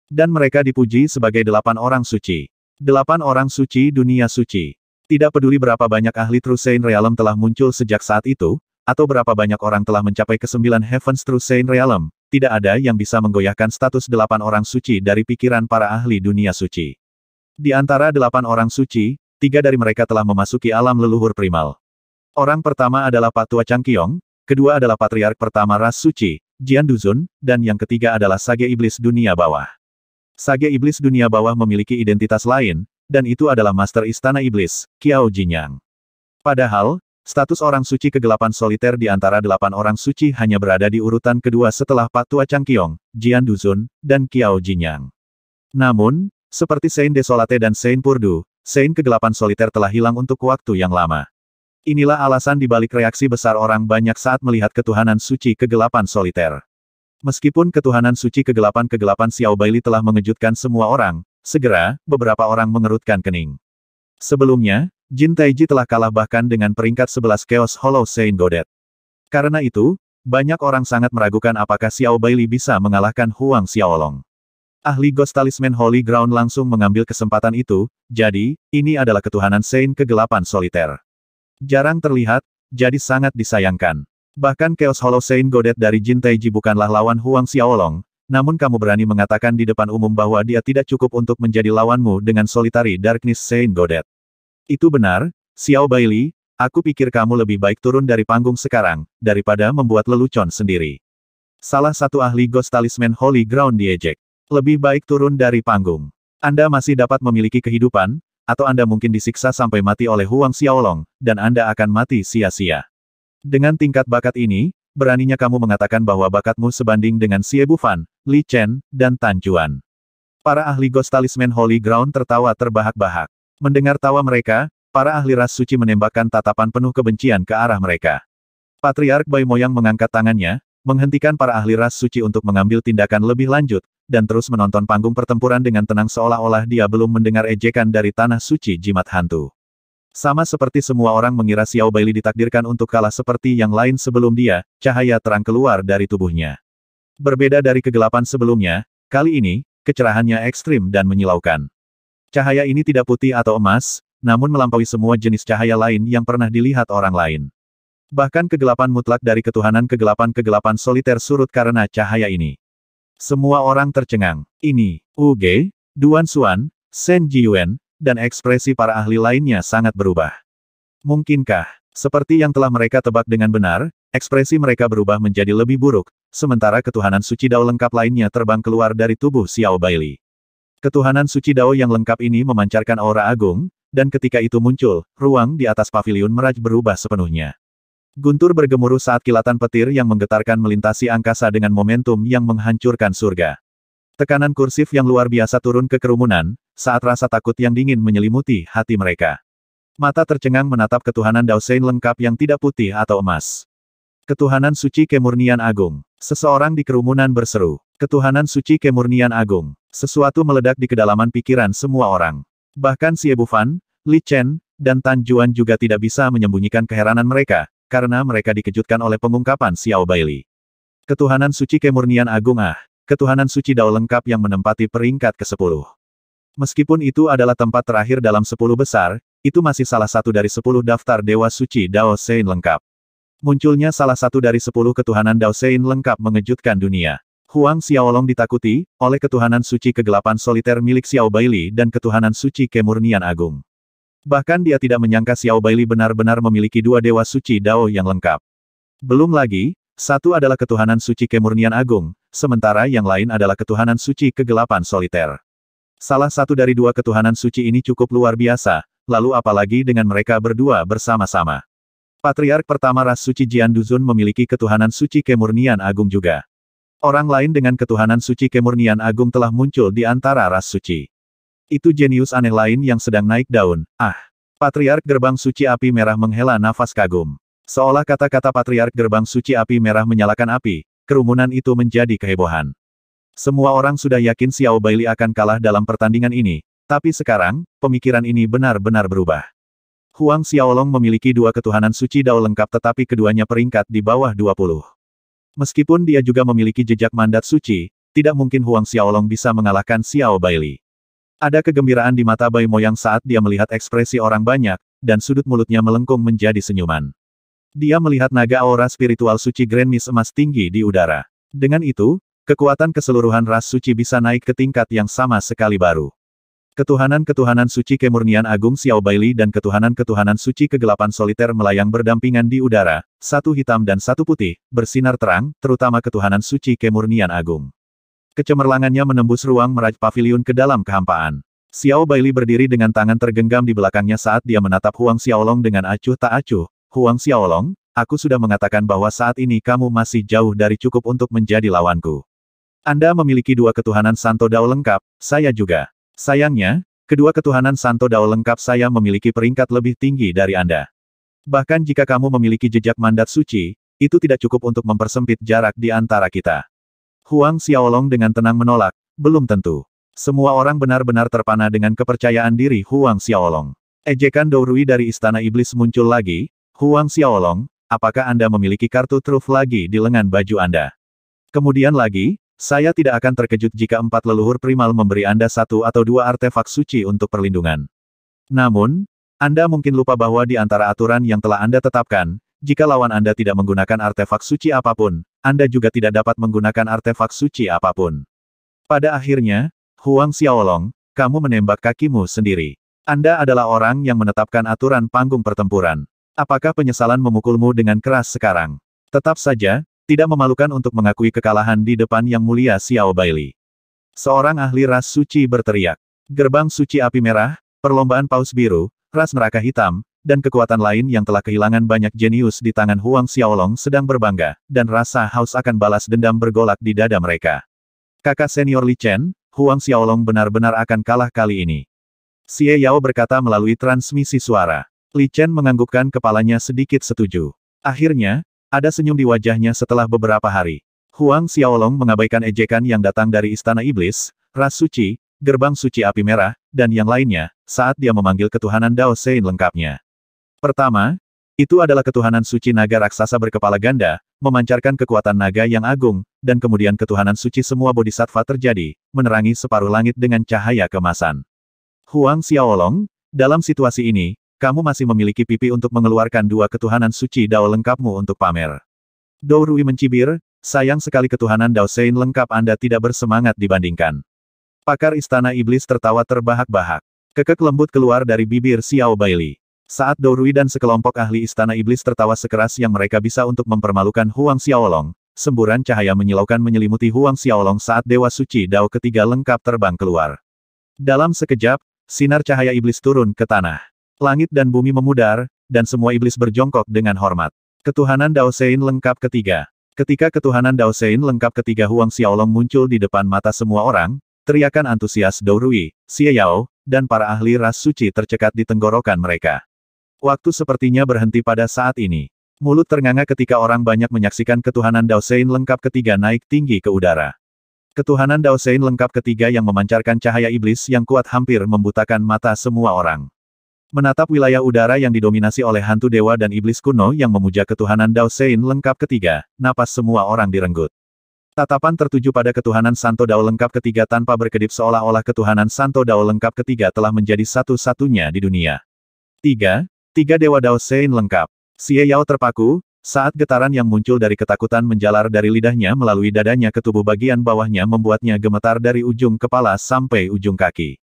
Dan mereka dipuji sebagai delapan orang suci. Delapan orang suci dunia suci. Tidak peduli berapa banyak ahli True Sein Realm telah muncul sejak saat itu, atau berapa banyak orang telah mencapai kesembilan Heavens True Saint Realm, tidak ada yang bisa menggoyahkan status delapan orang suci dari pikiran para ahli dunia suci. Di antara delapan orang suci, tiga dari mereka telah memasuki alam leluhur primal. Orang pertama adalah Patua Changqiong, kedua adalah Patriark pertama ras suci, Jian Duzun, dan yang ketiga adalah Sage Iblis dunia bawah. Sage Iblis dunia bawah memiliki identitas lain, dan itu adalah Master Istana Iblis, Kiao Jinyang. Padahal, Status orang suci kegelapan soliter di antara delapan orang suci hanya berada di urutan kedua setelah Patua Changqiong, Jian Duzun, dan Kiao Jinyang. Namun, seperti Sein Desolate dan Sein Purdu, Sein kegelapan soliter telah hilang untuk waktu yang lama. Inilah alasan dibalik reaksi besar orang banyak saat melihat ketuhanan suci kegelapan soliter. Meskipun ketuhanan suci kegelapan-kegelapan Xiao Bailey telah mengejutkan semua orang, segera, beberapa orang mengerutkan kening. Sebelumnya, Jin Taiji telah kalah bahkan dengan peringkat 11 Chaos Hollow Saint Godet. Karena itu, banyak orang sangat meragukan apakah Xiao Bailey bisa mengalahkan Huang Xiaolong. Ahli Ghost Talisman Holy Ground langsung mengambil kesempatan itu, jadi, ini adalah ketuhanan Saint kegelapan soliter. Jarang terlihat, jadi sangat disayangkan. Bahkan Chaos Hollow Saint Godet dari Jin Taiji bukanlah lawan Huang Xiaolong, namun kamu berani mengatakan di depan umum bahwa dia tidak cukup untuk menjadi lawanmu dengan Solitary Darkness Saint Godet. Itu benar, Xiao Bailey, aku pikir kamu lebih baik turun dari panggung sekarang, daripada membuat lelucon sendiri. Salah satu ahli Ghost Talisman Holy Ground diejek. Lebih baik turun dari panggung. Anda masih dapat memiliki kehidupan, atau Anda mungkin disiksa sampai mati oleh Huang Xiaolong, dan Anda akan mati sia-sia. Dengan tingkat bakat ini, beraninya kamu mengatakan bahwa bakatmu sebanding dengan Xie Bufan, Li Chen, dan Tan Juan. Para ahli Ghost Talisman Holy Ground tertawa terbahak-bahak. Mendengar tawa mereka, para ahli ras suci menembakkan tatapan penuh kebencian ke arah mereka. Patriark Bai Moyang mengangkat tangannya, menghentikan para ahli ras suci untuk mengambil tindakan lebih lanjut, dan terus menonton panggung pertempuran dengan tenang seolah-olah dia belum mendengar ejekan dari tanah suci jimat hantu. Sama seperti semua orang mengira Xiao Bailey ditakdirkan untuk kalah seperti yang lain sebelum dia, cahaya terang keluar dari tubuhnya. Berbeda dari kegelapan sebelumnya, kali ini, kecerahannya ekstrim dan menyilaukan. Cahaya ini tidak putih atau emas, namun melampaui semua jenis cahaya lain yang pernah dilihat orang lain. Bahkan kegelapan mutlak dari ketuhanan kegelapan-kegelapan soliter surut karena cahaya ini. Semua orang tercengang. Ini, Uge, Duan Xuan, Shen Jiyuan, dan ekspresi para ahli lainnya sangat berubah. Mungkinkah, seperti yang telah mereka tebak dengan benar, ekspresi mereka berubah menjadi lebih buruk, sementara ketuhanan suci dao lengkap lainnya terbang keluar dari tubuh Xiao Bailey. Ketuhanan suci Dao yang lengkap ini memancarkan aura agung, dan ketika itu muncul, ruang di atas pavilion Meraj berubah sepenuhnya. Guntur bergemuruh saat kilatan petir yang menggetarkan melintasi angkasa dengan momentum yang menghancurkan surga. Tekanan kursif yang luar biasa turun ke kerumunan, saat rasa takut yang dingin menyelimuti hati mereka. Mata tercengang menatap ketuhanan Daosein lengkap yang tidak putih atau emas. Ketuhanan suci kemurnian agung. Seseorang di kerumunan berseru. Ketuhanan suci kemurnian agung. Sesuatu meledak di kedalaman pikiran semua orang. Bahkan si Fan, Li Chen, dan Tan Juan juga tidak bisa menyembunyikan keheranan mereka, karena mereka dikejutkan oleh pengungkapan Xiao Baili. Ketuhanan suci kemurnian agung ah, ketuhanan suci Dao lengkap yang menempati peringkat ke-10. Meskipun itu adalah tempat terakhir dalam sepuluh besar, itu masih salah satu dari sepuluh daftar Dewa Suci Dao Sein lengkap. Munculnya salah satu dari sepuluh ketuhanan Dao Sein lengkap mengejutkan dunia. Huang Xiaolong ditakuti, oleh ketuhanan suci kegelapan soliter milik Xiao Baili dan ketuhanan suci kemurnian agung. Bahkan dia tidak menyangka Xiao Baili benar-benar memiliki dua dewa suci Dao yang lengkap. Belum lagi, satu adalah ketuhanan suci kemurnian agung, sementara yang lain adalah ketuhanan suci kegelapan soliter. Salah satu dari dua ketuhanan suci ini cukup luar biasa, lalu apalagi dengan mereka berdua bersama-sama. Patriark pertama ras suci Jian Duzun memiliki ketuhanan suci kemurnian agung juga. Orang lain dengan ketuhanan suci kemurnian agung telah muncul di antara ras suci. Itu jenius aneh lain yang sedang naik daun. Ah! Patriark Gerbang Suci Api Merah menghela nafas kagum. Seolah kata-kata Patriark Gerbang Suci Api Merah menyalakan api, kerumunan itu menjadi kehebohan. Semua orang sudah yakin Xiao Baili akan kalah dalam pertandingan ini, tapi sekarang, pemikiran ini benar-benar berubah. Huang Xiaolong memiliki dua ketuhanan suci Dao lengkap tetapi keduanya peringkat di bawah 20. Meskipun dia juga memiliki jejak mandat suci, tidak mungkin Huang Xiaolong bisa mengalahkan Xiao Baili. Ada kegembiraan di mata Bai Moyang saat dia melihat ekspresi orang banyak, dan sudut mulutnya melengkung menjadi senyuman. Dia melihat naga aura spiritual suci Grand Miss emas tinggi di udara. Dengan itu, kekuatan keseluruhan ras suci bisa naik ke tingkat yang sama sekali baru. Ketuhanan-ketuhanan suci kemurnian agung Xiao Baili dan ketuhanan-ketuhanan suci kegelapan soliter melayang berdampingan di udara, satu hitam dan satu putih, bersinar terang, terutama ketuhanan suci kemurnian agung. Kecemerlangannya menembus ruang meraj pavilion ke dalam kehampaan. Xiao Baili berdiri dengan tangan tergenggam di belakangnya saat dia menatap Huang Xiaolong dengan acuh tak acuh. Huang Xiaolong, aku sudah mengatakan bahwa saat ini kamu masih jauh dari cukup untuk menjadi lawanku. Anda memiliki dua ketuhanan Santo Dao lengkap, saya juga. Sayangnya, kedua ketuhanan Santo Dao lengkap saya memiliki peringkat lebih tinggi dari Anda. Bahkan jika kamu memiliki jejak mandat suci, itu tidak cukup untuk mempersempit jarak di antara kita. Huang Xiaolong dengan tenang menolak, belum tentu. Semua orang benar-benar terpana dengan kepercayaan diri Huang Xiaolong. Ejekan Dourui dari Istana Iblis muncul lagi, Huang Xiaolong, apakah Anda memiliki kartu truf lagi di lengan baju Anda? Kemudian lagi, saya tidak akan terkejut jika empat leluhur primal memberi Anda satu atau dua artefak suci untuk perlindungan. Namun, Anda mungkin lupa bahwa di antara aturan yang telah Anda tetapkan, jika lawan Anda tidak menggunakan artefak suci apa pun, Anda juga tidak dapat menggunakan artefak suci apa pun. Pada akhirnya, Huang Xiaolong, kamu menembak kakimu sendiri. Anda adalah orang yang menetapkan aturan panggung pertempuran. Apakah penyesalan memukulmu dengan keras sekarang? Tetap saja, tidak memalukan untuk mengakui kekalahan di depan Yang Mulia Xiao Baili. Seorang ahli ras suci berteriak. Gerbang suci api merah, perlombaan paus biru, ras neraka hitam, dan kekuatan lain yang telah kehilangan banyak jenius di tangan Huang Xiaolong sedang berbangga, dan rasa haus akan balas dendam bergolak di dada mereka. Kakak senior Li Chen, Huang Xiaolong benar-benar akan kalah kali ini. Xie Yao berkata melalui transmisi suara. Li Chen menganggukkan kepalanya sedikit setuju. Akhirnya, ada senyum di wajahnya setelah beberapa hari. Huang Xiaolong mengabaikan ejekan yang datang dari Istana Iblis, Ras Suci, Gerbang Suci Api Merah, dan yang lainnya, saat dia memanggil ketuhanan Dao Sein lengkapnya. Pertama, itu adalah ketuhanan suci naga raksasa berkepala ganda, memancarkan kekuatan naga yang agung, dan kemudian ketuhanan suci semua bodhisattva terjadi, menerangi separuh langit dengan cahaya kemasan. Huang Xiaolong, dalam situasi ini, kamu masih memiliki pipi untuk mengeluarkan dua ketuhanan suci Dao lengkapmu untuk pamer. Dou Rui mencibir, sayang sekali ketuhanan Dao Sein lengkap Anda tidak bersemangat dibandingkan. Pakar Istana Iblis tertawa terbahak-bahak. Kekek lembut keluar dari bibir Xiao Baili. Saat Dou Rui dan sekelompok ahli Istana Iblis tertawa sekeras yang mereka bisa untuk mempermalukan Huang Xiaolong, semburan cahaya menyilaukan menyelimuti Huang Xiaolong saat Dewa Suci Dao ketiga lengkap terbang keluar. Dalam sekejap, sinar cahaya iblis turun ke tanah. Langit dan bumi memudar, dan semua iblis berjongkok dengan hormat. Ketuhanan Dao Sein lengkap ketiga. Ketika ketuhanan Dao Sein lengkap ketiga Huang Xiaolong muncul di depan mata semua orang, teriakan antusias Dou Rui, Xie Yao, dan para ahli ras suci tercekat di tenggorokan mereka. Waktu sepertinya berhenti pada saat ini. Mulut ternganga ketika orang banyak menyaksikan ketuhanan Dao Sein lengkap ketiga naik tinggi ke udara. Ketuhanan Dao Sein lengkap ketiga yang memancarkan cahaya iblis yang kuat hampir membutakan mata semua orang. Menatap wilayah udara yang didominasi oleh hantu dewa dan iblis kuno yang memuja ketuhanan Dao Sein lengkap ketiga, napas semua orang direnggut. Tatapan tertuju pada ketuhanan Santo Dao lengkap ketiga tanpa berkedip seolah-olah ketuhanan Santo Dao lengkap ketiga telah menjadi satu-satunya di dunia. Tiga, tiga Dewa Dao Sein lengkap. Xie Yao terpaku, saat getaran yang muncul dari ketakutan menjalar dari lidahnya melalui dadanya ke tubuh bagian bawahnya membuatnya gemetar dari ujung kepala sampai ujung kaki.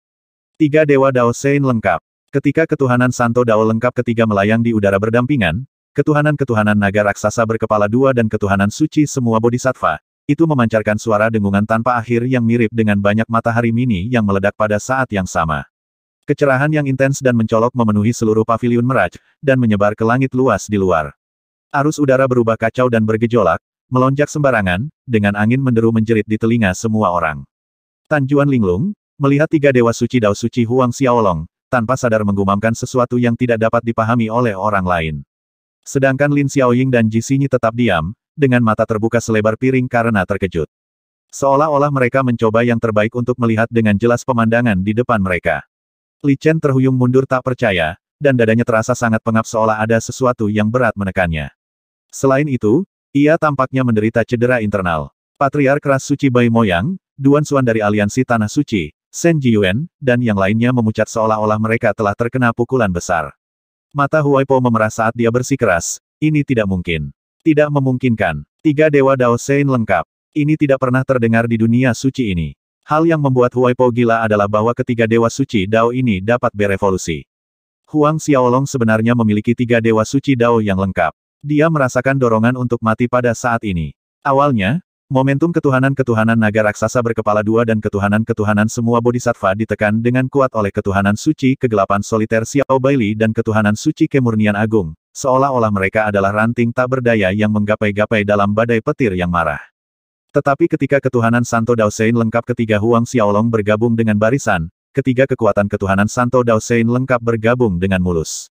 Tiga Dewa Dao Sein lengkap. Ketika ketuhanan Santo Dao lengkap ketiga melayang di udara berdampingan, ketuhanan-ketuhanan naga raksasa berkepala dua dan ketuhanan suci semua bodhisattva, itu memancarkan suara dengungan tanpa akhir yang mirip dengan banyak matahari mini yang meledak pada saat yang sama. Kecerahan yang intens dan mencolok memenuhi seluruh paviliun meraj, dan menyebar ke langit luas di luar. Arus udara berubah kacau dan bergejolak, melonjak sembarangan, dengan angin menderu menjerit di telinga semua orang. Tanjuan Linglung, melihat tiga dewa suci Dao Suci Huang Xiaolong, tanpa sadar menggumamkan sesuatu yang tidak dapat dipahami oleh orang lain. Sedangkan Lin Xiaoying dan Ji Xinyi tetap diam, dengan mata terbuka selebar piring karena terkejut. Seolah-olah mereka mencoba yang terbaik untuk melihat dengan jelas pemandangan di depan mereka. Li Chen terhuyung mundur tak percaya, dan dadanya terasa sangat pengap seolah ada sesuatu yang berat menekannya. Selain itu, ia tampaknya menderita cedera internal. Patriark Ras Suci Bai Moyang, Duan Suan dari Aliansi Tanah Suci, Shen Jiyuan, dan yang lainnya memucat seolah-olah mereka telah terkena pukulan besar. Mata Huaipo memerah saat dia bersikeras, ini tidak mungkin. Tidak memungkinkan. Tiga Dewa Dao Sein lengkap. Ini tidak pernah terdengar di dunia suci ini. Hal yang membuat Huaipo gila adalah bahwa ketiga Dewa Suci Dao ini dapat berevolusi. Huang Xiaolong sebenarnya memiliki tiga Dewa Suci Dao yang lengkap. Dia merasakan dorongan untuk mati pada saat ini. Awalnya, momentum ketuhanan-ketuhanan naga raksasa berkepala dua dan ketuhanan-ketuhanan semua bodhisattva ditekan dengan kuat oleh ketuhanan suci kegelapan soliter Xiao Baili dan ketuhanan suci kemurnian agung, seolah-olah mereka adalah ranting tak berdaya yang menggapai-gapai dalam badai petir yang marah. Tetapi ketika ketuhanan Santo Daosein lengkap ketiga Huang Xiaolong bergabung dengan barisan, ketiga kekuatan ketuhanan Santo Daosein lengkap bergabung dengan mulus.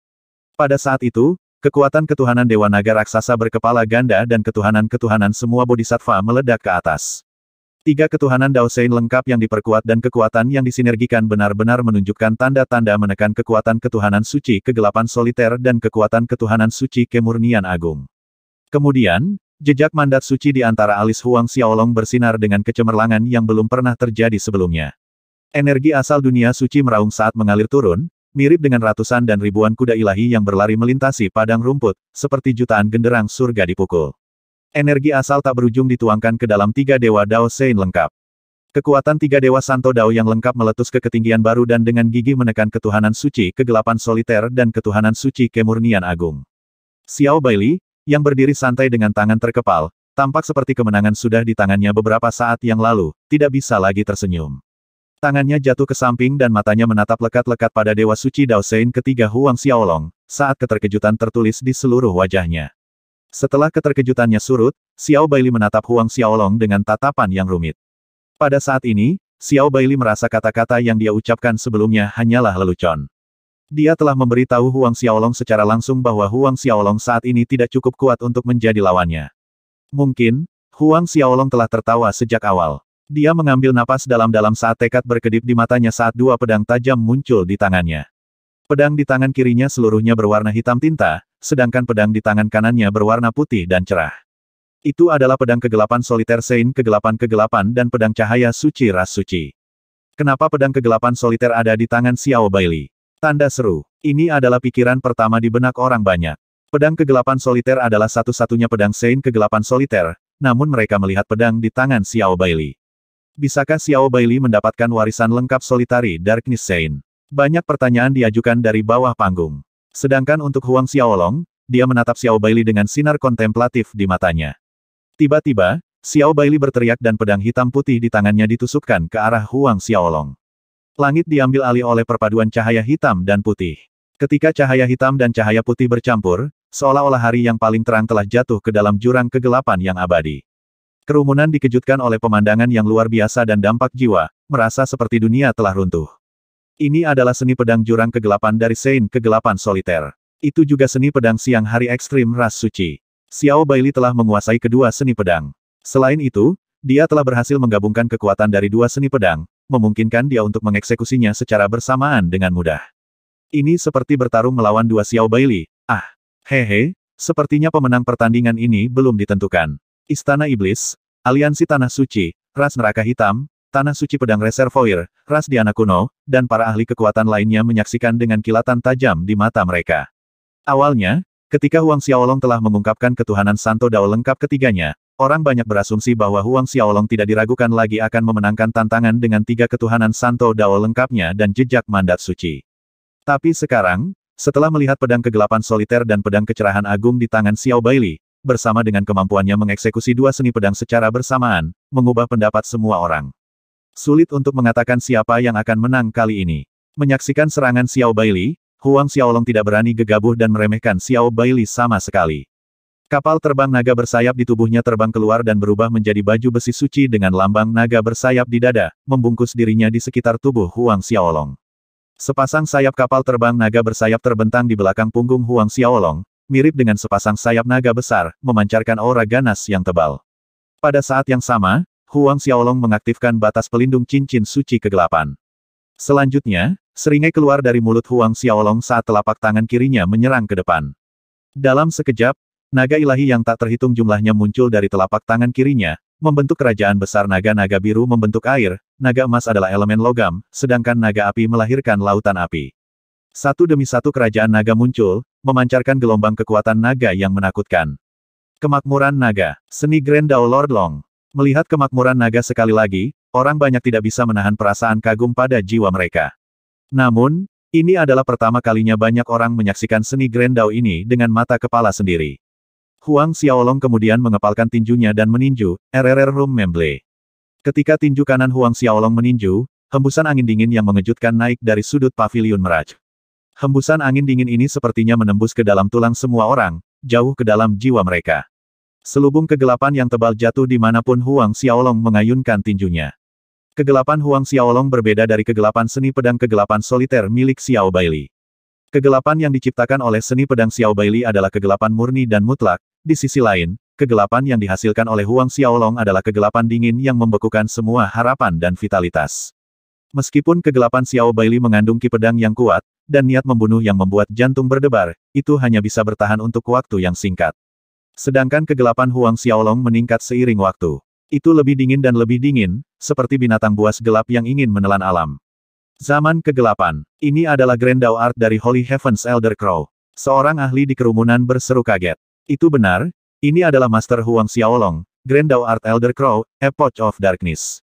Pada saat itu, Kekuatan ketuhanan Dewa Naga Raksasa berkepala ganda dan ketuhanan-ketuhanan semua bodhisattva meledak ke atas. Tiga ketuhanan Dao Sein lengkap yang diperkuat dan kekuatan yang disinergikan benar-benar menunjukkan tanda-tanda menekan kekuatan ketuhanan suci kegelapan soliter dan kekuatan ketuhanan suci kemurnian agung. Kemudian, jejak mandat suci di antara alis Huang Xiaolong bersinar dengan kecemerlangan yang belum pernah terjadi sebelumnya. Energi asal dunia suci meraung saat mengalir turun, Mirip dengan ratusan dan ribuan kuda ilahi yang berlari melintasi padang rumput, seperti jutaan genderang surga dipukul. Energi asal tak berujung dituangkan ke dalam tiga dewa Dao Sein lengkap. Kekuatan tiga dewa Santo Dao yang lengkap meletus ke ketinggian baru dan dengan gigi menekan ketuhanan suci kegelapan soliter dan ketuhanan suci kemurnian agung. Xiao Baili, yang berdiri santai dengan tangan terkepal, tampak seperti kemenangan sudah di tangannya beberapa saat yang lalu, tidak bisa lagi tersenyum. Tangannya jatuh ke samping dan matanya menatap lekat-lekat pada Dewa Suci Dao Sein ketiga Huang Xiaolong, saat keterkejutan tertulis di seluruh wajahnya. Setelah keterkejutannya surut, Xiao Baili menatap Huang Xiaolong dengan tatapan yang rumit. Pada saat ini, Xiao Baili merasa kata-kata yang dia ucapkan sebelumnya hanyalah lelucon. Dia telah memberitahu Huang Xiaolong secara langsung bahwa Huang Xiaolong saat ini tidak cukup kuat untuk menjadi lawannya. Mungkin, Huang Xiaolong telah tertawa sejak awal. Dia mengambil napas dalam-dalam saat tekad berkedip di matanya saat dua pedang tajam muncul di tangannya. Pedang di tangan kirinya seluruhnya berwarna hitam tinta, sedangkan pedang di tangan kanannya berwarna putih dan cerah. Itu adalah pedang kegelapan soliter Sein kegelapan-kegelapan dan pedang cahaya suci ras suci. Kenapa pedang kegelapan soliter ada di tangan Xiao Baili? Tanda seru. Ini adalah pikiran pertama di benak orang banyak. Pedang kegelapan soliter adalah satu-satunya pedang Sein kegelapan soliter, namun mereka melihat pedang di tangan Xiao Baili. Bisakah Xiao Baili mendapatkan warisan lengkap solitari Darkness Sein? Banyak pertanyaan diajukan dari bawah panggung. Sedangkan untuk Huang Xiaolong, dia menatap Xiao Baili dengan sinar kontemplatif di matanya. Tiba-tiba, Xiao Baili berteriak dan pedang hitam putih di tangannya ditusukkan ke arah Huang Xiaolong. Langit diambil alih oleh perpaduan cahaya hitam dan putih. Ketika cahaya hitam dan cahaya putih bercampur, seolah-olah hari yang paling terang telah jatuh ke dalam jurang kegelapan yang abadi. Kerumunan dikejutkan oleh pemandangan yang luar biasa dan dampak jiwa, merasa seperti dunia telah runtuh. Ini adalah seni pedang jurang kegelapan dari Saint kegelapan soliter. Itu juga seni pedang siang hari ekstrim ras suci. Xiao Bailey telah menguasai kedua seni pedang. Selain itu, dia telah berhasil menggabungkan kekuatan dari dua seni pedang, memungkinkan dia untuk mengeksekusinya secara bersamaan dengan mudah. Ini seperti bertarung melawan dua Xiao Bailey. Ah, hehe, sepertinya pemenang pertandingan ini belum ditentukan. Istana Iblis, Aliansi Tanah Suci, Ras Neraka Hitam, Tanah Suci Pedang Reservoir, Ras Diana Kuno, dan para ahli kekuatan lainnya menyaksikan dengan kilatan tajam di mata mereka. Awalnya, ketika Huang Xiaolong telah mengungkapkan ketuhanan Santo Dao lengkap ketiganya, orang banyak berasumsi bahwa Huang Xiaolong tidak diragukan lagi akan memenangkan tantangan dengan tiga ketuhanan Santo Dao lengkapnya dan jejak mandat suci. Tapi sekarang, setelah melihat pedang kegelapan soliter dan pedang kecerahan agung di tangan Xiao Bailey, bersama dengan kemampuannya mengeksekusi dua seni pedang secara bersamaan, mengubah pendapat semua orang. Sulit untuk mengatakan siapa yang akan menang kali ini. Menyaksikan serangan Xiao Bailey, Huang Xiaolong tidak berani gegabah dan meremehkan Xiao Bailey sama sekali. Kapal terbang naga bersayap di tubuhnya terbang keluar dan berubah menjadi baju besi suci dengan lambang naga bersayap di dada, membungkus dirinya di sekitar tubuh Huang Xiaolong. Sepasang sayap kapal terbang naga bersayap terbentang di belakang punggung Huang Xiaolong, mirip dengan sepasang sayap naga besar, memancarkan aura ganas yang tebal. Pada saat yang sama, Huang Xiaolong mengaktifkan batas pelindung cincin suci kegelapan. Selanjutnya, seringai keluar dari mulut Huang Xiaolong saat telapak tangan kirinya menyerang ke depan. Dalam sekejap, naga ilahi yang tak terhitung jumlahnya muncul dari telapak tangan kirinya, membentuk kerajaan besar naga-naga biru membentuk air, naga emas adalah elemen logam, sedangkan naga api melahirkan lautan api. Satu demi satu kerajaan naga muncul, memancarkan gelombang kekuatan naga yang menakutkan. Kemakmuran naga, seni Grand Dao Lord Long. Melihat kemakmuran naga sekali lagi, orang banyak tidak bisa menahan perasaan kagum pada jiwa mereka. Namun, ini adalah pertama kalinya banyak orang menyaksikan seni Grand Dao ini dengan mata kepala sendiri. Huang Xiaolong kemudian mengepalkan tinjunya dan meninju, RRR Room Memble. Ketika tinju kanan Huang Xiaolong meninju, hembusan angin dingin yang mengejutkan naik dari sudut pavilion meraj. Hembusan angin dingin ini sepertinya menembus ke dalam tulang semua orang, jauh ke dalam jiwa mereka. Selubung kegelapan yang tebal jatuh di mana pun Huang Xiaolong mengayunkan tinjunya. Kegelapan Huang Xiaolong berbeda dari kegelapan seni pedang kegelapan soliter milik Xiao Bailey. Kegelapan yang diciptakan oleh seni pedang Xiao Bailey adalah kegelapan murni dan mutlak, di sisi lain, kegelapan yang dihasilkan oleh Huang Xiaolong adalah kegelapan dingin yang membekukan semua harapan dan vitalitas. Meskipun kegelapan Xiao Bailey mengandung ki pedang yang kuat, dan niat membunuh yang membuat jantung berdebar, itu hanya bisa bertahan untuk waktu yang singkat. Sedangkan kegelapan Huang Xiaolong meningkat seiring waktu. Itu lebih dingin dan lebih dingin, seperti binatang buas gelap yang ingin menelan alam. Zaman kegelapan. Ini adalah Grand Dao Art dari Holy Heavens Elder Crow. Seorang ahli di kerumunan berseru kaget. Itu benar, ini adalah Master Huang Xiaolong, Grand Dao Art Elder Crow, Epoch of Darkness.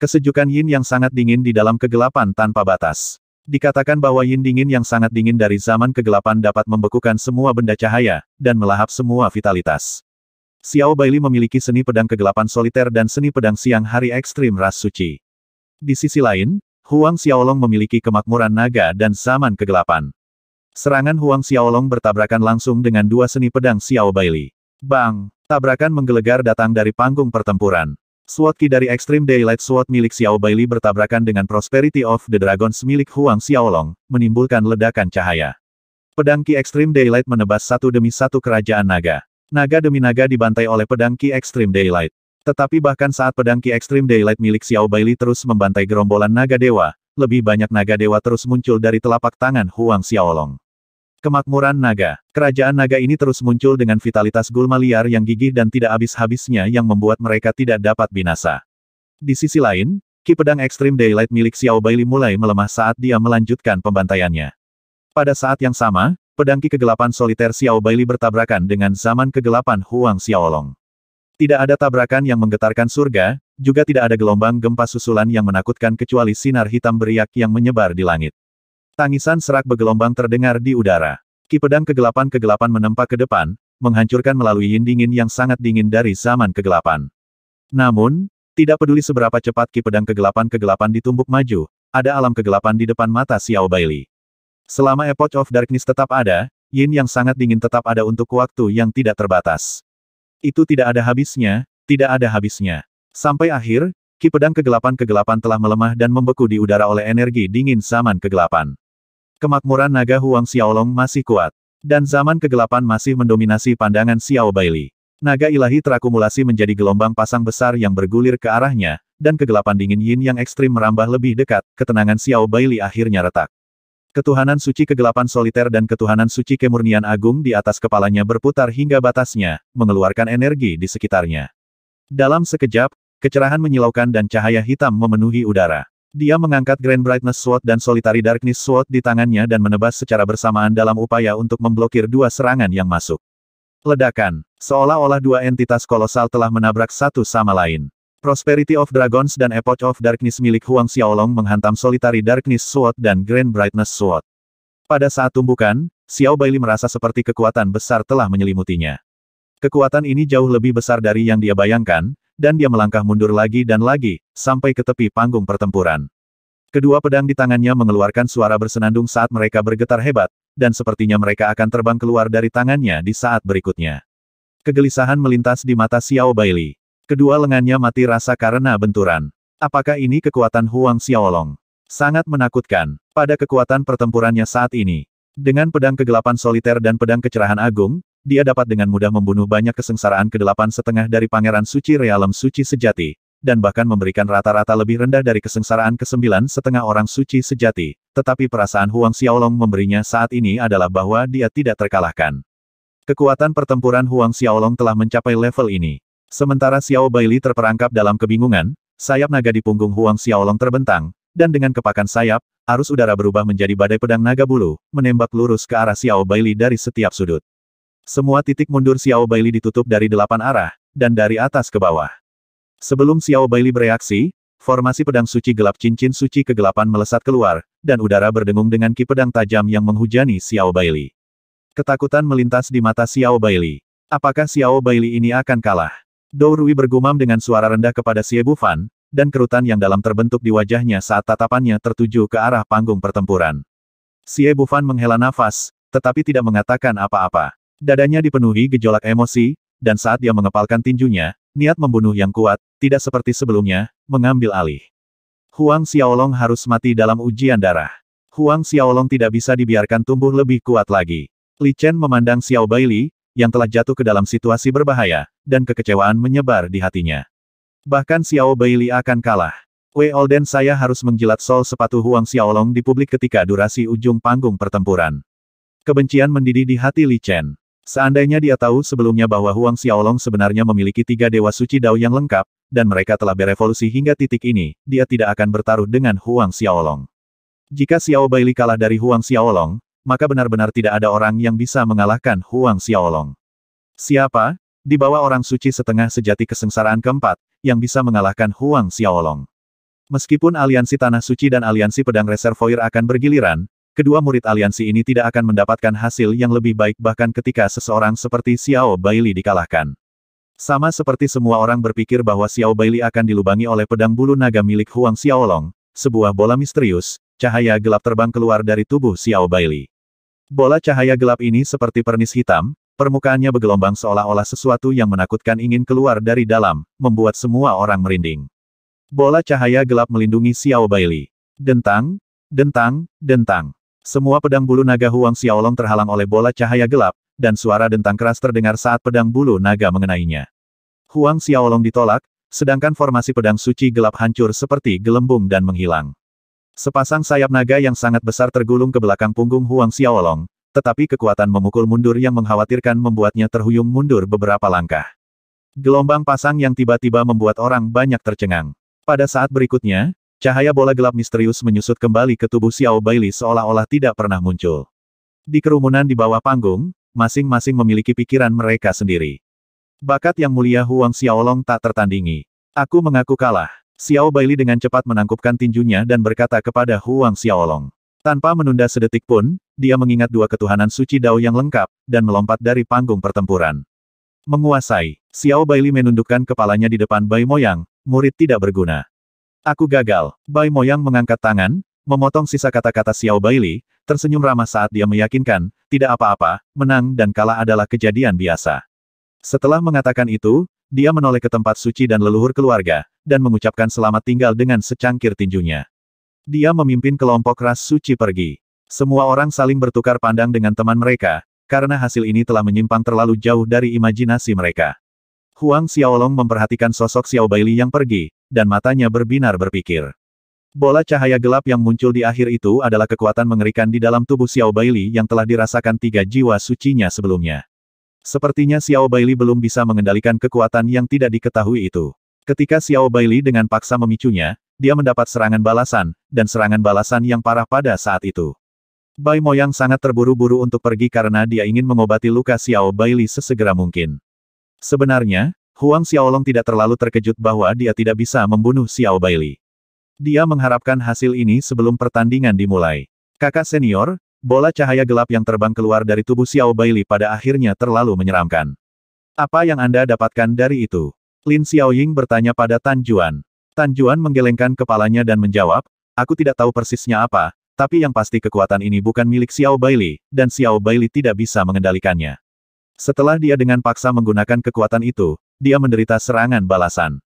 Kesejukan yin yang sangat dingin di dalam kegelapan tanpa batas. Dikatakan bahwa yin dingin yang sangat dingin dari zaman kegelapan dapat membekukan semua benda cahaya, dan melahap semua vitalitas. Xiao Bailey memiliki seni pedang kegelapan soliter dan seni pedang siang hari ekstrim ras suci. Di sisi lain, Huang Xiaolong memiliki kemakmuran naga dan zaman kegelapan. Serangan Huang Xiaolong bertabrakan langsung dengan dua seni pedang Xiao Bailey. Bang! Tabrakan menggelegar datang dari panggung pertempuran. Sword Ki dari Extreme Daylight Sword milik Xiao Bailey bertabrakan dengan Prosperity of the Dragons milik Huang Xiaolong, menimbulkan ledakan cahaya. Pedang Ki Extreme Daylight menebas satu demi satu kerajaan naga. Naga demi naga dibantai oleh pedang Ki Extreme Daylight. Tetapi bahkan saat pedang Ki Extreme Daylight milik Xiao Bailey terus membantai gerombolan naga dewa, lebih banyak naga dewa terus muncul dari telapak tangan Huang Xiaolong. Kemakmuran naga. Kerajaan naga ini terus muncul dengan vitalitas gulma liar yang gigih dan tidak habis-habisnya yang membuat mereka tidak dapat binasa. Di sisi lain, Ki Pedang Extreme Daylight milik Xiao Bailey mulai melemah saat dia melanjutkan pembantaiannya. Pada saat yang sama, pedang Ki Kegelapan Soliter Xiao Bailey bertabrakan dengan zaman kegelapan Huang Xiaolong. Tidak ada tabrakan yang menggetarkan surga, juga tidak ada gelombang gempa susulan yang menakutkan kecuali sinar hitam beriak yang menyebar di langit. Tangisan serak bergelombang terdengar di udara. Ki pedang kegelapan-kegelapan menempa ke depan, menghancurkan melalui yin dingin yang sangat dingin dari zaman kegelapan. Namun, tidak peduli seberapa cepat ki pedang kegelapan-kegelapan ditumbuk maju, ada alam kegelapan di depan mata Xiao Bailey. Selama Epoch of Darkness tetap ada, yin yang sangat dingin tetap ada untuk waktu yang tidak terbatas. Itu tidak ada habisnya, tidak ada habisnya. Sampai akhir, ki pedang kegelapan-kegelapan telah melemah dan membeku di udara oleh energi dingin zaman kegelapan. Kemakmuran naga Huang Xiaolong masih kuat. Dan zaman kegelapan masih mendominasi pandangan Xiao Baili. Naga ilahi terakumulasi menjadi gelombang pasang besar yang bergulir ke arahnya, dan kegelapan dingin yin yang ekstrim merambah lebih dekat, ketenangan Xiao Baili akhirnya retak. Ketuhanan suci kegelapan soliter dan ketuhanan suci kemurnian agung di atas kepalanya berputar hingga batasnya, mengeluarkan energi di sekitarnya. Dalam sekejap, kecerahan menyilaukan dan cahaya hitam memenuhi udara. Dia mengangkat Grand Brightness Sword dan Solitary Darkness Sword di tangannya dan menebas secara bersamaan dalam upaya untuk memblokir dua serangan yang masuk. Ledakan, seolah-olah dua entitas kolosal telah menabrak satu sama lain. Prosperity of Dragons dan Epoch of Darkness milik Huang Xiaolong menghantam Solitary Darkness Sword dan Grand Brightness Sword. Pada saat tumbukan, Xiao Bailey merasa seperti kekuatan besar telah menyelimutinya. Kekuatan ini jauh lebih besar dari yang dia bayangkan, dan dia melangkah mundur lagi dan lagi, sampai ke tepi panggung pertempuran. Kedua pedang di tangannya mengeluarkan suara bersenandung saat mereka bergetar hebat, dan sepertinya mereka akan terbang keluar dari tangannya di saat berikutnya. Kegelisahan melintas di mata Xiao Bailey. Kedua lengannya mati rasa karena benturan. Apakah ini kekuatan Huang Xiaolong? Sangat menakutkan. Pada kekuatan pertempurannya saat ini, dengan pedang kegelapan soliter dan pedang kecerahan agung, dia dapat dengan mudah membunuh banyak kesengsaraan kedelapan setengah dari pangeran suci realem suci sejati, dan bahkan memberikan rata-rata lebih rendah dari kesengsaraan kesembilan setengah orang suci sejati, tetapi perasaan Huang Xiaolong memberinya saat ini adalah bahwa dia tidak terkalahkan. Kekuatan pertempuran Huang Xiaolong telah mencapai level ini. Sementara Xiao Baili terperangkap dalam kebingungan, sayap naga di punggung Huang Xiaolong terbentang, dan dengan kepakan sayap, arus udara berubah menjadi badai pedang naga bulu, menembak lurus ke arah Xiao Baili dari setiap sudut. Semua titik mundur Xiao Baili ditutup dari delapan arah, dan dari atas ke bawah. Sebelum Xiao Baili bereaksi, formasi pedang suci gelap cincin suci kegelapan melesat keluar, dan udara berdengung dengan ki pedang tajam yang menghujani Xiao Baili. Ketakutan melintas di mata Xiao Baili. Apakah Xiao Baili ini akan kalah? Dou Rui bergumam dengan suara rendah kepada Xie Bufan, dan kerutan yang dalam terbentuk di wajahnya saat tatapannya tertuju ke arah panggung pertempuran. Xie Bufan menghela nafas, tetapi tidak mengatakan apa-apa. Dadanya dipenuhi gejolak emosi, dan saat dia mengepalkan tinjunya, niat membunuh yang kuat, tidak seperti sebelumnya, mengambil alih. Huang Xiaolong harus mati dalam ujian darah. Huang Xiaolong tidak bisa dibiarkan tumbuh lebih kuat lagi. Li Chen memandang Xiao Baili, yang telah jatuh ke dalam situasi berbahaya, dan kekecewaan menyebar di hatinya. Bahkan Xiao Baili akan kalah. Wei Olden saya harus menjilat sol sepatu Huang Xiaolong di publik ketika durasi ujung panggung pertempuran. Kebencian mendidih di hati Li Chen. Seandainya dia tahu sebelumnya bahwa Huang Xiaolong sebenarnya memiliki tiga dewa suci Dao yang lengkap, dan mereka telah berevolusi hingga titik ini, dia tidak akan bertaruh dengan Huang Xiaolong. Jika Xiao Baili kalah dari Huang Xiaolong, maka benar-benar tidak ada orang yang bisa mengalahkan Huang Xiaolong. Siapa? Di bawah orang suci setengah sejati kesengsaraan keempat, yang bisa mengalahkan Huang Xiaolong. Meskipun aliansi Tanah Suci dan aliansi Pedang Reservoir akan bergiliran, kedua murid aliansi ini tidak akan mendapatkan hasil yang lebih baik bahkan ketika seseorang seperti Xiao Baili dikalahkan. Sama seperti semua orang berpikir bahwa Xiao Baili akan dilubangi oleh pedang bulu naga milik Huang Xiaolong, sebuah bola misterius, cahaya gelap terbang keluar dari tubuh Xiao Baili. Bola cahaya gelap ini seperti pernis hitam, permukaannya bergelombang seolah-olah sesuatu yang menakutkan ingin keluar dari dalam, membuat semua orang merinding. Bola cahaya gelap melindungi Xiao Baili. Dentang, dentang, dentang. Semua pedang bulu naga Huang Xiaolong terhalang oleh bola cahaya gelap, dan suara dentang keras terdengar saat pedang bulu naga mengenainya. Huang Xiaolong ditolak, sedangkan formasi pedang suci gelap hancur seperti gelembung dan menghilang. Sepasang sayap naga yang sangat besar tergulung ke belakang punggung Huang Xiaolong, tetapi kekuatan memukul mundur yang mengkhawatirkan membuatnya terhuyung mundur beberapa langkah. Gelombang pasang yang tiba-tiba membuat orang banyak tercengang. Pada saat berikutnya, Cahaya bola gelap misterius menyusut kembali ke tubuh Xiao Baili seolah-olah tidak pernah muncul. Di kerumunan di bawah panggung, masing-masing memiliki pikiran mereka sendiri. Bakat yang mulia Huang Xiaolong tak tertandingi. Aku mengaku kalah. Xiao Baili dengan cepat menangkupkan tinjunya dan berkata kepada Huang Xiaolong. Tanpa menunda sedetik pun, dia mengingat dua ketuhanan suci Dao yang lengkap, dan melompat dari panggung pertempuran. Menguasai, Xiao Baili menundukkan kepalanya di depan Bai Moyang, murid tidak berguna. Aku gagal. Bai Moyang mengangkat tangan, memotong sisa kata-kata Xiao Baili, tersenyum ramah saat dia meyakinkan, tidak apa-apa, menang dan kalah adalah kejadian biasa. Setelah mengatakan itu, dia menoleh ke tempat suci dan leluhur keluarga, dan mengucapkan selamat tinggal dengan secangkir tinjunya. Dia memimpin kelompok ras suci pergi. Semua orang saling bertukar pandang dengan teman mereka, karena hasil ini telah menyimpang terlalu jauh dari imajinasi mereka. Huang Xiaolong memperhatikan sosok Xiao Bailey yang pergi, dan matanya berbinar berpikir. Bola cahaya gelap yang muncul di akhir itu adalah kekuatan mengerikan di dalam tubuh Xiao Bailey yang telah dirasakan tiga jiwa sucinya sebelumnya. Sepertinya Xiao Bailey belum bisa mengendalikan kekuatan yang tidak diketahui itu. Ketika Xiao Bailey dengan paksa memicunya, dia mendapat serangan balasan, dan serangan balasan yang parah pada saat itu. Bai Moyang sangat terburu-buru untuk pergi karena dia ingin mengobati luka Xiao Bailey sesegera mungkin. Sebenarnya, Huang Xiaolong tidak terlalu terkejut bahwa dia tidak bisa membunuh Xiao Bailey. Dia mengharapkan hasil ini sebelum pertandingan dimulai. Kakak senior, Bola cahaya gelap yang terbang keluar dari tubuh Xiao Bailey pada akhirnya terlalu menyeramkan. Apa yang Anda dapatkan dari itu? Lin Xiaoying bertanya pada Tan Juan. Tan Juan menggelengkan kepalanya dan menjawab, aku tidak tahu persisnya apa, tapi yang pasti kekuatan ini bukan milik Xiao Bailey, dan Xiao Bailey tidak bisa mengendalikannya. Setelah dia dengan paksa menggunakan kekuatan itu, dia menderita serangan balasan.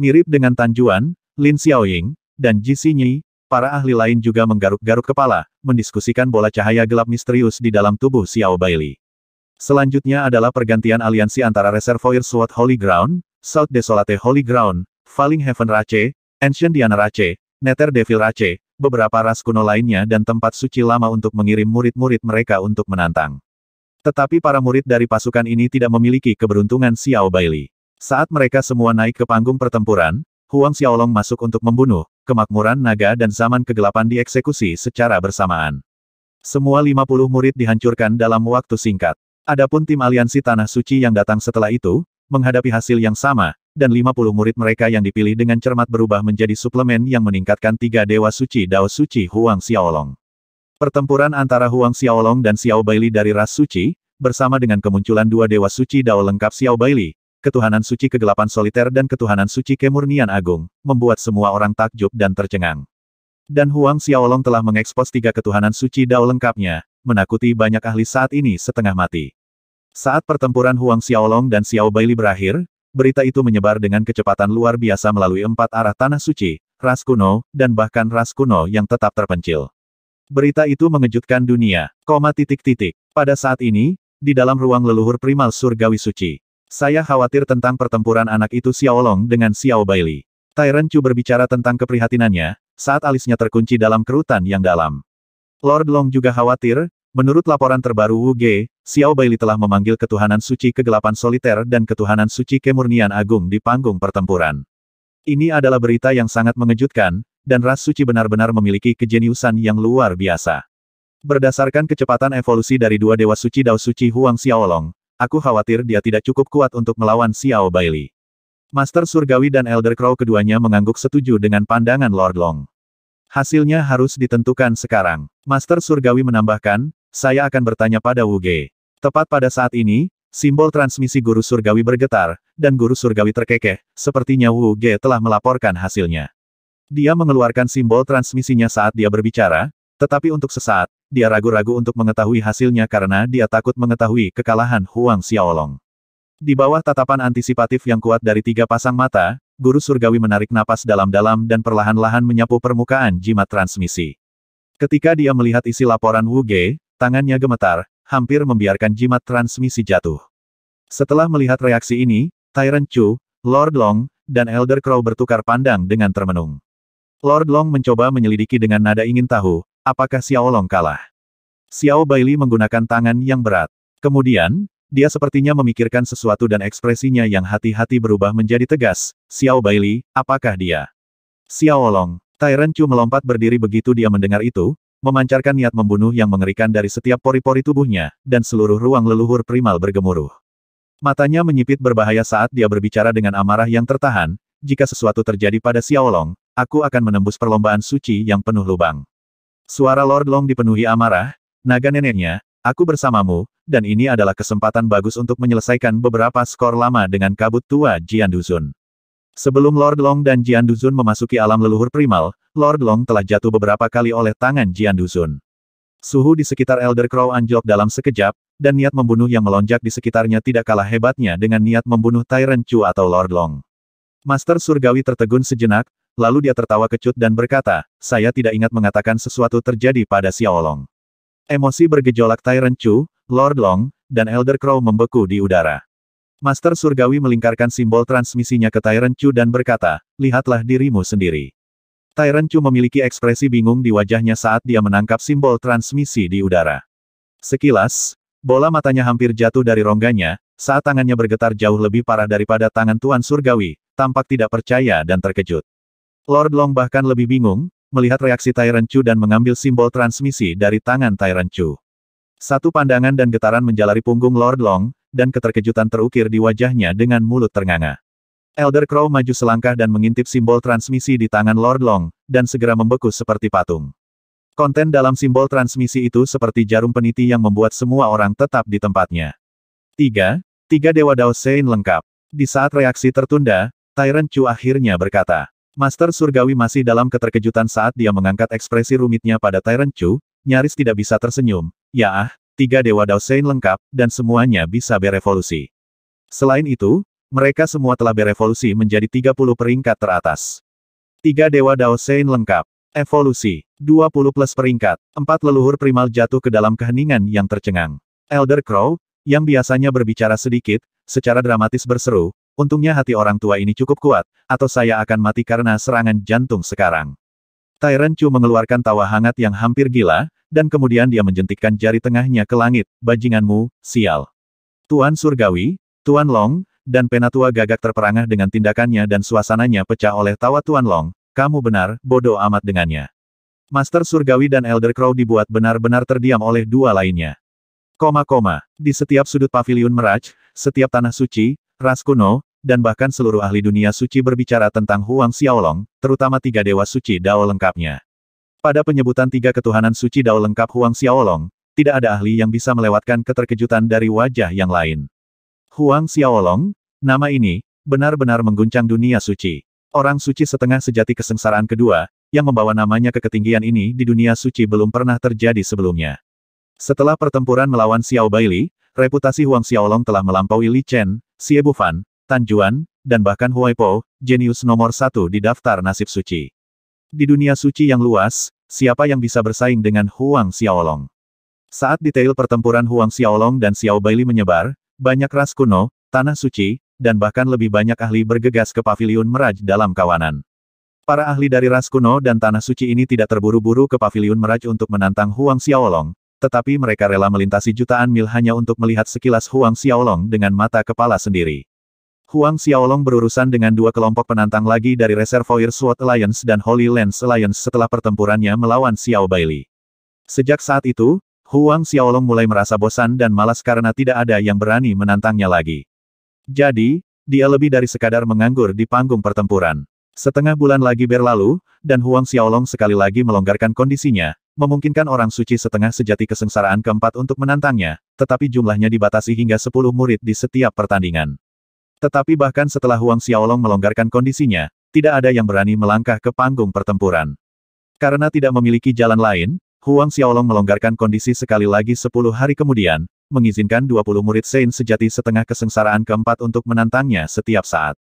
Mirip dengan Tan Juan, Lin Xiaoying, dan Ji Xinyi, Para ahli lain juga menggaruk-garuk kepala, mendiskusikan bola cahaya gelap misterius di dalam tubuh Xiao Bailey. Selanjutnya adalah pergantian aliansi antara Reservoir Sword Holy Ground, South Desolate Holy Ground, Falling Heaven Rache, Ancient Diana Rache, Nether Devil Rache, beberapa ras kuno lainnya dan tempat suci lama untuk mengirim murid-murid mereka untuk menantang. Tetapi para murid dari pasukan ini tidak memiliki keberuntungan Xiao Bailey. Saat mereka semua naik ke panggung pertempuran, Huang Xiaolong masuk untuk membunuh, kemakmuran naga dan zaman kegelapan dieksekusi secara bersamaan. Semua 50 murid dihancurkan dalam waktu singkat. Adapun tim aliansi Tanah Suci yang datang setelah itu, menghadapi hasil yang sama, dan 50 murid mereka yang dipilih dengan cermat berubah menjadi suplemen yang meningkatkan tiga Dewa Suci Dao Suci Huang Xiaolong. Pertempuran antara Huang Xiaolong dan Xiao Bailey dari ras suci, bersama dengan kemunculan dua Dewa Suci Dao lengkap Xiao Bailey, ketuhanan suci kegelapan soliter dan ketuhanan suci kemurnian agung, membuat semua orang takjub dan tercengang. Dan Huang Xiaolong telah mengekspos tiga ketuhanan suci Dao lengkapnya, menakuti banyak ahli saat ini setengah mati. Saat pertempuran Huang Xiaolong dan Xiao Bailey berakhir, berita itu menyebar dengan kecepatan luar biasa melalui empat arah tanah suci, ras kuno, dan bahkan ras kuno yang tetap terpencil. Berita itu mengejutkan dunia, koma titik-titik. Pada saat ini, di dalam ruang leluhur primal surgawi suci, saya khawatir tentang pertempuran anak itu Xiaolong dengan Xiao Bailey. Tyrant Chu berbicara tentang keprihatinannya, saat alisnya terkunci dalam kerutan yang dalam. Lord Long juga khawatir, menurut laporan terbaru Wu Ge, Xiao Bailey telah memanggil ketuhanan suci kegelapan soliter dan ketuhanan suci kemurnian agung di panggung pertempuran. Ini adalah berita yang sangat mengejutkan, dan ras suci benar-benar memiliki kejeniusan yang luar biasa. Berdasarkan kecepatan evolusi dari dua dewa suci Dao Suci Huang Xiaolong, Aku khawatir dia tidak cukup kuat untuk melawan Xiao Bailey. Master Surgawi dan Elder Crow keduanya mengangguk setuju dengan pandangan Lord Long. Hasilnya harus ditentukan sekarang. Master Surgawi menambahkan, saya akan bertanya pada Wu Ge. Tepat pada saat ini, simbol transmisi Guru Surgawi bergetar, dan Guru Surgawi terkekeh, sepertinya Wu Ge telah melaporkan hasilnya. Dia mengeluarkan simbol transmisinya saat dia berbicara, tetapi untuk sesaat, dia ragu-ragu untuk mengetahui hasilnya karena dia takut mengetahui kekalahan Huang Xiaolong. Di bawah tatapan antisipatif yang kuat dari tiga pasang mata, guru surgawi menarik napas dalam-dalam dan perlahan-lahan menyapu permukaan jimat transmisi. Ketika dia melihat isi laporan Wu Ge, tangannya gemetar, hampir membiarkan jimat transmisi jatuh. Setelah melihat reaksi ini, Tyrant Chu, Lord Long, dan Elder Crow bertukar pandang dengan termenung. Lord Long mencoba menyelidiki dengan nada ingin tahu, Apakah Xiao Long kalah? Xiao Bailey menggunakan tangan yang berat. Kemudian, dia sepertinya memikirkan sesuatu dan ekspresinya yang hati-hati berubah menjadi tegas. Xiao Bailey, apakah dia? Xiao Long. Tyrant Chu melompat berdiri begitu dia mendengar itu, memancarkan niat membunuh yang mengerikan dari setiap pori-pori tubuhnya, dan seluruh ruang leluhur primal bergemuruh. Matanya menyipit berbahaya saat dia berbicara dengan amarah yang tertahan, jika sesuatu terjadi pada Xiao Long, aku akan menembus perlombaan suci yang penuh lubang. Suara Lord Long dipenuhi amarah, naga neneknya, aku bersamamu, dan ini adalah kesempatan bagus untuk menyelesaikan beberapa skor lama dengan kabut tua Jian Duzun. Sebelum Lord Long dan Jian Duzun memasuki alam leluhur primal, Lord Long telah jatuh beberapa kali oleh tangan Jian Duzun. Suhu di sekitar Elder Crow anjlok dalam sekejap, dan niat membunuh yang melonjak di sekitarnya tidak kalah hebatnya dengan niat membunuh Tyrant Chu atau Lord Long. Master Surgawi tertegun sejenak, lalu dia tertawa kecut dan berkata, saya tidak ingat mengatakan sesuatu terjadi pada Xiao Long. Emosi bergejolak Tyrant Chu, Lord Long, dan Elder Crow membeku di udara. Master Surgawi melingkarkan simbol transmisinya ke Tyrant Chu dan berkata, lihatlah dirimu sendiri. Tyrant Chu memiliki ekspresi bingung di wajahnya saat dia menangkap simbol transmisi di udara. Sekilas, bola matanya hampir jatuh dari rongganya, saat tangannya bergetar jauh lebih parah daripada tangan Tuan Surgawi, tampak tidak percaya dan terkejut. Lord Long bahkan lebih bingung, melihat reaksi Tyrant Chu dan mengambil simbol transmisi dari tangan Tyrant Chu. Satu pandangan dan getaran menjalari punggung Lord Long, dan keterkejutan terukir di wajahnya dengan mulut ternganga. Elder Crow maju selangkah dan mengintip simbol transmisi di tangan Lord Long, dan segera membeku seperti patung. Konten dalam simbol transmisi itu seperti jarum peniti yang membuat semua orang tetap di tempatnya. Tiga, tiga Dewa Dao Sein lengkap. Di saat reaksi tertunda, Tyrant Chu akhirnya berkata, Master Surgawi masih dalam keterkejutan saat dia mengangkat ekspresi rumitnya pada Tyrant Chu, nyaris tidak bisa tersenyum. Ya ah, tiga Dewa Dao Sein lengkap, dan semuanya bisa berevolusi. Selain itu, mereka semua telah berevolusi menjadi 30 peringkat teratas. Tiga Dewa Dao Sein lengkap. Evolusi. 20 plus peringkat. Empat leluhur primal jatuh ke dalam keheningan yang tercengang. Elder Crow, yang biasanya berbicara sedikit, secara dramatis berseru, Untungnya hati orang tua ini cukup kuat, atau saya akan mati karena serangan jantung sekarang. Tyrant Chu mengeluarkan tawa hangat yang hampir gila, dan kemudian dia menjentikkan jari tengahnya ke langit, bajinganmu, sial. Tuan Surgawi, Tuan Long, dan Penatua gagak terperangah dengan tindakannya dan suasananya pecah oleh tawa Tuan Long, kamu benar, bodoh amat dengannya. Master Surgawi dan Elder Crow dibuat benar-benar terdiam oleh dua lainnya. Koma-koma, di setiap sudut paviliun Meraj, setiap tanah suci, ras kuno, dan bahkan seluruh ahli dunia suci berbicara tentang Huang Xiaolong, terutama tiga dewa suci Dao lengkapnya. Pada penyebutan tiga ketuhanan suci Dao lengkap Huang Xiaolong, tidak ada ahli yang bisa melewatkan keterkejutan dari wajah yang lain. Huang Xiaolong, nama ini, benar-benar mengguncang dunia suci. Orang suci setengah sejati kesengsaraan kedua, yang membawa namanya ke ketinggian ini di dunia suci belum pernah terjadi sebelumnya. Setelah pertempuran melawan Xiao Baili, reputasi Huang Xiaolong telah melampaui Li Chen, Xie Bufan, Tan Juan, dan bahkan Huai Po, jenius nomor satu di daftar nasib suci. Di dunia suci yang luas, siapa yang bisa bersaing dengan Huang Xiaolong? Saat detail pertempuran Huang Xiaolong dan Xiao Baili menyebar, banyak ras kuno, tanah suci, dan bahkan lebih banyak ahli bergegas ke paviliun Meraj dalam kawanan. Para ahli dari ras kuno dan tanah suci ini tidak terburu-buru ke paviliun Meraj untuk menantang Huang Xiaolong, tetapi mereka rela melintasi jutaan mil hanya untuk melihat sekilas Huang Xiaolong dengan mata kepala sendiri. Huang Xiaolong berurusan dengan dua kelompok penantang lagi dari Reservoir Sword Alliance dan Holy Lands Alliance setelah pertempurannya melawan Xiao Baili. Sejak saat itu, Huang Xiaolong mulai merasa bosan dan malas karena tidak ada yang berani menantangnya lagi. Jadi, dia lebih dari sekadar menganggur di panggung pertempuran. Setengah bulan lagi berlalu, dan Huang Xiaolong sekali lagi melonggarkan kondisinya, memungkinkan orang suci setengah sejati kesengsaraan keempat untuk menantangnya, tetapi jumlahnya dibatasi hingga 10 murid di setiap pertandingan. Tetapi bahkan setelah Huang Xiaolong melonggarkan kondisinya, tidak ada yang berani melangkah ke panggung pertempuran. Karena tidak memiliki jalan lain, Huang Xiaolong melonggarkan kondisi sekali lagi 10 hari kemudian, mengizinkan 20 murid Sein sejati setengah kesengsaraan keempat untuk menantangnya setiap saat.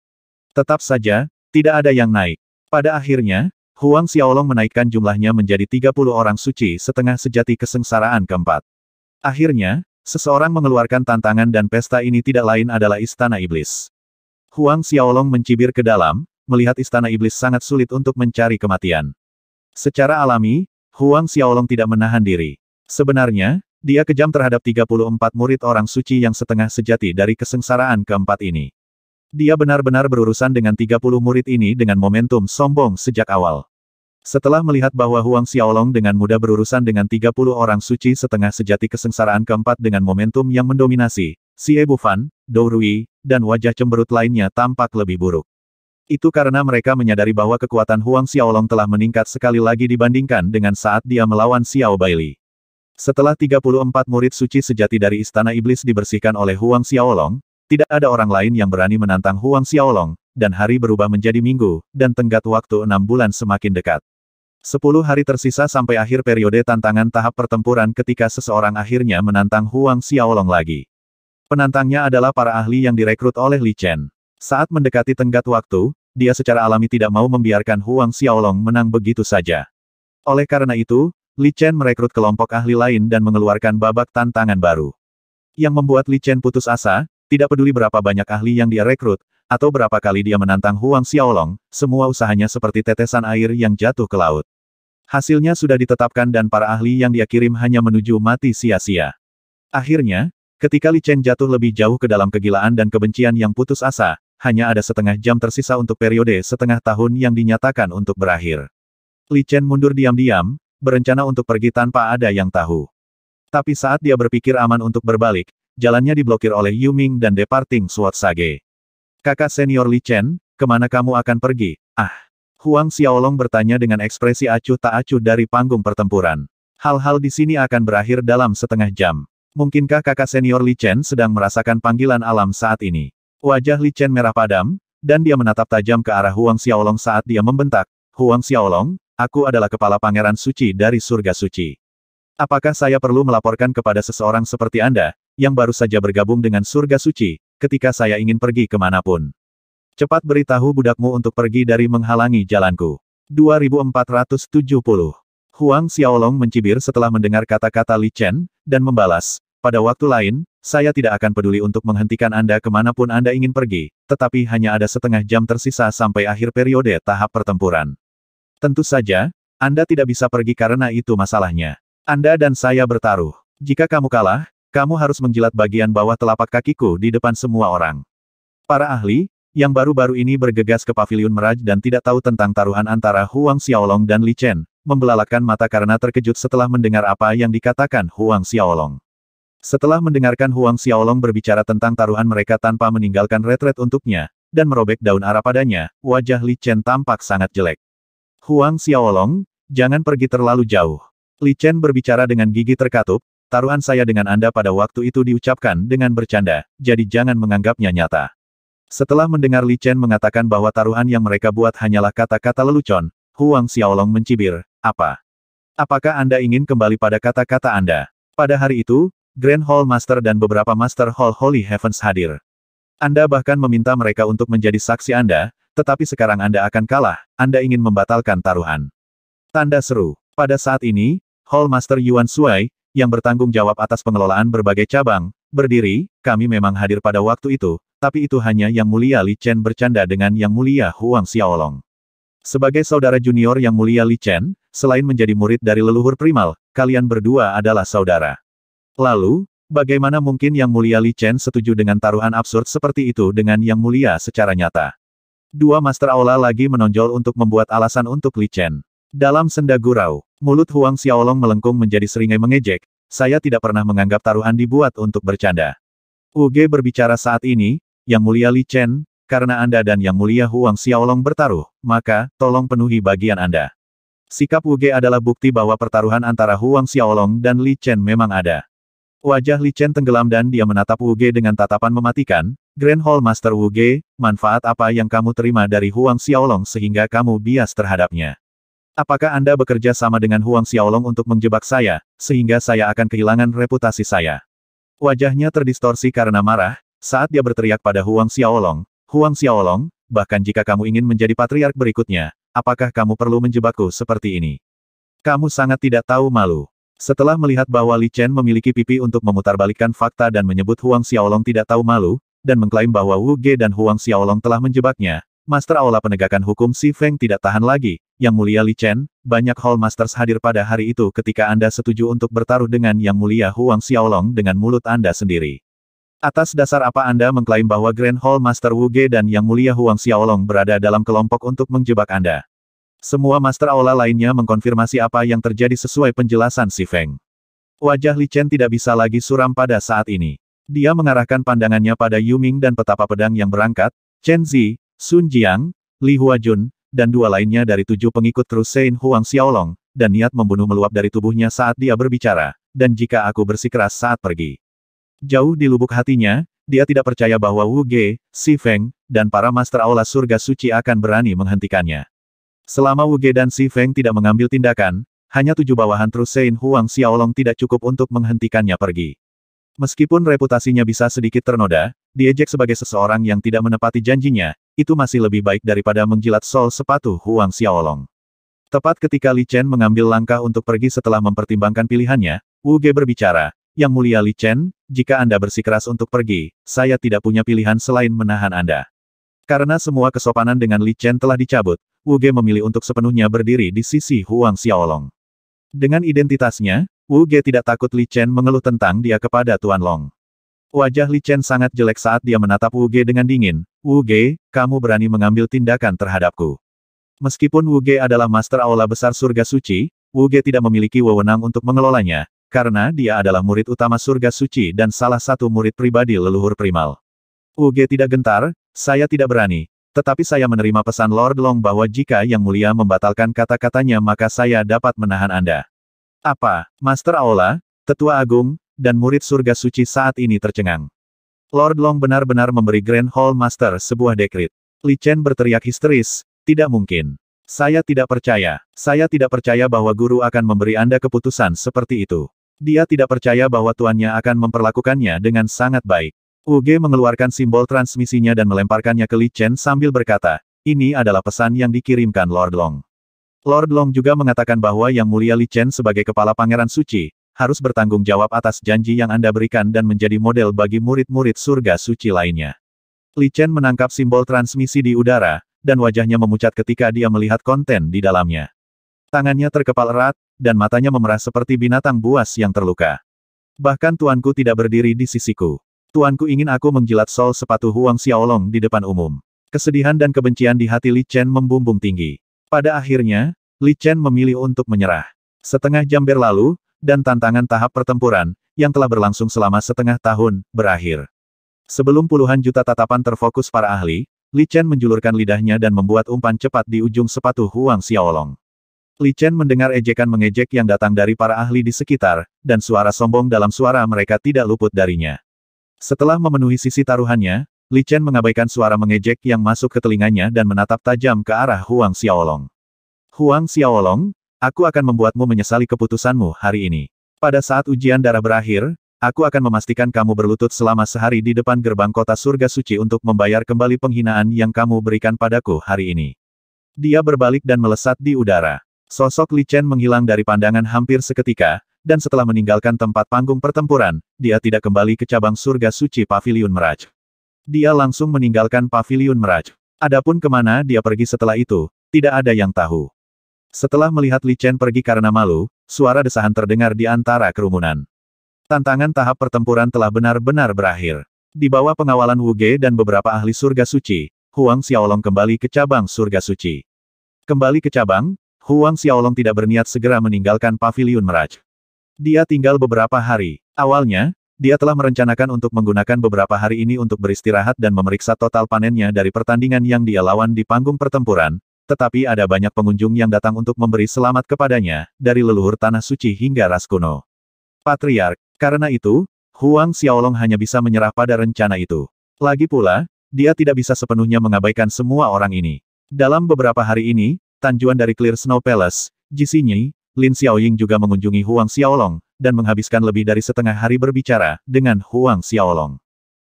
Tetap saja, tidak ada yang naik. Pada akhirnya, Huang Xiaolong menaikkan jumlahnya menjadi 30 orang suci setengah sejati kesengsaraan keempat. Akhirnya, seseorang mengeluarkan tantangan dan pesta ini tidak lain adalah Istana Iblis. Huang Xiaolong mencibir ke dalam, melihat Istana Iblis sangat sulit untuk mencari kematian. Secara alami, Huang Xiaolong tidak menahan diri. Sebenarnya, dia kejam terhadap 34 murid orang suci yang setengah sejati dari kesengsaraan keempat ini. Dia benar-benar berurusan dengan 30 murid ini dengan momentum sombong sejak awal. Setelah melihat bahwa Huang Xiaolong dengan mudah berurusan dengan 30 orang suci setengah sejati kesengsaraan keempat dengan momentum yang mendominasi, Xie Bufan, Dou Rui, dan wajah cemberut lainnya tampak lebih buruk. Itu karena mereka menyadari bahwa kekuatan Huang Xiaolong telah meningkat sekali lagi dibandingkan dengan saat dia melawan Xiao Baili. Setelah 34 murid suci sejati dari Istana Iblis dibersihkan oleh Huang Xiaolong, tidak ada orang lain yang berani menantang Huang Xiaolong, dan hari berubah menjadi minggu, dan tenggat waktu enam bulan semakin dekat. Sepuluh hari tersisa sampai akhir periode tantangan tahap pertempuran ketika seseorang akhirnya menantang Huang Xiaolong lagi. Penantangnya adalah para ahli yang direkrut oleh Li Chen. Saat mendekati tenggat waktu, dia secara alami tidak mau membiarkan Huang Xiaolong menang begitu saja. Oleh karena itu, Li Chen merekrut kelompok ahli lain dan mengeluarkan babak tantangan baru. Yang membuat Li Chen putus asa, tidak peduli berapa banyak ahli yang dia rekrut, atau berapa kali dia menantang Huang Xiaolong, semua usahanya seperti tetesan air yang jatuh ke laut. Hasilnya sudah ditetapkan dan para ahli yang dia kirim hanya menuju mati sia-sia. Akhirnya, ketika Li Chen jatuh lebih jauh ke dalam kegilaan dan kebencian yang putus asa, hanya ada setengah jam tersisa untuk periode setengah tahun yang dinyatakan untuk berakhir. Li Chen mundur diam-diam, berencana untuk pergi tanpa ada yang tahu. Tapi saat dia berpikir aman untuk berbalik, jalannya diblokir oleh Yu Ming dan Departing Sword Sage. Kakak senior Li Chen, ke mana kamu akan pergi? Ah! Huang Xiaolong bertanya dengan ekspresi acuh tak acuh dari panggung pertempuran. Hal-hal di sini akan berakhir dalam setengah jam. Mungkinkah kakak senior Li Chen sedang merasakan panggilan alam saat ini? Wajah Li Chen merah padam, dan dia menatap tajam ke arah Huang Xiaolong saat dia membentak, Huang Xiaolong, aku adalah kepala pangeran suci dari surga suci. Apakah saya perlu melaporkan kepada seseorang seperti Anda, yang baru saja bergabung dengan surga suci, ketika saya ingin pergi ke mana pun? Cepat beritahu budakmu untuk pergi dari menghalangi jalanku. 2470. Huang Xiaolong mencibir setelah mendengar kata-kata Li Chen, dan membalas, pada waktu lain, saya tidak akan peduli untuk menghentikan Anda ke mana pun Anda ingin pergi, tetapi hanya ada setengah jam tersisa sampai akhir periode tahap pertempuran. Tentu saja, Anda tidak bisa pergi karena itu masalahnya. Anda dan saya bertaruh. Jika kamu kalah, kamu harus menjilat bagian bawah telapak kakiku di depan semua orang. Para ahli, yang baru-baru ini bergegas ke pavilion Meraj dan tidak tahu tentang taruhan antara Huang Xiaolong dan Li Chen, membelalakan mata karena terkejut setelah mendengar apa yang dikatakan Huang Xiaolong. Setelah mendengarkan Huang Xiaolong berbicara tentang taruhan mereka tanpa meninggalkan retret untuknya, dan merobek daun ara padanya, wajah Li Chen tampak sangat jelek. Huang Xiaolong, jangan pergi terlalu jauh. Li Chen berbicara dengan gigi terkatup, taruhan saya dengan Anda pada waktu itu diucapkan dengan bercanda, jadi jangan menganggapnya nyata. Setelah mendengar Li Chen mengatakan bahwa taruhan yang mereka buat hanyalah kata-kata lelucon, Huang Xiaolong mencibir, apa? Apakah Anda ingin kembali pada kata-kata Anda? Pada hari itu, Grand Hall Master dan beberapa Master Hall Holy Heavens hadir. Anda bahkan meminta mereka untuk menjadi saksi Anda, tetapi sekarang Anda akan kalah, Anda ingin membatalkan taruhan. Tanda seru. Pada saat ini, Hall Master Yuan Sui, yang bertanggung jawab atas pengelolaan berbagai cabang, berdiri, kami memang hadir pada waktu itu, tapi itu hanya Yang Mulia Li Chen bercanda dengan Yang Mulia Huang Xiaolong. Sebagai saudara junior Yang Mulia Li Chen, selain menjadi murid dari leluhur primal, kalian berdua adalah saudara. Lalu, bagaimana mungkin Yang Mulia Li Chen setuju dengan taruhan absurd seperti itu dengan Yang Mulia secara nyata? Dua Master Aula lagi menonjol untuk membuat alasan untuk Li Chen. Dalam senda gurau, mulut Huang Xiaolong melengkung menjadi seringai mengejek, saya tidak pernah menganggap taruhan dibuat untuk bercanda. Uge berbicara saat ini, yang Mulia Li Chen, karena Anda dan Yang Mulia Huang Xiaolong bertaruh, maka, tolong penuhi bagian Anda. Sikap Wu Ge adalah bukti bahwa pertaruhan antara Huang Xiaolong dan Li Chen memang ada. Wajah Li Chen tenggelam dan dia menatap Wu Ge dengan tatapan mematikan, Grand Hall Master Wu Ge, manfaat apa yang kamu terima dari Huang Xiaolong sehingga kamu bias terhadapnya? Apakah Anda bekerja sama dengan Huang Xiaolong untuk menjebak saya, sehingga saya akan kehilangan reputasi saya? Wajahnya terdistorsi karena marah, saat dia berteriak pada Huang Xiaolong, Huang Xiaolong, bahkan jika kamu ingin menjadi patriark berikutnya, apakah kamu perlu menjebakku seperti ini? Kamu sangat tidak tahu malu. Setelah melihat bahwa Li Chen memiliki pipi untuk memutarbalikkan fakta dan menyebut Huang Xiaolong tidak tahu malu, dan mengklaim bahwa Wu Ge dan Huang Xiaolong telah menjebaknya, Master Aula Penegakan Hukum Si Feng tidak tahan lagi, Yang Mulia Li Chen, banyak Hall Masters hadir pada hari itu ketika Anda setuju untuk bertaruh dengan Yang Mulia Huang Xiaolong dengan mulut Anda sendiri. Atas dasar apa Anda mengklaim bahwa Grand Hall Master Wu Ge dan Yang Mulia Huang Xiaolong berada dalam kelompok untuk menjebak Anda? Semua Master Aula lainnya mengkonfirmasi apa yang terjadi sesuai penjelasan Si Feng. Wajah Li Chen tidak bisa lagi suram pada saat ini. Dia mengarahkan pandangannya pada Yu Ming dan petapa pedang yang berangkat, Chen Zi, Sun Jiang, Li Huajun, dan dua lainnya dari tujuh pengikut terus Sein Huang Xiaolong, dan niat membunuh meluap dari tubuhnya saat dia berbicara, dan jika aku bersikeras saat pergi. Jauh di lubuk hatinya, dia tidak percaya bahwa Wu Ge, Si Feng, dan para Master Aula Surga Suci akan berani menghentikannya. Selama Wu Ge dan Si Feng tidak mengambil tindakan, hanya tujuh bawahan Trusein Huang Xiaolong tidak cukup untuk menghentikannya pergi. Meskipun reputasinya bisa sedikit ternoda, diejek sebagai seseorang yang tidak menepati janjinya, itu masih lebih baik daripada menjilat sol sepatu Huang Xiaolong. Tepat ketika Li Chen mengambil langkah untuk pergi setelah mempertimbangkan pilihannya, Wu Ge berbicara, Yang mulia Li Chen, jika Anda bersikeras untuk pergi, saya tidak punya pilihan selain menahan Anda. Karena semua kesopanan dengan Li Chen telah dicabut, Wu Ge memilih untuk sepenuhnya berdiri di sisi Huang Xiaolong. Dengan identitasnya, Wu Ge tidak takut Li Chen mengeluh tentang dia kepada Tuan Long. Wajah Li Chen sangat jelek saat dia menatap Wu Ge dengan dingin. Wu Ge, kamu berani mengambil tindakan terhadapku. Meskipun Wu Ge adalah Master Aula Besar Surga Suci, Wu Ge tidak memiliki wewenang untuk mengelolanya, karena dia adalah murid utama Surga Suci dan salah satu murid pribadi leluhur primal. Wu Ge tidak gentar, saya tidak berani, tetapi saya menerima pesan Lord Long bahwa jika Yang Mulia membatalkan kata-katanya maka saya dapat menahan Anda. Apa, Master Aula, Tetua Agung, dan murid surga suci saat ini tercengang. Lord Long benar-benar memberi Grand Hall Master sebuah dekrit. Li Chen berteriak histeris, tidak mungkin. Saya tidak percaya. Saya tidak percaya bahwa guru akan memberi Anda keputusan seperti itu. Dia tidak percaya bahwa tuannya akan memperlakukannya dengan sangat baik. Uge mengeluarkan simbol transmisinya dan melemparkannya ke Li Chen sambil berkata, ini adalah pesan yang dikirimkan Lord Long. Lord Long juga mengatakan bahwa Yang Mulia Li Chen sebagai kepala Pangeran Suci, harus bertanggung jawab atas janji yang Anda berikan dan menjadi model bagi murid-murid surga suci lainnya. Li Chen menangkap simbol transmisi di udara, dan wajahnya memucat ketika dia melihat konten di dalamnya. Tangannya terkepal erat, dan matanya memerah seperti binatang buas yang terluka. Bahkan tuanku tidak berdiri di sisiku. Tuanku ingin aku menjilat sol sepatu Huang Xiaolong di depan umum. Kesedihan dan kebencian di hati Li Chen membumbung tinggi. Pada akhirnya, Li Chen memilih untuk menyerah. Setengah jam berlalu, dan tantangan tahap pertempuran, yang telah berlangsung selama setengah tahun, berakhir. Sebelum puluhan juta tatapan terfokus para ahli, Li Chen menjulurkan lidahnya dan membuat umpan cepat di ujung sepatu Huang Xiaolong. Li Chen mendengar ejekan mengejek yang datang dari para ahli di sekitar, dan suara sombong dalam suara mereka tidak luput darinya. Setelah memenuhi sisi taruhannya, Li Chen mengabaikan suara mengejek yang masuk ke telinganya dan menatap tajam ke arah Huang Xiaolong. Huang Xiaolong, aku akan membuatmu menyesali keputusanmu hari ini. Pada saat ujian darah berakhir, aku akan memastikan kamu berlutut selama sehari di depan gerbang kota surga suci untuk membayar kembali penghinaan yang kamu berikan padaku hari ini. Dia berbalik dan melesat di udara. Sosok Li Chen menghilang dari pandangan hampir seketika, dan setelah meninggalkan tempat panggung pertempuran, dia tidak kembali ke cabang surga suci Paviliun Meraj. Dia langsung meninggalkan Paviliun Meraj. Adapun ke mana dia pergi setelah itu, tidak ada yang tahu. Setelah melihat Li Chen pergi karena malu, suara desahan terdengar di antara kerumunan. Tantangan tahap pertempuran telah benar-benar berakhir. Di bawah pengawalan Wu Ge dan beberapa ahli surga suci, Huang Xiaolong kembali ke cabang surga suci. Kembali ke cabang, Huang Xiaolong tidak berniat segera meninggalkan Paviliun Meraj. Dia tinggal beberapa hari. Awalnya, dia telah merencanakan untuk menggunakan beberapa hari ini untuk beristirahat dan memeriksa total panennya dari pertandingan yang dia lawan di panggung pertempuran, tetapi ada banyak pengunjung yang datang untuk memberi selamat kepadanya, dari leluhur tanah suci hingga ras kuno. Patriark, karena itu, Huang Xiaolong hanya bisa menyerah pada rencana itu. Lagi pula, dia tidak bisa sepenuhnya mengabaikan semua orang ini. Dalam beberapa hari ini, Tanjuan dari Clear Snow Palace, Jixinyi, Lin Xiaoying juga mengunjungi Huang Xiaolong, dan menghabiskan lebih dari setengah hari berbicara dengan Huang Xiaolong.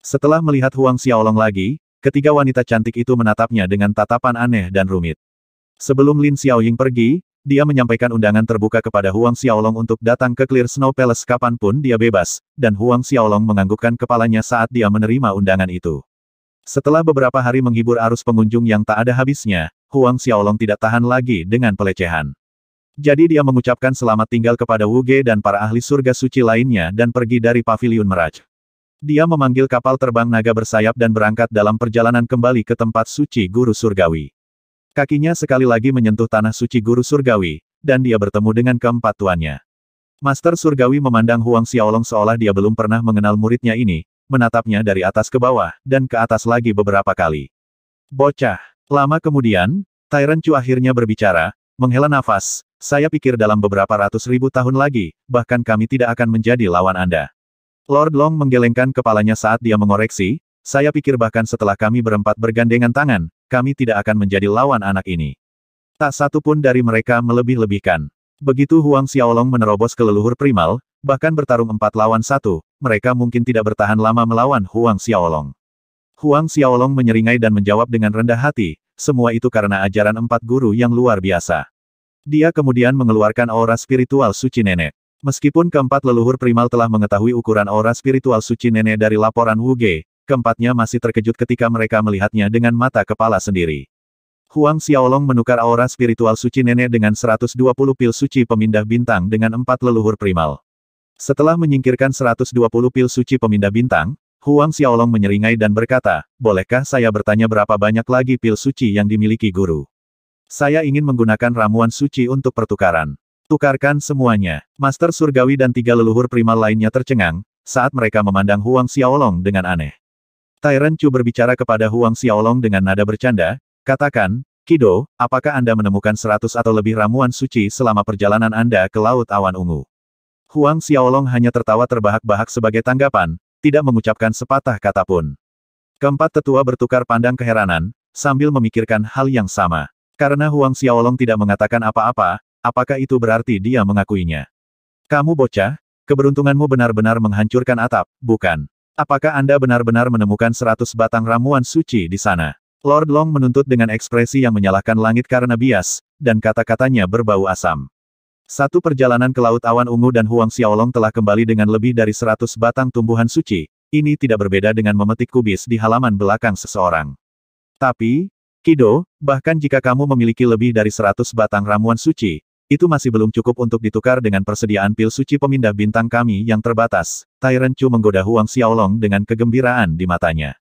Setelah melihat Huang Xiaolong lagi, ketiga wanita cantik itu menatapnya dengan tatapan aneh dan rumit. Sebelum Lin Xiaoying pergi, dia menyampaikan undangan terbuka kepada Huang Xiaolong untuk datang ke Clear Snow Palace kapan pun dia bebas, dan Huang Xiaolong menganggukkan kepalanya saat dia menerima undangan itu. Setelah beberapa hari menghibur arus pengunjung yang tak ada habisnya, Huang Xiaolong tidak tahan lagi dengan pelecehan. Jadi dia mengucapkan selamat tinggal kepada Wu Ge dan para ahli surga suci lainnya dan pergi dari paviliun Meraj. Dia memanggil kapal terbang naga bersayap dan berangkat dalam perjalanan kembali ke tempat suci guru surgawi. Kakinya sekali lagi menyentuh tanah suci guru surgawi, dan dia bertemu dengan keempat tuannya. Master surgawi memandang Huang Xiaolong seolah dia belum pernah mengenal muridnya ini, menatapnya dari atas ke bawah, dan ke atas lagi beberapa kali. Bocah. Lama kemudian, Tyrant Chu akhirnya berbicara, menghela nafas, saya pikir dalam beberapa ratus ribu tahun lagi, bahkan kami tidak akan menjadi lawan Anda. Lord Long menggelengkan kepalanya saat dia mengoreksi, saya pikir bahkan setelah kami berempat bergandengan tangan, kami tidak akan menjadi lawan anak ini. Tak satu pun dari mereka melebih-lebihkan. Begitu Huang Xiaolong menerobos ke leluhur primal, bahkan bertarung empat lawan satu, mereka mungkin tidak bertahan lama melawan Huang Xiaolong. Huang Xiaolong menyeringai dan menjawab dengan rendah hati, semua itu karena ajaran empat guru yang luar biasa. Dia kemudian mengeluarkan aura spiritual suci nenek. Meskipun keempat leluhur primal telah mengetahui ukuran aura spiritual suci nenek dari laporan Wu Ge, keempatnya masih terkejut ketika mereka melihatnya dengan mata kepala sendiri. Huang Xiaolong menukar aura spiritual suci nenek dengan 120 pil suci pemindah bintang dengan empat leluhur primal. Setelah menyingkirkan 120 pil suci pemindah bintang, Huang Xiaolong menyeringai dan berkata, bolehkah saya bertanya berapa banyak lagi pil suci yang dimiliki guru? Saya ingin menggunakan ramuan suci untuk pertukaran. Tukarkan semuanya. Master Surgawi dan tiga leluhur primal lainnya tercengang, saat mereka memandang Huang Xiaolong dengan aneh. Tyrant Chu berbicara kepada Huang Xiaolong dengan nada bercanda, Katakan, Kido, apakah Anda menemukan seratus atau lebih ramuan suci selama perjalanan Anda ke Laut Awan Ungu? Huang Xiaolong hanya tertawa terbahak-bahak sebagai tanggapan, tidak mengucapkan sepatah kata pun. Keempat tetua bertukar pandang keheranan, sambil memikirkan hal yang sama. Karena Huang Xiaolong tidak mengatakan apa-apa, apakah itu berarti dia mengakuinya? Kamu bocah, keberuntunganmu benar-benar menghancurkan atap, bukan? Apakah Anda benar-benar menemukan seratus batang ramuan suci di sana? Lord Long menuntut dengan ekspresi yang menyalahkan langit karena bias, dan kata-katanya berbau asam. Satu perjalanan ke Laut Awan Ungu dan Huang Xiaolong telah kembali dengan lebih dari seratus batang tumbuhan suci, ini tidak berbeda dengan memetik kubis di halaman belakang seseorang. Tapi, Kido, bahkan jika kamu memiliki lebih dari seratus batang ramuan suci, itu masih belum cukup untuk ditukar dengan persediaan pil suci pemindah bintang kami yang terbatas. Tyrant Chu menggoda Huang Xiaolong dengan kegembiraan di matanya.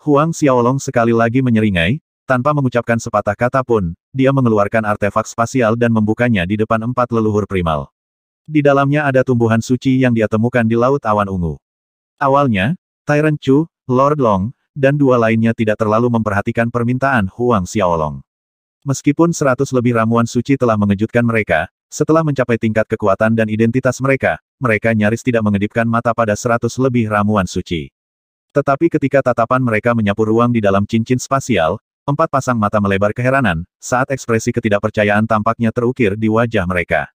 Huang Xiaolong sekali lagi menyeringai, tanpa mengucapkan sepatah kata pun, dia mengeluarkan artefak spasial dan membukanya di depan empat leluhur primal. Di dalamnya ada tumbuhan suci yang dia temukan di Laut Awan Ungu. Awalnya, Tyrant Chu, Lord Long, dan dua lainnya tidak terlalu memperhatikan permintaan Huang Xiaolong. Meskipun seratus lebih ramuan suci telah mengejutkan mereka, setelah mencapai tingkat kekuatan dan identitas mereka, mereka nyaris tidak mengedipkan mata pada seratus lebih ramuan suci. Tetapi ketika tatapan mereka menyapu ruang di dalam cincin spasial, empat pasang mata melebar keheranan, saat ekspresi ketidakpercayaan tampaknya terukir di wajah mereka.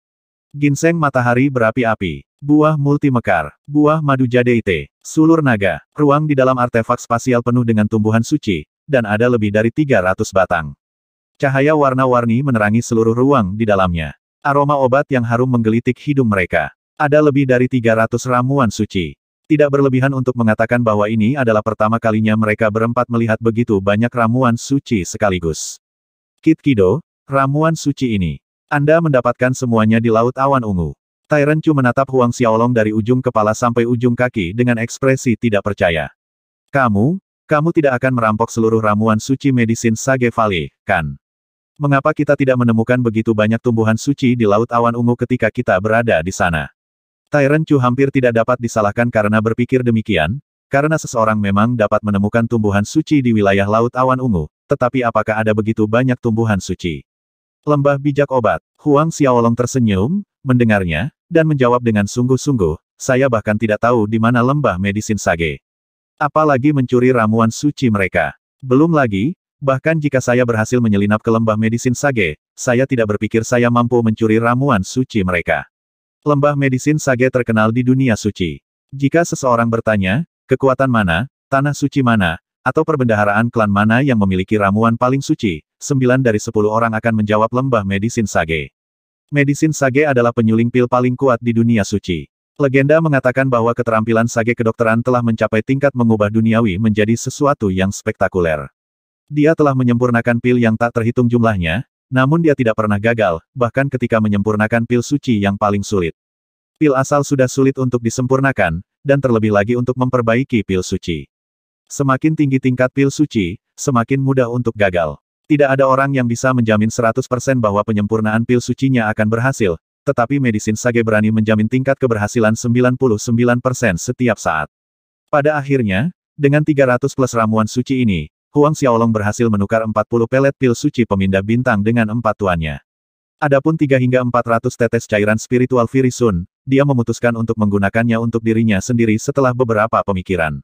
Ginseng matahari berapi-api, buah multi mekar, buah madu jadeite, sulur naga, ruang di dalam artefak spasial penuh dengan tumbuhan suci, dan ada lebih dari 300 batang. Cahaya warna-warni menerangi seluruh ruang di dalamnya. Aroma obat yang harum menggelitik hidung mereka. Ada lebih dari 300 ramuan suci. Tidak berlebihan untuk mengatakan bahwa ini adalah pertama kalinya mereka berempat melihat begitu banyak ramuan suci sekaligus. Kit Kido, ramuan suci ini. Anda mendapatkan semuanya di Laut Awan Ungu. Tyrant Chu menatap Huang Xiaolong dari ujung kepala sampai ujung kaki dengan ekspresi tidak percaya. Kamu, kamu tidak akan merampok seluruh ramuan suci medisin Sage Valley, kan? Mengapa kita tidak menemukan begitu banyak tumbuhan suci di Laut Awan Ungu ketika kita berada di sana? Tyrant Chu hampir tidak dapat disalahkan karena berpikir demikian, karena seseorang memang dapat menemukan tumbuhan suci di wilayah Laut Awan Ungu, tetapi apakah ada begitu banyak tumbuhan suci? Lembah bijak obat, Huang Xiaolong tersenyum, mendengarnya, dan menjawab dengan sungguh-sungguh, saya bahkan tidak tahu di mana lembah medisin sage. Apalagi mencuri ramuan suci mereka. Belum lagi, bahkan jika saya berhasil menyelinap ke lembah medisin sage, saya tidak berpikir saya mampu mencuri ramuan suci mereka. Lembah medisin Sage terkenal di dunia suci. Jika seseorang bertanya, kekuatan mana, tanah suci mana, atau perbendaharaan klan mana yang memiliki ramuan paling suci, sembilan dari sepuluh orang akan menjawab lembah medisin Sage. Medisin Sage adalah penyuling pil paling kuat di dunia suci. Legenda mengatakan bahwa keterampilan Sage kedokteran telah mencapai tingkat mengubah duniawi menjadi sesuatu yang spektakuler. Dia telah menyempurnakan pil yang tak terhitung jumlahnya, namun dia tidak pernah gagal, bahkan ketika menyempurnakan pil suci yang paling sulit. Pil asal sudah sulit untuk disempurnakan, dan terlebih lagi untuk memperbaiki pil suci. Semakin tinggi tingkat pil suci, semakin mudah untuk gagal. Tidak ada orang yang bisa menjamin 100% bahwa penyempurnaan pil sucinya akan berhasil, tetapi medisin Sage berani menjamin tingkat keberhasilan 99% setiap saat. Pada akhirnya, dengan 300 plus ramuan suci ini, Huang Xiaolong berhasil menukar 40 pelet pil suci pemindah bintang dengan empat tuannya. Adapun 3 hingga 400 tetes cairan spiritual Virisun, dia memutuskan untuk menggunakannya untuk dirinya sendiri setelah beberapa pemikiran.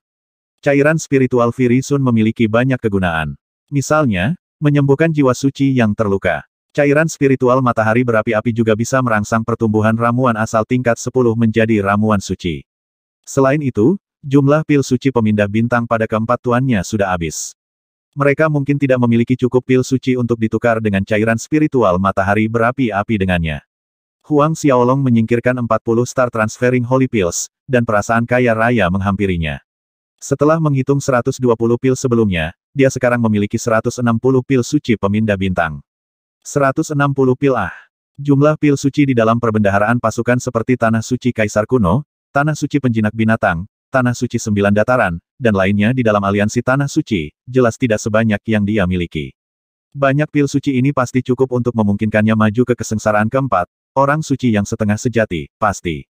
Cairan spiritual Virisun memiliki banyak kegunaan. Misalnya, menyembuhkan jiwa suci yang terluka. Cairan spiritual matahari berapi-api juga bisa merangsang pertumbuhan ramuan asal tingkat 10 menjadi ramuan suci. Selain itu, jumlah pil suci pemindah bintang pada keempat tuannya sudah habis. Mereka mungkin tidak memiliki cukup pil suci untuk ditukar dengan cairan spiritual matahari berapi-api dengannya. Huang Xiaolong menyingkirkan 40 star transferring holy pills, dan perasaan kaya raya menghampirinya. Setelah menghitung 120 pil sebelumnya, dia sekarang memiliki 160 pil suci pemindah bintang. 160 pil ah. Jumlah pil suci di dalam perbendaharaan pasukan seperti Tanah Suci Kaisar Kuno, Tanah Suci Penjinak Binatang, Tanah Suci Sembilan Dataran, dan lainnya di dalam aliansi Tanah Suci, jelas tidak sebanyak yang dia miliki. Banyak pil suci ini pasti cukup untuk memungkinkannya maju ke kesengsaraan keempat, orang suci yang setengah sejati, pasti.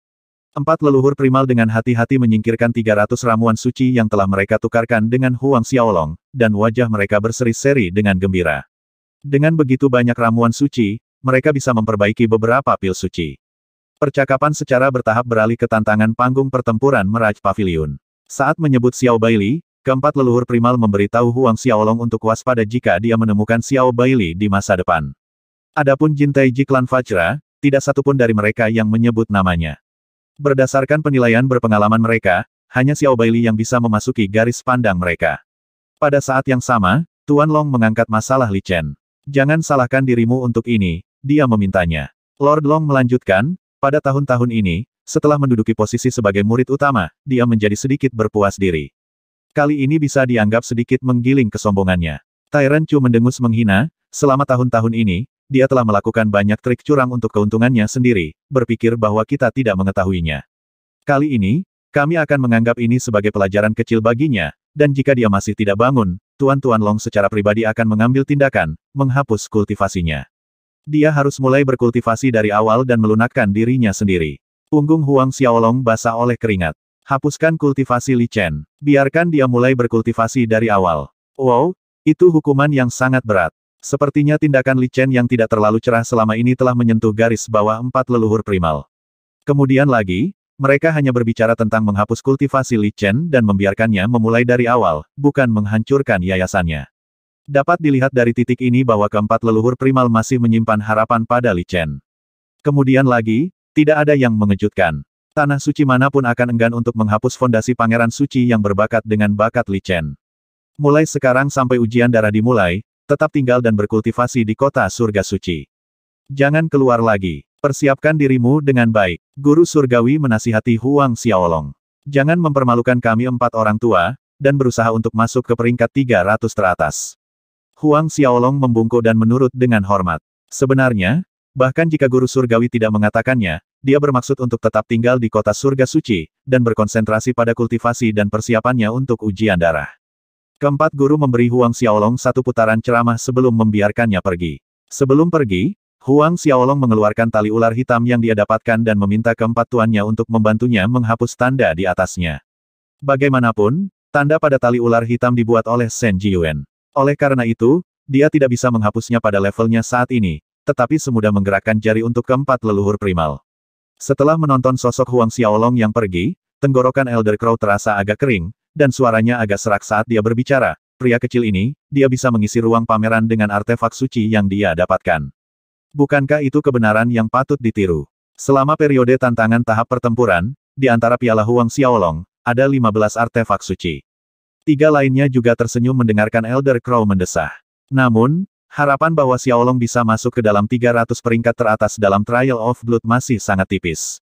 Empat leluhur primal dengan hati-hati menyingkirkan 300 ramuan suci yang telah mereka tukarkan dengan Huang Xiaolong, dan wajah mereka berseri-seri dengan gembira. Dengan begitu banyak ramuan suci, mereka bisa memperbaiki beberapa pil suci. Percakapan secara bertahap beralih ke tantangan panggung pertempuran Meraj Pavilion. Saat menyebut Xiao Baili, keempat leluhur primal memberitahu Huang Xiaolong untuk waspada jika dia menemukan Xiao Baili di masa depan. Adapun Jin Taiji Klan Fajra, tidak satupun dari mereka yang menyebut namanya. Berdasarkan penilaian berpengalaman mereka, hanya Xiao Baili yang bisa memasuki garis pandang mereka. Pada saat yang sama, Tuan Long mengangkat masalah Li Chen. Jangan salahkan dirimu untuk ini, dia memintanya. Lord Long melanjutkan, pada tahun-tahun ini, setelah menduduki posisi sebagai murid utama, dia menjadi sedikit berpuas diri. Kali ini bisa dianggap sedikit menggiling kesombongannya. Tyrant Chu mendengus menghina, selama tahun-tahun ini, dia telah melakukan banyak trik curang untuk keuntungannya sendiri, berpikir bahwa kita tidak mengetahuinya. Kali ini, kami akan menganggap ini sebagai pelajaran kecil baginya, dan jika dia masih tidak bangun, Tuan-Tuan Long secara pribadi akan mengambil tindakan, menghapus kultivasinya. Dia harus mulai berkultivasi dari awal dan melunakkan dirinya sendiri. Punggung Huang Xiaolong basah oleh keringat. Hapuskan kultivasi Li Chen. Biarkan dia mulai berkultivasi dari awal. Wow, itu hukuman yang sangat berat. Sepertinya tindakan Li Chen yang tidak terlalu cerah selama ini telah menyentuh garis bawah empat leluhur primal. Kemudian lagi, mereka hanya berbicara tentang menghapus kultivasi Li Chen dan membiarkannya memulai dari awal, bukan menghancurkan yayasannya. Dapat dilihat dari titik ini bahwa keempat leluhur primal masih menyimpan harapan pada Li Chen. Kemudian lagi, tidak ada yang mengejutkan. Tanah suci mana pun akan enggan untuk menghapus fondasi pangeran suci yang berbakat dengan bakat Li Chen. Mulai sekarang sampai ujian darah dimulai, tetap tinggal dan berkultivasi di kota surga suci. Jangan keluar lagi. Persiapkan dirimu dengan baik. Guru surgawi menasihati Huang Xiaolong. Jangan mempermalukan kami empat orang tua, dan berusaha untuk masuk ke peringkat 300 teratas. Huang Xiaolong membungkuk dan menurut dengan hormat. Sebenarnya, bahkan jika guru surgawi tidak mengatakannya, dia bermaksud untuk tetap tinggal di kota surga suci, dan berkonsentrasi pada kultivasi dan persiapannya untuk ujian darah. Keempat guru memberi Huang Xiaolong satu putaran ceramah sebelum membiarkannya pergi. Sebelum pergi, Huang Xiaolong mengeluarkan tali ular hitam yang dia dapatkan dan meminta keempat tuannya untuk membantunya menghapus tanda di atasnya. Bagaimanapun, tanda pada tali ular hitam dibuat oleh Shen Jiyuan. Oleh karena itu, dia tidak bisa menghapusnya pada levelnya saat ini, tetapi semudah menggerakkan jari untuk keempat leluhur primal. Setelah menonton sosok Huang Xiaolong yang pergi, tenggorokan Elder Crow terasa agak kering, dan suaranya agak serak saat dia berbicara. Pria kecil ini, dia bisa mengisi ruang pameran dengan artefak suci yang dia dapatkan. Bukankah itu kebenaran yang patut ditiru? Selama periode tantangan tahap pertempuran, di antara piala Huang Xiaolong, ada 15 artefak suci. Tiga lainnya juga tersenyum mendengarkan Elder Crow mendesah. Namun, harapan bahwa Xiaolong bisa masuk ke dalam 300 peringkat teratas dalam Trial of Blood masih sangat tipis.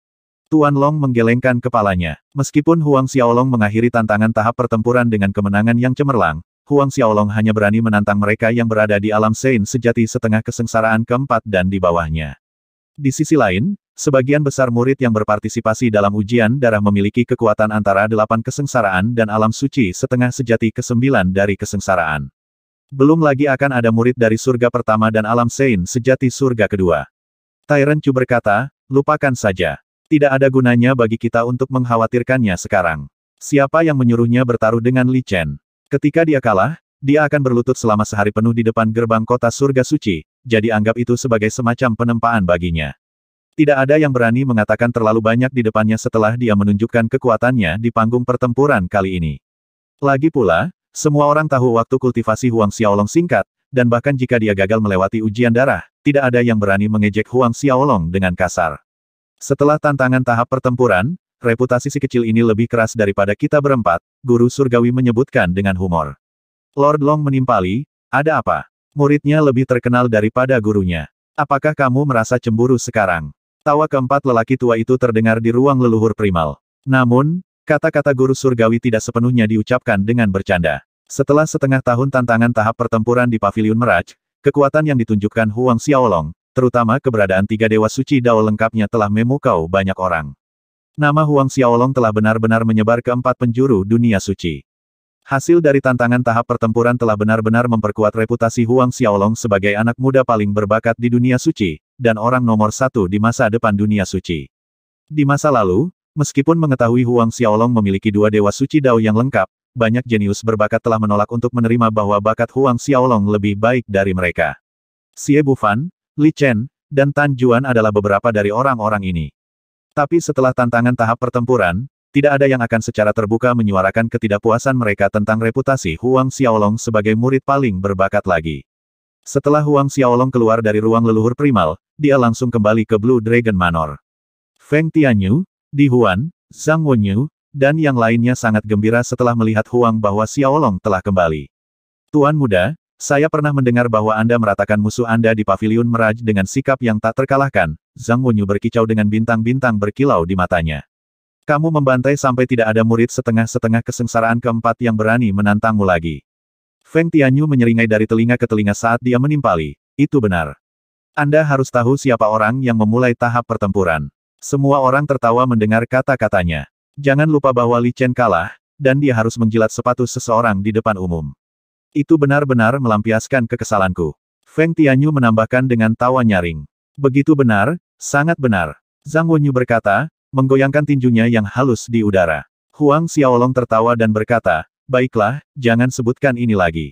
Tuan Long menggelengkan kepalanya. Meskipun Huang Xiaolong mengakhiri tantangan tahap pertempuran dengan kemenangan yang cemerlang, Huang Xiaolong hanya berani menantang mereka yang berada di alam Sein sejati setengah kesengsaraan keempat dan di bawahnya. Di sisi lain, sebagian besar murid yang berpartisipasi dalam ujian darah memiliki kekuatan antara delapan kesengsaraan dan alam suci setengah sejati kesembilan dari kesengsaraan. Belum lagi akan ada murid dari surga pertama dan alam Sein sejati surga kedua. Tyrant Chu berkata, lupakan saja. Tidak ada gunanya bagi kita untuk mengkhawatirkannya sekarang. Siapa yang menyuruhnya bertaruh dengan Li Chen? Ketika dia kalah, dia akan berlutut selama sehari penuh di depan gerbang kota surga suci, jadi anggap itu sebagai semacam penempaan baginya. Tidak ada yang berani mengatakan terlalu banyak di depannya setelah dia menunjukkan kekuatannya di panggung pertempuran kali ini. Lagi pula, semua orang tahu waktu kultivasi Huang Xiaolong singkat, dan bahkan jika dia gagal melewati ujian darah, tidak ada yang berani mengejek Huang Xiaolong dengan kasar. Setelah tantangan tahap pertempuran, reputasi si kecil ini lebih keras daripada kita berempat, guru surgawi menyebutkan dengan humor. Lord Long menimpali, ada apa? Muridnya lebih terkenal daripada gurunya. Apakah kamu merasa cemburu sekarang? Tawa keempat lelaki tua itu terdengar di ruang leluhur primal. Namun, kata-kata guru surgawi tidak sepenuhnya diucapkan dengan bercanda. Setelah setengah tahun tantangan tahap pertempuran di Paviliun Meraj, kekuatan yang ditunjukkan Huang Xiaolong, terutama keberadaan tiga dewa suci Dao lengkapnya telah memukau banyak orang. Nama Huang Xiaolong telah benar-benar menyebar ke empat penjuru dunia suci. Hasil dari tantangan tahap pertempuran telah benar-benar memperkuat reputasi Huang Xiaolong sebagai anak muda paling berbakat di dunia suci, dan orang nomor satu di masa depan dunia suci. Di masa lalu, meskipun mengetahui Huang Xiaolong memiliki dua dewa suci Dao yang lengkap, banyak jenius berbakat telah menolak untuk menerima bahwa bakat Huang Xiaolong lebih baik dari mereka. Xie Bufan, Li Chen, dan Tan Juan adalah beberapa dari orang-orang ini. Tapi setelah tantangan tahap pertempuran, tidak ada yang akan secara terbuka menyuarakan ketidakpuasan mereka tentang reputasi Huang Xiaolong sebagai murid paling berbakat lagi. Setelah Huang Xiaolong keluar dari ruang leluhur primal, dia langsung kembali ke Blue Dragon Manor. Feng Tianyu, Di Huan, Zhang Wenyu, dan yang lainnya sangat gembira setelah melihat Huang bahwa Xiaolong telah kembali. Tuan muda, saya pernah mendengar bahwa Anda meratakan musuh Anda di pavilion Meraj dengan sikap yang tak terkalahkan, Zhang Wenyu berkicau dengan bintang-bintang berkilau di matanya. Kamu membantai sampai tidak ada murid setengah-setengah kesengsaraan keempat yang berani menantangmu lagi. Feng Tianyu menyeringai dari telinga ke telinga saat dia menimpali. Itu benar. Anda harus tahu siapa orang yang memulai tahap pertempuran. Semua orang tertawa mendengar kata-katanya. Jangan lupa bahwa Li Chen kalah, dan dia harus menjilat sepatu seseorang di depan umum. Itu benar-benar melampiaskan kekesalanku. Feng Tianyu menambahkan dengan tawa nyaring. Begitu benar, sangat benar. Zhang Wenyu berkata, menggoyangkan tinjunya yang halus di udara. Huang Xiaolong tertawa dan berkata, baiklah, jangan sebutkan ini lagi.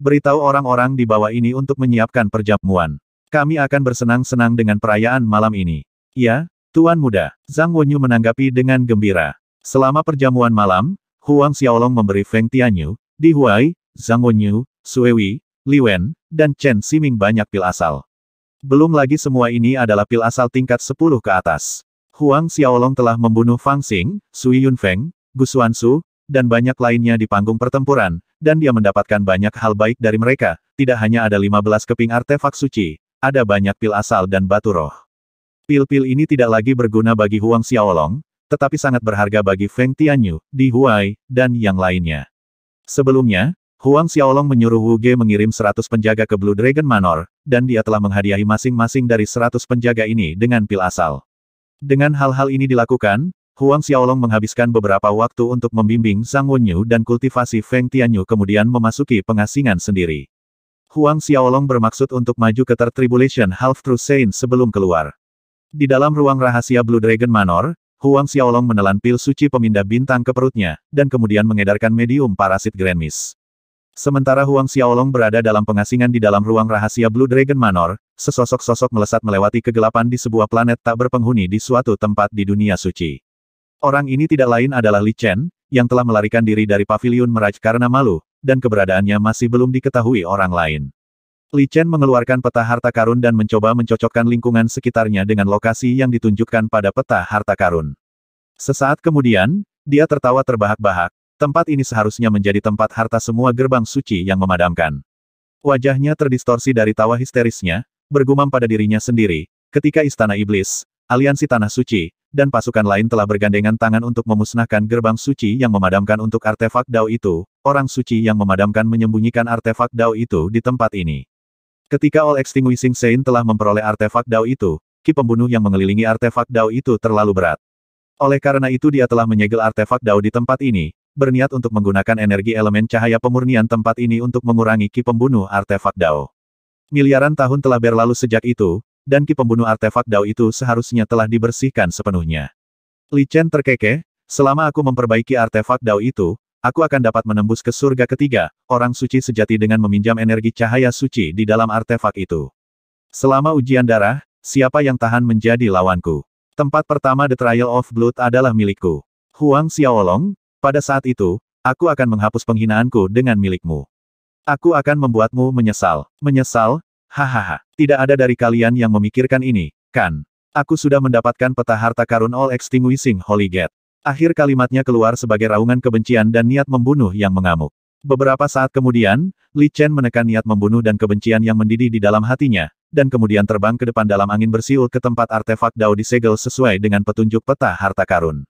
Beritahu orang-orang di bawah ini untuk menyiapkan perjamuan. Kami akan bersenang-senang dengan perayaan malam ini. Ya, Tuan Muda. Zhang Wenyu menanggapi dengan gembira. Selama perjamuan malam, Huang Xiaolong memberi Feng Tianyu, Di Huai, Zhang Wenyu, Sui Wei, Li Wen, dan Chen Ximing banyak pil asal. Belum lagi semua ini adalah pil asal tingkat 10 ke atas. Huang Xiaolong telah membunuh Fang Xing, Sui Yunfeng, Gu Xuansu, dan banyak lainnya di panggung pertempuran, dan dia mendapatkan banyak hal baik dari mereka, tidak hanya ada 15 keping artefak suci, ada banyak pil asal dan batu roh. Pil-pil ini tidak lagi berguna bagi Huang Xiaolong, tetapi sangat berharga bagi Feng Tianyu, Di Huai, dan yang lainnya. Sebelumnya, Huang Xiaolong menyuruh Wu Ge mengirim 100 penjaga ke Blue Dragon Manor, dan dia telah menghadiahi masing-masing dari 100 penjaga ini dengan pil asal. Dengan hal-hal ini dilakukan, Huang Xiaolong menghabiskan beberapa waktu untuk membimbing Zhang Wenyu dan kultivasi Feng Tianyu kemudian memasuki pengasingan sendiri. Huang Xiaolong bermaksud untuk maju ke Third Tribulation Half True Saint sebelum keluar. Di dalam ruang rahasia Blue Dragon Manor, Huang Xiaolong menelan pil suci pemindah bintang ke perutnya, dan kemudian mengedarkan medium parasit Grand Mist. Sementara Huang Xiaolong berada dalam pengasingan di dalam ruang rahasia Blue Dragon Manor, sesosok sosok melesat melewati kegelapan di sebuah planet tak berpenghuni di suatu tempat di dunia suci. Orang ini tidak lain adalah Li Chen, yang telah melarikan diri dari pavilion Meraj karena malu, dan keberadaannya masih belum diketahui orang lain. Li Chen mengeluarkan peta harta karun dan mencoba mencocokkan lingkungan sekitarnya dengan lokasi yang ditunjukkan pada peta harta karun. Sesaat kemudian, dia tertawa terbahak-bahak, Tempat ini seharusnya menjadi tempat harta semua gerbang suci yang memadamkan. Wajahnya terdistorsi dari tawa histerisnya, bergumam pada dirinya sendiri, ketika Istana Iblis, Aliansi Tanah Suci, dan pasukan lain telah bergandengan tangan untuk memusnahkan gerbang suci yang memadamkan untuk artefak Dao itu, orang suci yang memadamkan menyembunyikan artefak Dao itu di tempat ini. Ketika All Extinguishing Saint telah memperoleh artefak Dao itu, ki pembunuh yang mengelilingi artefak Dao itu terlalu berat. Oleh karena itu dia telah menyegel artefak Dao di tempat ini, berniat untuk menggunakan energi elemen cahaya pemurnian tempat ini untuk mengurangi ki pembunuh artefak Dao. Miliaran tahun telah berlalu sejak itu, dan ki pembunuh artefak Dao itu seharusnya telah dibersihkan sepenuhnya. Li Chen terkekeh, selama aku memperbaiki artefak Dao itu, aku akan dapat menembus ke surga ketiga, orang suci sejati dengan meminjam energi cahaya suci di dalam artefak itu. Selama ujian darah, siapa yang tahan menjadi lawanku? Tempat pertama The Trial of Blood adalah milikku. Huang Xiaolong, pada saat itu, aku akan menghapus penghinaanku dengan milikmu. Aku akan membuatmu menyesal. Menyesal? Hahaha, tidak ada dari kalian yang memikirkan ini, kan? Aku sudah mendapatkan peta harta karun All Extinguishing Holy Gate. Akhir kalimatnya keluar sebagai raungan kebencian dan niat membunuh yang mengamuk. Beberapa saat kemudian, Li Chen menekan niat membunuh dan kebencian yang mendidih di dalam hatinya, dan kemudian terbang ke depan dalam angin bersiul ke tempat artefak Dao disegel sesuai dengan petunjuk peta harta karun.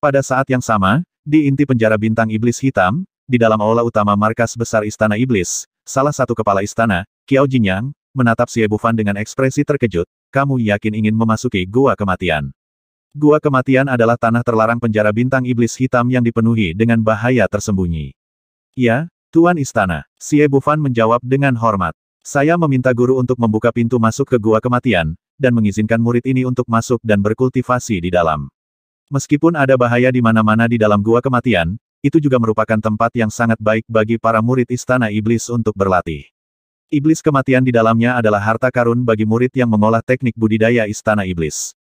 Pada saat yang sama, di inti penjara bintang iblis hitam, di dalam aula utama markas besar Istana Iblis, salah satu kepala istana, Kiao Jinyang, menatap Xie Bufan dengan ekspresi terkejut, kamu yakin ingin memasuki gua kematian. Gua kematian adalah tanah terlarang penjara bintang iblis hitam yang dipenuhi dengan bahaya tersembunyi. Ya, Tuan Istana. Xie Bufan menjawab dengan hormat. Saya meminta guru untuk membuka pintu masuk ke gua kematian, dan mengizinkan murid ini untuk masuk dan berkultivasi di dalam. Meskipun ada bahaya di mana-mana di dalam gua kematian, itu juga merupakan tempat yang sangat baik bagi para murid Istana Iblis untuk berlatih. Iblis kematian di dalamnya adalah harta karun bagi murid yang mengolah teknik budidaya Istana Iblis.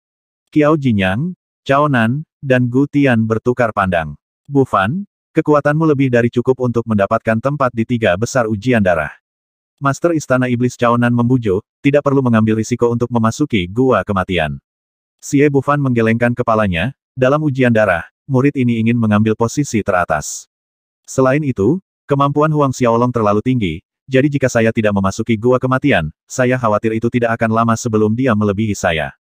Kiao Jinyang, Chao Nan, dan Gu Tian bertukar pandang. Bu Fan, kekuatanmu lebih dari cukup untuk mendapatkan tempat di tiga besar ujian darah. Master Istana Iblis Chao Nan membujuk, tidak perlu mengambil risiko untuk memasuki gua kematian. Xie Bufan menggelengkan kepalanya, dalam ujian darah, murid ini ingin mengambil posisi teratas. Selain itu, kemampuan Huang Xiaolong terlalu tinggi, jadi jika saya tidak memasuki gua kematian, saya khawatir itu tidak akan lama sebelum dia melebihi saya.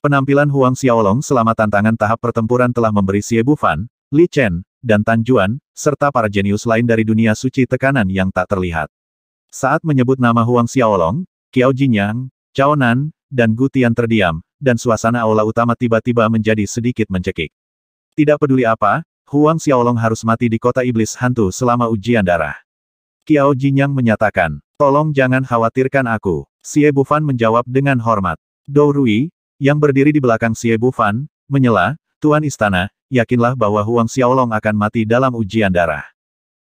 Penampilan Huang Xiaolong selama tantangan tahap pertempuran telah memberi Xie Bufan, Li Chen, dan Tan Juan, serta para jenius lain dari dunia suci tekanan yang tak terlihat. Saat menyebut nama Huang Xiaolong, Kiao Jinyang, Chao Nan, dan Gu Tian terdiam, dan suasana aula utama tiba-tiba menjadi sedikit mencekik. Tidak peduli apa, Huang Xiaolong harus mati di kota iblis hantu selama ujian darah. Kiao Jinyang menyatakan, tolong jangan khawatirkan aku. Xie Bufan menjawab dengan hormat. Dou Rui, yang berdiri di belakang Xie Bufan, menyela, Tuan Istana, yakinlah bahwa Huang Xiaolong akan mati dalam ujian darah.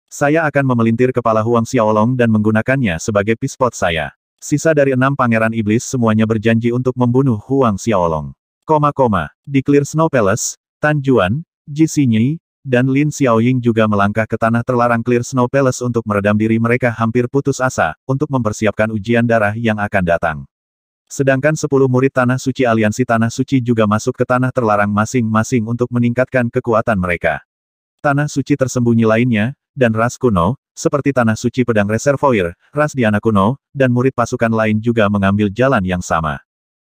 Saya akan memelintir kepala Huang Xiaolong dan menggunakannya sebagai pispot saya. Sisa dari enam pangeran iblis semuanya berjanji untuk membunuh Huang Xiaolong. Koma-koma, di Clear Snow Palace, Tan Juan, Ji Xinyi, dan Lin Xiaoying juga melangkah ke tanah terlarang Clear Snow Palace untuk meredam diri mereka hampir putus asa, untuk mempersiapkan ujian darah yang akan datang. Sedangkan sepuluh murid Tanah Suci Aliansi Tanah Suci juga masuk ke tanah terlarang masing-masing untuk meningkatkan kekuatan mereka. Tanah Suci tersembunyi lainnya, dan ras kuno, seperti Tanah Suci Pedang Reservoir, ras Diana kuno, dan murid pasukan lain juga mengambil jalan yang sama.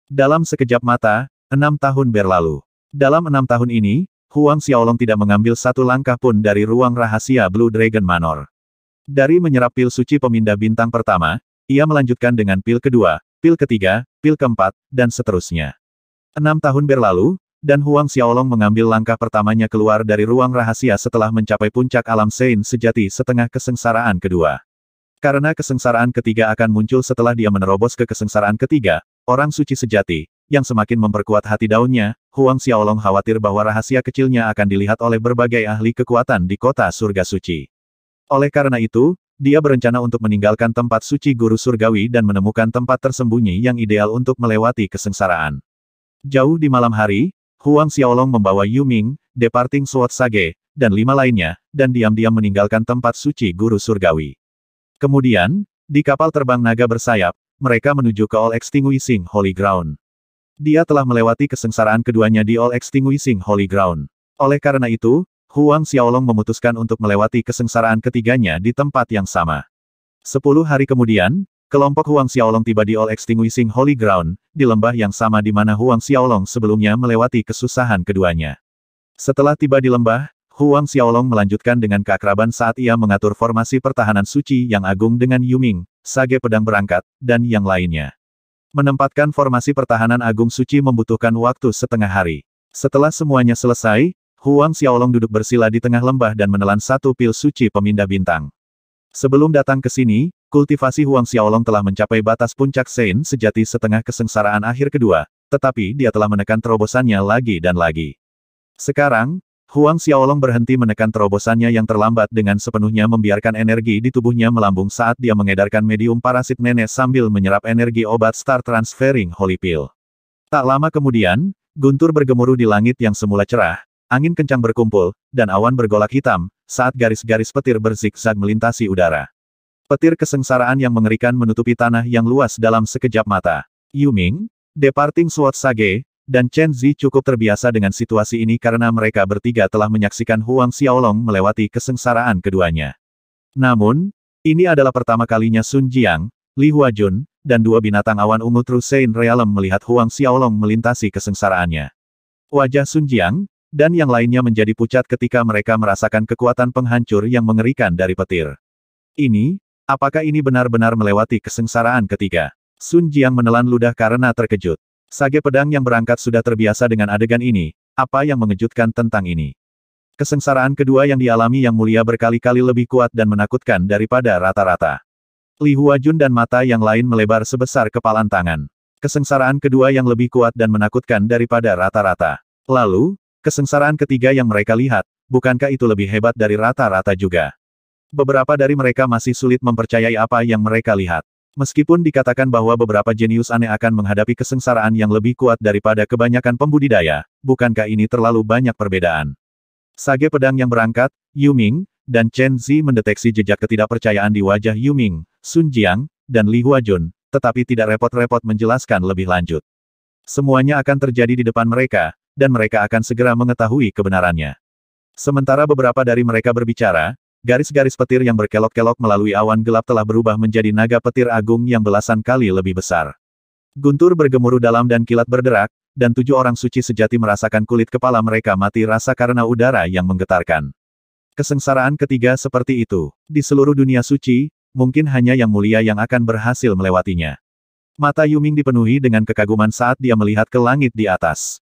Dalam sekejap mata, enam tahun berlalu. Dalam enam tahun ini, Huang Xiaolong tidak mengambil satu langkah pun dari ruang rahasia Blue Dragon Manor. Dari menyerap pil suci pemindah bintang pertama, ia melanjutkan dengan pil kedua, pil ketiga, pil keempat, dan seterusnya. Enam tahun berlalu, dan Huang Xiaolong mengambil langkah pertamanya keluar dari ruang rahasia setelah mencapai puncak alam Sein sejati setengah kesengsaraan kedua. Karena kesengsaraan ketiga akan muncul setelah dia menerobos ke kesengsaraan ketiga, orang suci sejati, yang semakin memperkuat hati daunnya, Huang Xiaolong khawatir bahwa rahasia kecilnya akan dilihat oleh berbagai ahli kekuatan di kota surga suci. Oleh karena itu, dia berencana untuk meninggalkan tempat suci guru surgawi dan menemukan tempat tersembunyi yang ideal untuk melewati kesengsaraan. Jauh di malam hari, Huang Xiaolong membawa Yu Ming, Departing Sword Sage, dan lima lainnya, dan diam-diam meninggalkan tempat suci guru surgawi. Kemudian, di kapal terbang naga bersayap, mereka menuju ke All Extinguishing Holy Ground. Dia telah melewati kesengsaraan keduanya di All Extinguishing Holy Ground. Oleh karena itu, Huang Xiaolong memutuskan untuk melewati kesengsaraan ketiganya di tempat yang sama. Sepuluh hari kemudian, kelompok Huang Xiaolong tiba di All Extinguishing Holy Ground, di lembah yang sama di mana Huang Xiaolong sebelumnya melewati kesusahan keduanya. Setelah tiba di lembah, Huang Xiaolong melanjutkan dengan keakraban saat ia mengatur formasi pertahanan suci yang agung dengan Yuming, Sage Pedang Berangkat, dan yang lainnya. Menempatkan formasi pertahanan agung suci membutuhkan waktu setengah hari. Setelah semuanya selesai, Huang Xiaolong duduk bersila di tengah lembah dan menelan satu pil suci pemindah bintang. Sebelum datang ke sini, kultivasi Huang Xiaolong telah mencapai batas puncak Sein sejati setengah kesengsaraan akhir kedua, tetapi dia telah menekan terobosannya lagi dan lagi. Sekarang, Huang Xiaolong berhenti menekan terobosannya yang terlambat dengan sepenuhnya membiarkan energi di tubuhnya melambung saat dia mengedarkan medium parasit nenek sambil menyerap energi obat Star Transferring Holy Pill. Tak lama kemudian, guntur bergemuruh di langit yang semula cerah, angin kencang berkumpul, dan awan bergolak hitam, saat garis-garis petir berzigzag melintasi udara. Petir kesengsaraan yang mengerikan menutupi tanah yang luas dalam sekejap mata. Yuming, Departing Sword Sage, dan Chen Zi cukup terbiasa dengan situasi ini karena mereka bertiga telah menyaksikan Huang Xiaolong melewati kesengsaraan keduanya. Namun, ini adalah pertama kalinya Sun Jiang, Li Huajun, dan dua binatang awan ungu True Sein Realm melihat Huang Xiaolong melintasi kesengsaraannya. Wajah Sun Jiang, dan yang lainnya menjadi pucat ketika mereka merasakan kekuatan penghancur yang mengerikan dari petir. Ini, Apakah ini benar-benar melewati kesengsaraan ketiga? Sun Jiang menelan ludah karena terkejut. Sage pedang yang berangkat sudah terbiasa dengan adegan ini, apa yang mengejutkan tentang ini? Kesengsaraan kedua yang dialami yang mulia berkali-kali lebih kuat dan menakutkan daripada rata-rata. Li Huajun dan mata yang lain melebar sebesar kepalan tangan. Kesengsaraan kedua yang lebih kuat dan menakutkan daripada rata-rata. Lalu, kesengsaraan ketiga yang mereka lihat, bukankah itu lebih hebat dari rata-rata juga? Beberapa dari mereka masih sulit mempercayai apa yang mereka lihat. Meskipun dikatakan bahwa beberapa jenius aneh akan menghadapi kesengsaraan yang lebih kuat daripada kebanyakan pembudidaya, bukankah ini terlalu banyak perbedaan? Sage pedang yang berangkat, Yuming, dan Chen Zi mendeteksi jejak ketidakpercayaan di wajah Yuming, Sun Jiang, dan Li Huajun, tetapi tidak repot-repot menjelaskan lebih lanjut. Semuanya akan terjadi di depan mereka, dan mereka akan segera mengetahui kebenarannya. Sementara beberapa dari mereka berbicara, Garis-garis petir yang berkelok-kelok melalui awan gelap telah berubah menjadi naga petir agung yang belasan kali lebih besar. Guntur bergemuruh dalam dan kilat berderak, dan tujuh orang suci sejati merasakan kulit kepala mereka mati rasa karena udara yang menggetarkan. Kesengsaraan ketiga seperti itu. Di seluruh dunia suci, mungkin hanya yang mulia yang akan berhasil melewatinya. Mata Yuming dipenuhi dengan kekaguman saat dia melihat ke langit di atas.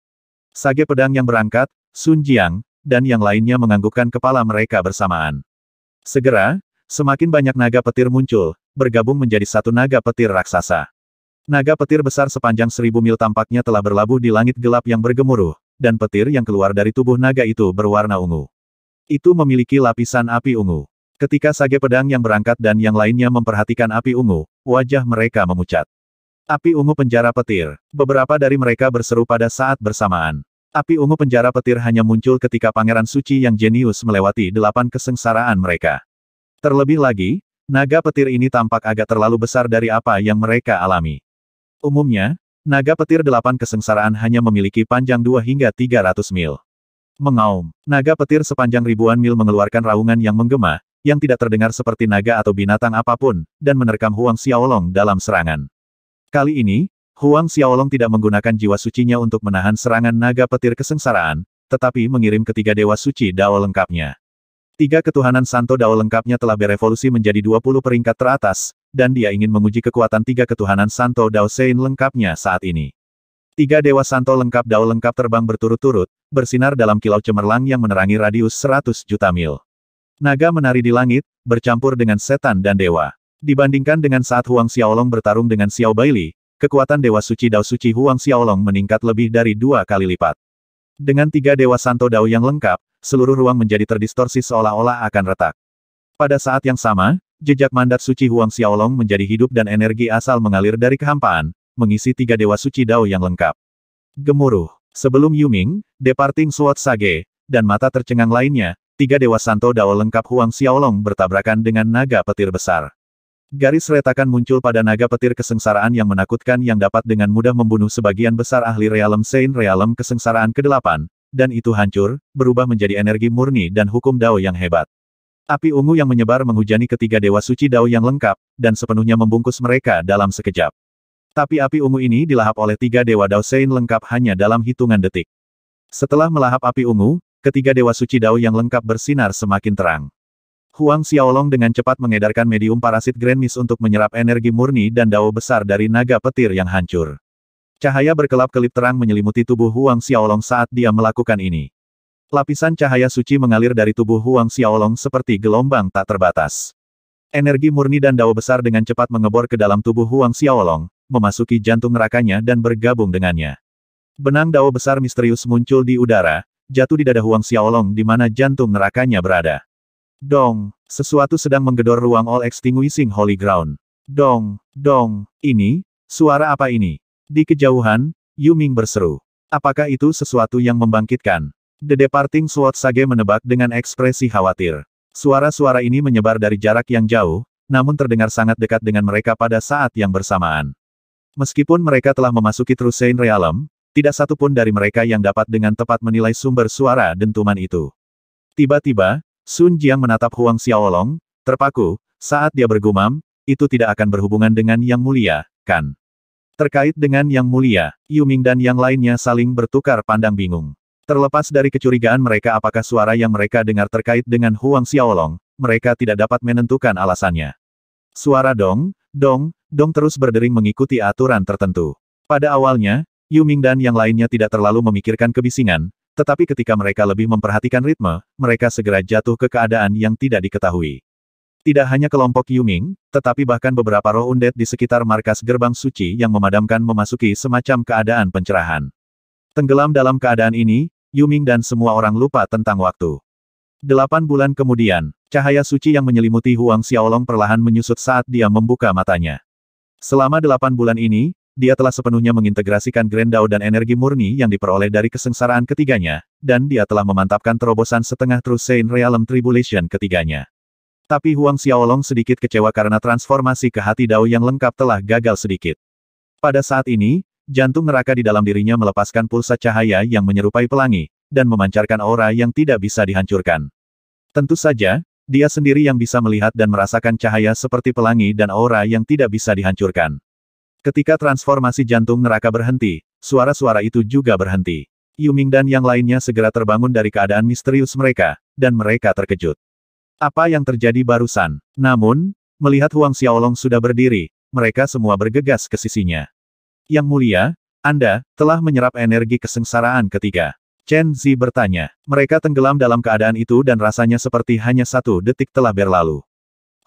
Sage pedang yang berangkat, Sun Jiang, dan yang lainnya menganggukkan kepala mereka bersamaan. Segera, semakin banyak naga petir muncul, bergabung menjadi satu naga petir raksasa. Naga petir besar sepanjang seribu mil tampaknya telah berlabuh di langit gelap yang bergemuruh, dan petir yang keluar dari tubuh naga itu berwarna ungu. Itu memiliki lapisan api ungu. Ketika sage pedang yang berangkat dan yang lainnya memperhatikan api ungu, wajah mereka memucat. Api ungu penjara petir. Beberapa dari mereka berseru pada saat bersamaan. Api ungu penjara petir hanya muncul ketika pangeran suci yang jenius melewati delapan kesengsaraan mereka. Terlebih lagi, naga petir ini tampak agak terlalu besar dari apa yang mereka alami. Umumnya, naga petir delapan kesengsaraan hanya memiliki panjang 2 hingga 300 mil. Mengaum, naga petir sepanjang ribuan mil mengeluarkan raungan yang menggema, yang tidak terdengar seperti naga atau binatang apa pun, dan menerkam Huang Xiaolong dalam serangan. Kali ini, Huang Xiaolong tidak menggunakan jiwa sucinya untuk menahan serangan naga petir kesengsaraan, tetapi mengirim ketiga dewa suci Dao lengkapnya. Tiga ketuhanan Santo Dao lengkapnya telah berevolusi menjadi 20 peringkat teratas, dan dia ingin menguji kekuatan tiga ketuhanan Santo Dao Sein lengkapnya saat ini. Tiga dewa Santo lengkap Dao lengkap terbang berturut-turut, bersinar dalam kilau cemerlang yang menerangi radius 100 juta mil. Naga menari di langit, bercampur dengan setan dan dewa. Dibandingkan dengan saat Huang Xiaolong bertarung dengan Xiao Baili, kekuatan Dewa Suci Dao Suci Huang Xiaolong meningkat lebih dari dua kali lipat. Dengan tiga Dewa Santo Dao yang lengkap, seluruh ruang menjadi terdistorsi seolah-olah akan retak. Pada saat yang sama, jejak mandat suci Huang Xiaolong menjadi hidup dan energi asal mengalir dari kehampaan, mengisi tiga Dewa Suci Dao yang lengkap. Gemuruh. Sebelum Yuming, Departing Sword Sage, dan mata tercengang lainnya, tiga Dewa Santo Dao lengkap Huang Xiaolong bertabrakan dengan naga petir besar. Garis retakan muncul pada naga petir kesengsaraan yang menakutkan yang dapat dengan mudah membunuh sebagian besar ahli realem Saint realem kesengsaraan ke-8, dan itu hancur, berubah menjadi energi murni dan hukum Dao yang hebat. Api ungu yang menyebar menghujani ketiga dewa suci Dao yang lengkap, dan sepenuhnya membungkus mereka dalam sekejap. Tapi api ungu ini dilahap oleh tiga dewa Dao Saint lengkap hanya dalam hitungan detik. Setelah melahap api ungu, ketiga dewa suci Dao yang lengkap bersinar semakin terang. Huang Xiaolong dengan cepat mengedarkan medium parasit Grand Mist untuk menyerap energi murni dan dao besar dari naga petir yang hancur. Cahaya berkelap-kelip terang menyelimuti tubuh Huang Xiaolong saat dia melakukan ini. Lapisan cahaya suci mengalir dari tubuh Huang Xiaolong seperti gelombang tak terbatas. Energi murni dan dao besar dengan cepat mengebor ke dalam tubuh Huang Xiaolong, memasuki jantung nerakanya dan bergabung dengannya. Benang dao besar misterius muncul di udara, jatuh di dada Huang Xiaolong di mana jantung nerakanya berada. Dong, sesuatu sedang menggedor ruang All Extinguishing Holy Ground. Dong, dong, ini, suara apa ini? Di kejauhan, Yuming berseru. Apakah itu sesuatu yang membangkitkan? The Departing Sword Sage menebak dengan ekspresi khawatir. Suara-suara ini menyebar dari jarak yang jauh, namun terdengar sangat dekat dengan mereka pada saat yang bersamaan. Meskipun mereka telah memasuki True Saint Realm, tidak satu pun dari mereka yang dapat dengan tepat menilai sumber suara dentuman itu. Tiba-tiba, Sun Jiang menatap Huang Xiaolong, terpaku, saat dia bergumam, itu tidak akan berhubungan dengan Yang Mulia, kan? Terkait dengan Yang Mulia, Yuming dan yang lainnya saling bertukar pandang bingung. Terlepas dari kecurigaan mereka apakah suara yang mereka dengar terkait dengan Huang Xiaolong, mereka tidak dapat menentukan alasannya. Suara dong, dong, dong terus berdering mengikuti aturan tertentu. Pada awalnya, Yuming dan yang lainnya tidak terlalu memikirkan kebisingan, tetapi ketika mereka lebih memperhatikan ritme, mereka segera jatuh ke keadaan yang tidak diketahui. Tidak hanya kelompok Yuming, tetapi bahkan beberapa roh undead di sekitar markas gerbang suci yang memadamkan memasuki semacam keadaan pencerahan. Tenggelam dalam keadaan ini, Yuming dan semua orang lupa tentang waktu. Delapan bulan kemudian, cahaya suci yang menyelimuti Huang Xiaolong perlahan menyusut saat dia membuka matanya. Selama delapan bulan ini, dia telah sepenuhnya mengintegrasikan Grendao dan energi murni yang diperoleh dari kesengsaraan ketiganya, dan dia telah memantapkan terobosan setengah True Saint Realm Tribulation ketiganya. Tapi Huang Xiaolong sedikit kecewa karena transformasi ke hati Dao yang lengkap telah gagal sedikit. Pada saat ini, jantung neraka di dalam dirinya melepaskan pulsa cahaya yang menyerupai pelangi, dan memancarkan aura yang tidak bisa dihancurkan. Tentu saja, dia sendiri yang bisa melihat dan merasakan cahaya seperti pelangi dan aura yang tidak bisa dihancurkan. Ketika transformasi jantung neraka berhenti, suara-suara itu juga berhenti. Yuming dan yang lainnya segera terbangun dari keadaan misterius mereka, dan mereka terkejut. Apa yang terjadi barusan? Namun, melihat Huang Xiaolong sudah berdiri, mereka semua bergegas ke sisinya. Yang mulia, Anda, telah menyerap energi kesengsaraan ketiga. Chen Zi bertanya. Mereka tenggelam dalam keadaan itu dan rasanya seperti hanya satu detik telah berlalu.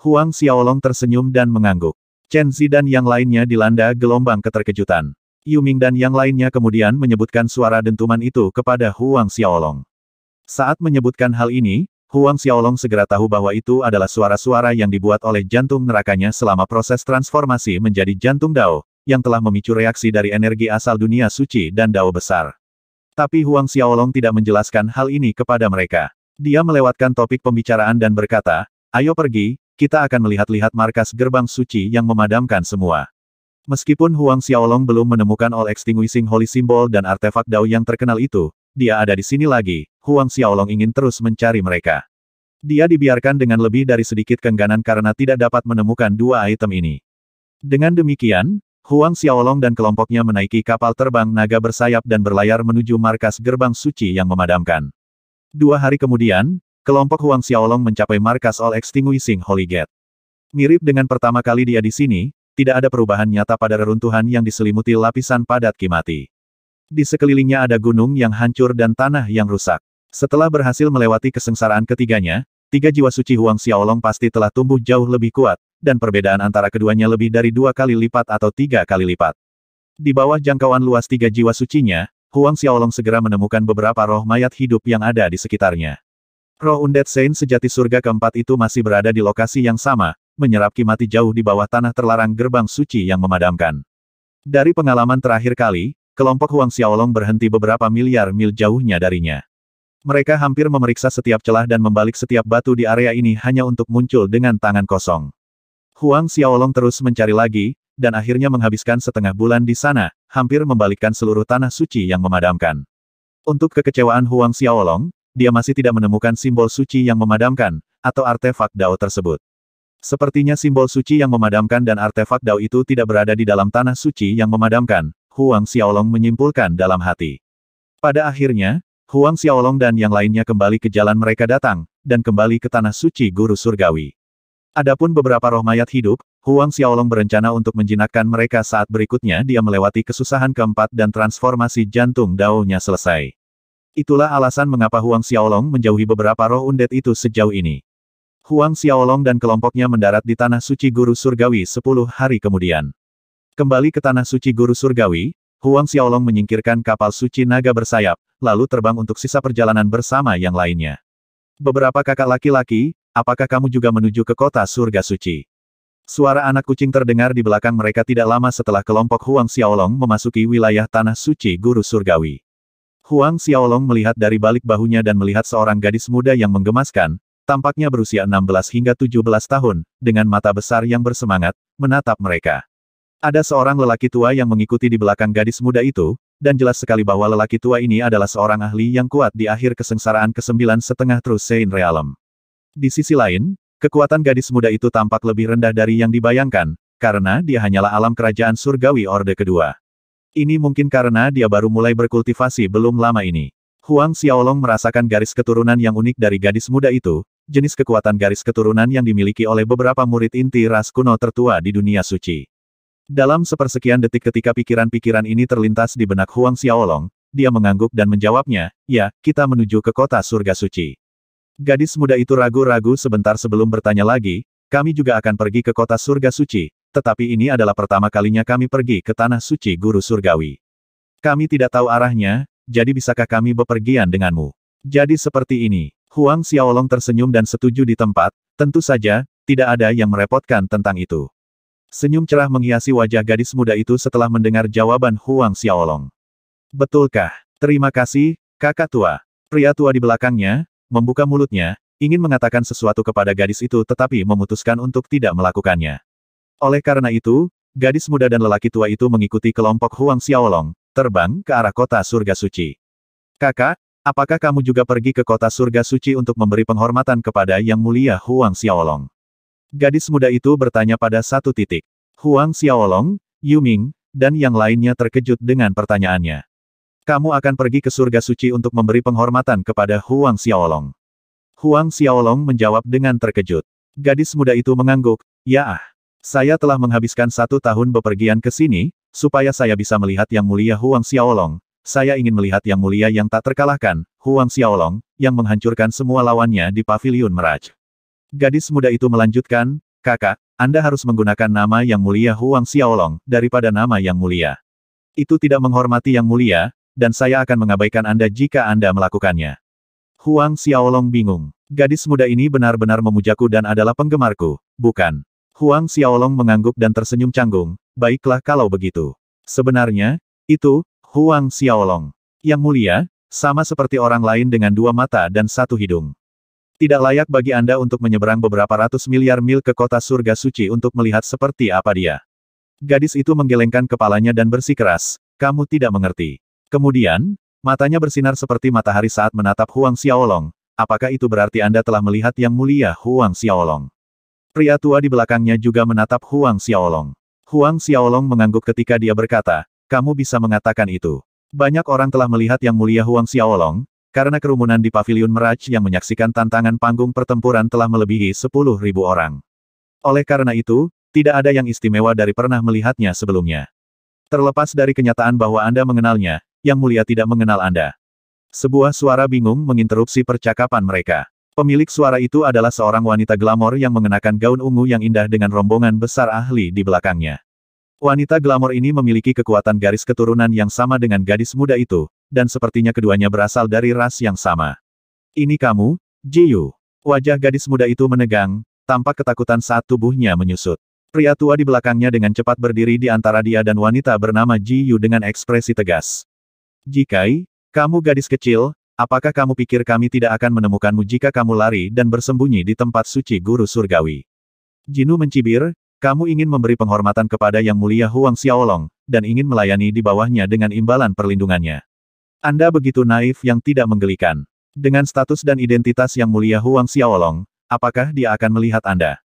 Huang Xiaolong tersenyum dan mengangguk. Chen Zi dan yang lainnya dilanda gelombang keterkejutan. Yuming dan yang lainnya kemudian menyebutkan suara dentuman itu kepada Huang Xiaolong. Saat menyebutkan hal ini, Huang Xiaolong segera tahu bahwa itu adalah suara-suara yang dibuat oleh jantung nerakanya selama proses transformasi menjadi jantung Dao, yang telah memicu reaksi dari energi asal dunia suci dan Dao besar. Tapi Huang Xiaolong tidak menjelaskan hal ini kepada mereka. Dia melewatkan topik pembicaraan dan berkata, ayo pergi, kita akan melihat-lihat markas gerbang suci yang memadamkan semua. Meskipun Huang Xiaolong belum menemukan All Extinguishing Holy Symbol dan artefak Dao yang terkenal itu, dia ada di sini lagi, Huang Xiaolong ingin terus mencari mereka. Dia dibiarkan dengan lebih dari sedikit kengganan karena tidak dapat menemukan dua item ini. Dengan demikian, Huang Xiaolong dan kelompoknya menaiki kapal terbang naga bersayap dan berlayar menuju markas gerbang suci yang memadamkan. Dua hari kemudian, kelompok Huang Xiaolong mencapai markas All Extinguishing Holy Gate. Mirip dengan pertama kali dia di sini, tidak ada perubahan nyata pada reruntuhan yang diselimuti lapisan padat kimati. Di sekelilingnya ada gunung yang hancur dan tanah yang rusak. Setelah berhasil melewati kesengsaraan ketiganya, tiga jiwa suci Huang Xiaolong pasti telah tumbuh jauh lebih kuat, dan perbedaan antara keduanya lebih dari dua kali lipat atau tiga kali lipat. Di bawah jangkauan luas tiga jiwa sucinya, Huang Xiaolong segera menemukan beberapa roh mayat hidup yang ada di sekitarnya. Roh Undead Saint sejati surga keempat itu masih berada di lokasi yang sama, menyerap kimati jauh di bawah tanah terlarang gerbang suci yang memadamkan. Dari pengalaman terakhir kali, kelompok Huang Xiaolong berhenti beberapa miliar mil jauhnya darinya. Mereka hampir memeriksa setiap celah dan membalik setiap batu di area ini hanya untuk muncul dengan tangan kosong. Huang Xiaolong terus mencari lagi, dan akhirnya menghabiskan setengah bulan di sana, hampir membalikkan seluruh tanah suci yang memadamkan. Untuk kekecewaan Huang Xiaolong, dia masih tidak menemukan simbol suci yang memadamkan, atau artefak Dao tersebut. Sepertinya simbol suci yang memadamkan dan artefak Dao itu tidak berada di dalam tanah suci yang memadamkan, Huang Xiaolong menyimpulkan dalam hati. Pada akhirnya, Huang Xiaolong dan yang lainnya kembali ke jalan mereka datang, dan kembali ke tanah suci guru surgawi. Adapun beberapa roh mayat hidup, Huang Xiaolong berencana untuk menjinakkan mereka saat berikutnya dia melewati kesusahan keempat dan transformasi jantung Dao-nya selesai. Itulah alasan mengapa Huang Xiaolong menjauhi beberapa roh undead itu sejauh ini. Huang Xiaolong dan kelompoknya mendarat di Tanah Suci Guru Surgawi 10 hari kemudian. Kembali ke Tanah Suci Guru Surgawi, Huang Xiaolong menyingkirkan kapal suci naga bersayap, lalu terbang untuk sisa perjalanan bersama yang lainnya. Beberapa kakak laki-laki, apakah kamu juga menuju ke kota surga suci? Suara anak kucing terdengar di belakang mereka tidak lama setelah kelompok Huang Xiaolong memasuki wilayah tanah suci guru surgawi. Huang Xiaolong melihat dari balik bahunya dan melihat seorang gadis muda yang menggemaskan, tampaknya berusia 16 hingga 17 tahun, dengan mata besar yang bersemangat, menatap mereka. Ada seorang lelaki tua yang mengikuti di belakang gadis muda itu, dan jelas sekali bahwa lelaki tua ini adalah seorang ahli yang kuat di akhir kesengsaraan kesembilan setengah Trusein Realm. Di sisi lain, kekuatan gadis muda itu tampak lebih rendah dari yang dibayangkan, karena dia hanyalah alam kerajaan surgawi Orde Kedua. Ini mungkin karena dia baru mulai berkultivasi belum lama ini. Huang Xiaolong merasakan garis keturunan yang unik dari gadis muda itu, jenis kekuatan garis keturunan yang dimiliki oleh beberapa murid inti ras kuno tertua di dunia suci. Dalam sepersekian detik ketika pikiran-pikiran ini terlintas di benak Huang Xiaolong, dia mengangguk dan menjawabnya, ya, kita menuju ke kota surga suci. Gadis muda itu ragu-ragu sebentar sebelum bertanya lagi, kami juga akan pergi ke kota surga suci, tetapi ini adalah pertama kalinya kami pergi ke tanah suci guru surgawi. Kami tidak tahu arahnya, jadi bisakah kami bepergian denganmu? Jadi seperti ini. Huang Xiaolong tersenyum dan setuju di tempat, tentu saja, tidak ada yang merepotkan tentang itu. Senyum cerah menghiasi wajah gadis muda itu setelah mendengar jawaban Huang Xiaolong. Betulkah? Terima kasih, kakak tua. Pria tua di belakangnya, membuka mulutnya, ingin mengatakan sesuatu kepada gadis itu tetapi memutuskan untuk tidak melakukannya. Oleh karena itu, gadis muda dan lelaki tua itu mengikuti kelompok Huang Xiaolong, terbang ke arah kota surga suci. Kakak, apakah kamu juga pergi ke kota surga suci untuk memberi penghormatan kepada Yang Mulia Huang Xiaolong? Gadis muda itu bertanya pada satu titik. Huang Xiaolong, Yuming, dan yang lainnya terkejut dengan pertanyaannya. Kamu akan pergi ke surga suci untuk memberi penghormatan kepada Huang Xiaolong. Huang Xiaolong menjawab dengan terkejut. Gadis muda itu mengangguk, ya ah. Saya telah menghabiskan satu tahun bepergian ke sini, supaya saya bisa melihat Yang Mulia Huang Xiaolong, saya ingin melihat Yang Mulia yang tak terkalahkan, Huang Xiaolong, yang menghancurkan semua lawannya di Paviliun Meraj. Gadis muda itu melanjutkan, kakak, Anda harus menggunakan nama Yang Mulia Huang Xiaolong, daripada nama Yang Mulia. Itu tidak menghormati Yang Mulia, dan saya akan mengabaikan Anda jika Anda melakukannya. Huang Xiaolong bingung. Gadis muda ini benar-benar memujaku dan adalah penggemarku, bukan? Huang Xiaolong mengangguk dan tersenyum canggung, baiklah kalau begitu. Sebenarnya, itu, Huang Xiaolong. Yang mulia, sama seperti orang lain dengan dua mata dan satu hidung. Tidak layak bagi Anda untuk menyeberang beberapa ratus miliar mil ke kota surga suci untuk melihat seperti apa dia. Gadis itu menggelengkan kepalanya dan bersikeras, kamu tidak mengerti. Kemudian, matanya bersinar seperti matahari saat menatap Huang Xiaolong, apakah itu berarti Anda telah melihat yang mulia Huang Xiaolong? Pria tua di belakangnya juga menatap Huang Xiaolong. Huang Xiaolong mengangguk ketika dia berkata, kamu bisa mengatakan itu. Banyak orang telah melihat yang mulia Huang Xiaolong, karena kerumunan di Paviliun Meraj yang menyaksikan tantangan panggung pertempuran telah melebihi 10.000 orang. Oleh karena itu, tidak ada yang istimewa dari pernah melihatnya sebelumnya. Terlepas dari kenyataan bahwa Anda mengenalnya, yang mulia tidak mengenal Anda. Sebuah suara bingung menginterupsi percakapan mereka. Pemilik suara itu adalah seorang wanita glamor yang mengenakan gaun ungu yang indah dengan rombongan besar ahli di belakangnya. Wanita glamor ini memiliki kekuatan garis keturunan yang sama dengan gadis muda itu, dan sepertinya keduanya berasal dari ras yang sama. Ini kamu, Jiyu. Wajah gadis muda itu menegang, tampak ketakutan saat tubuhnya menyusut. Pria tua di belakangnya dengan cepat berdiri di antara dia dan wanita bernama Jiyu dengan ekspresi tegas. Jikai, kamu gadis kecil, apakah kamu pikir kami tidak akan menemukanmu jika kamu lari dan bersembunyi di tempat suci guru surgawi? Jinu mencibir, kamu ingin memberi penghormatan kepada Yang Mulia Huang Xiaolong, dan ingin melayani di bawahnya dengan imbalan perlindungannya. Anda begitu naif yang tidak menggelikan. Dengan status dan identitas Yang Mulia Huang Xiaolong, apakah dia akan melihat Anda?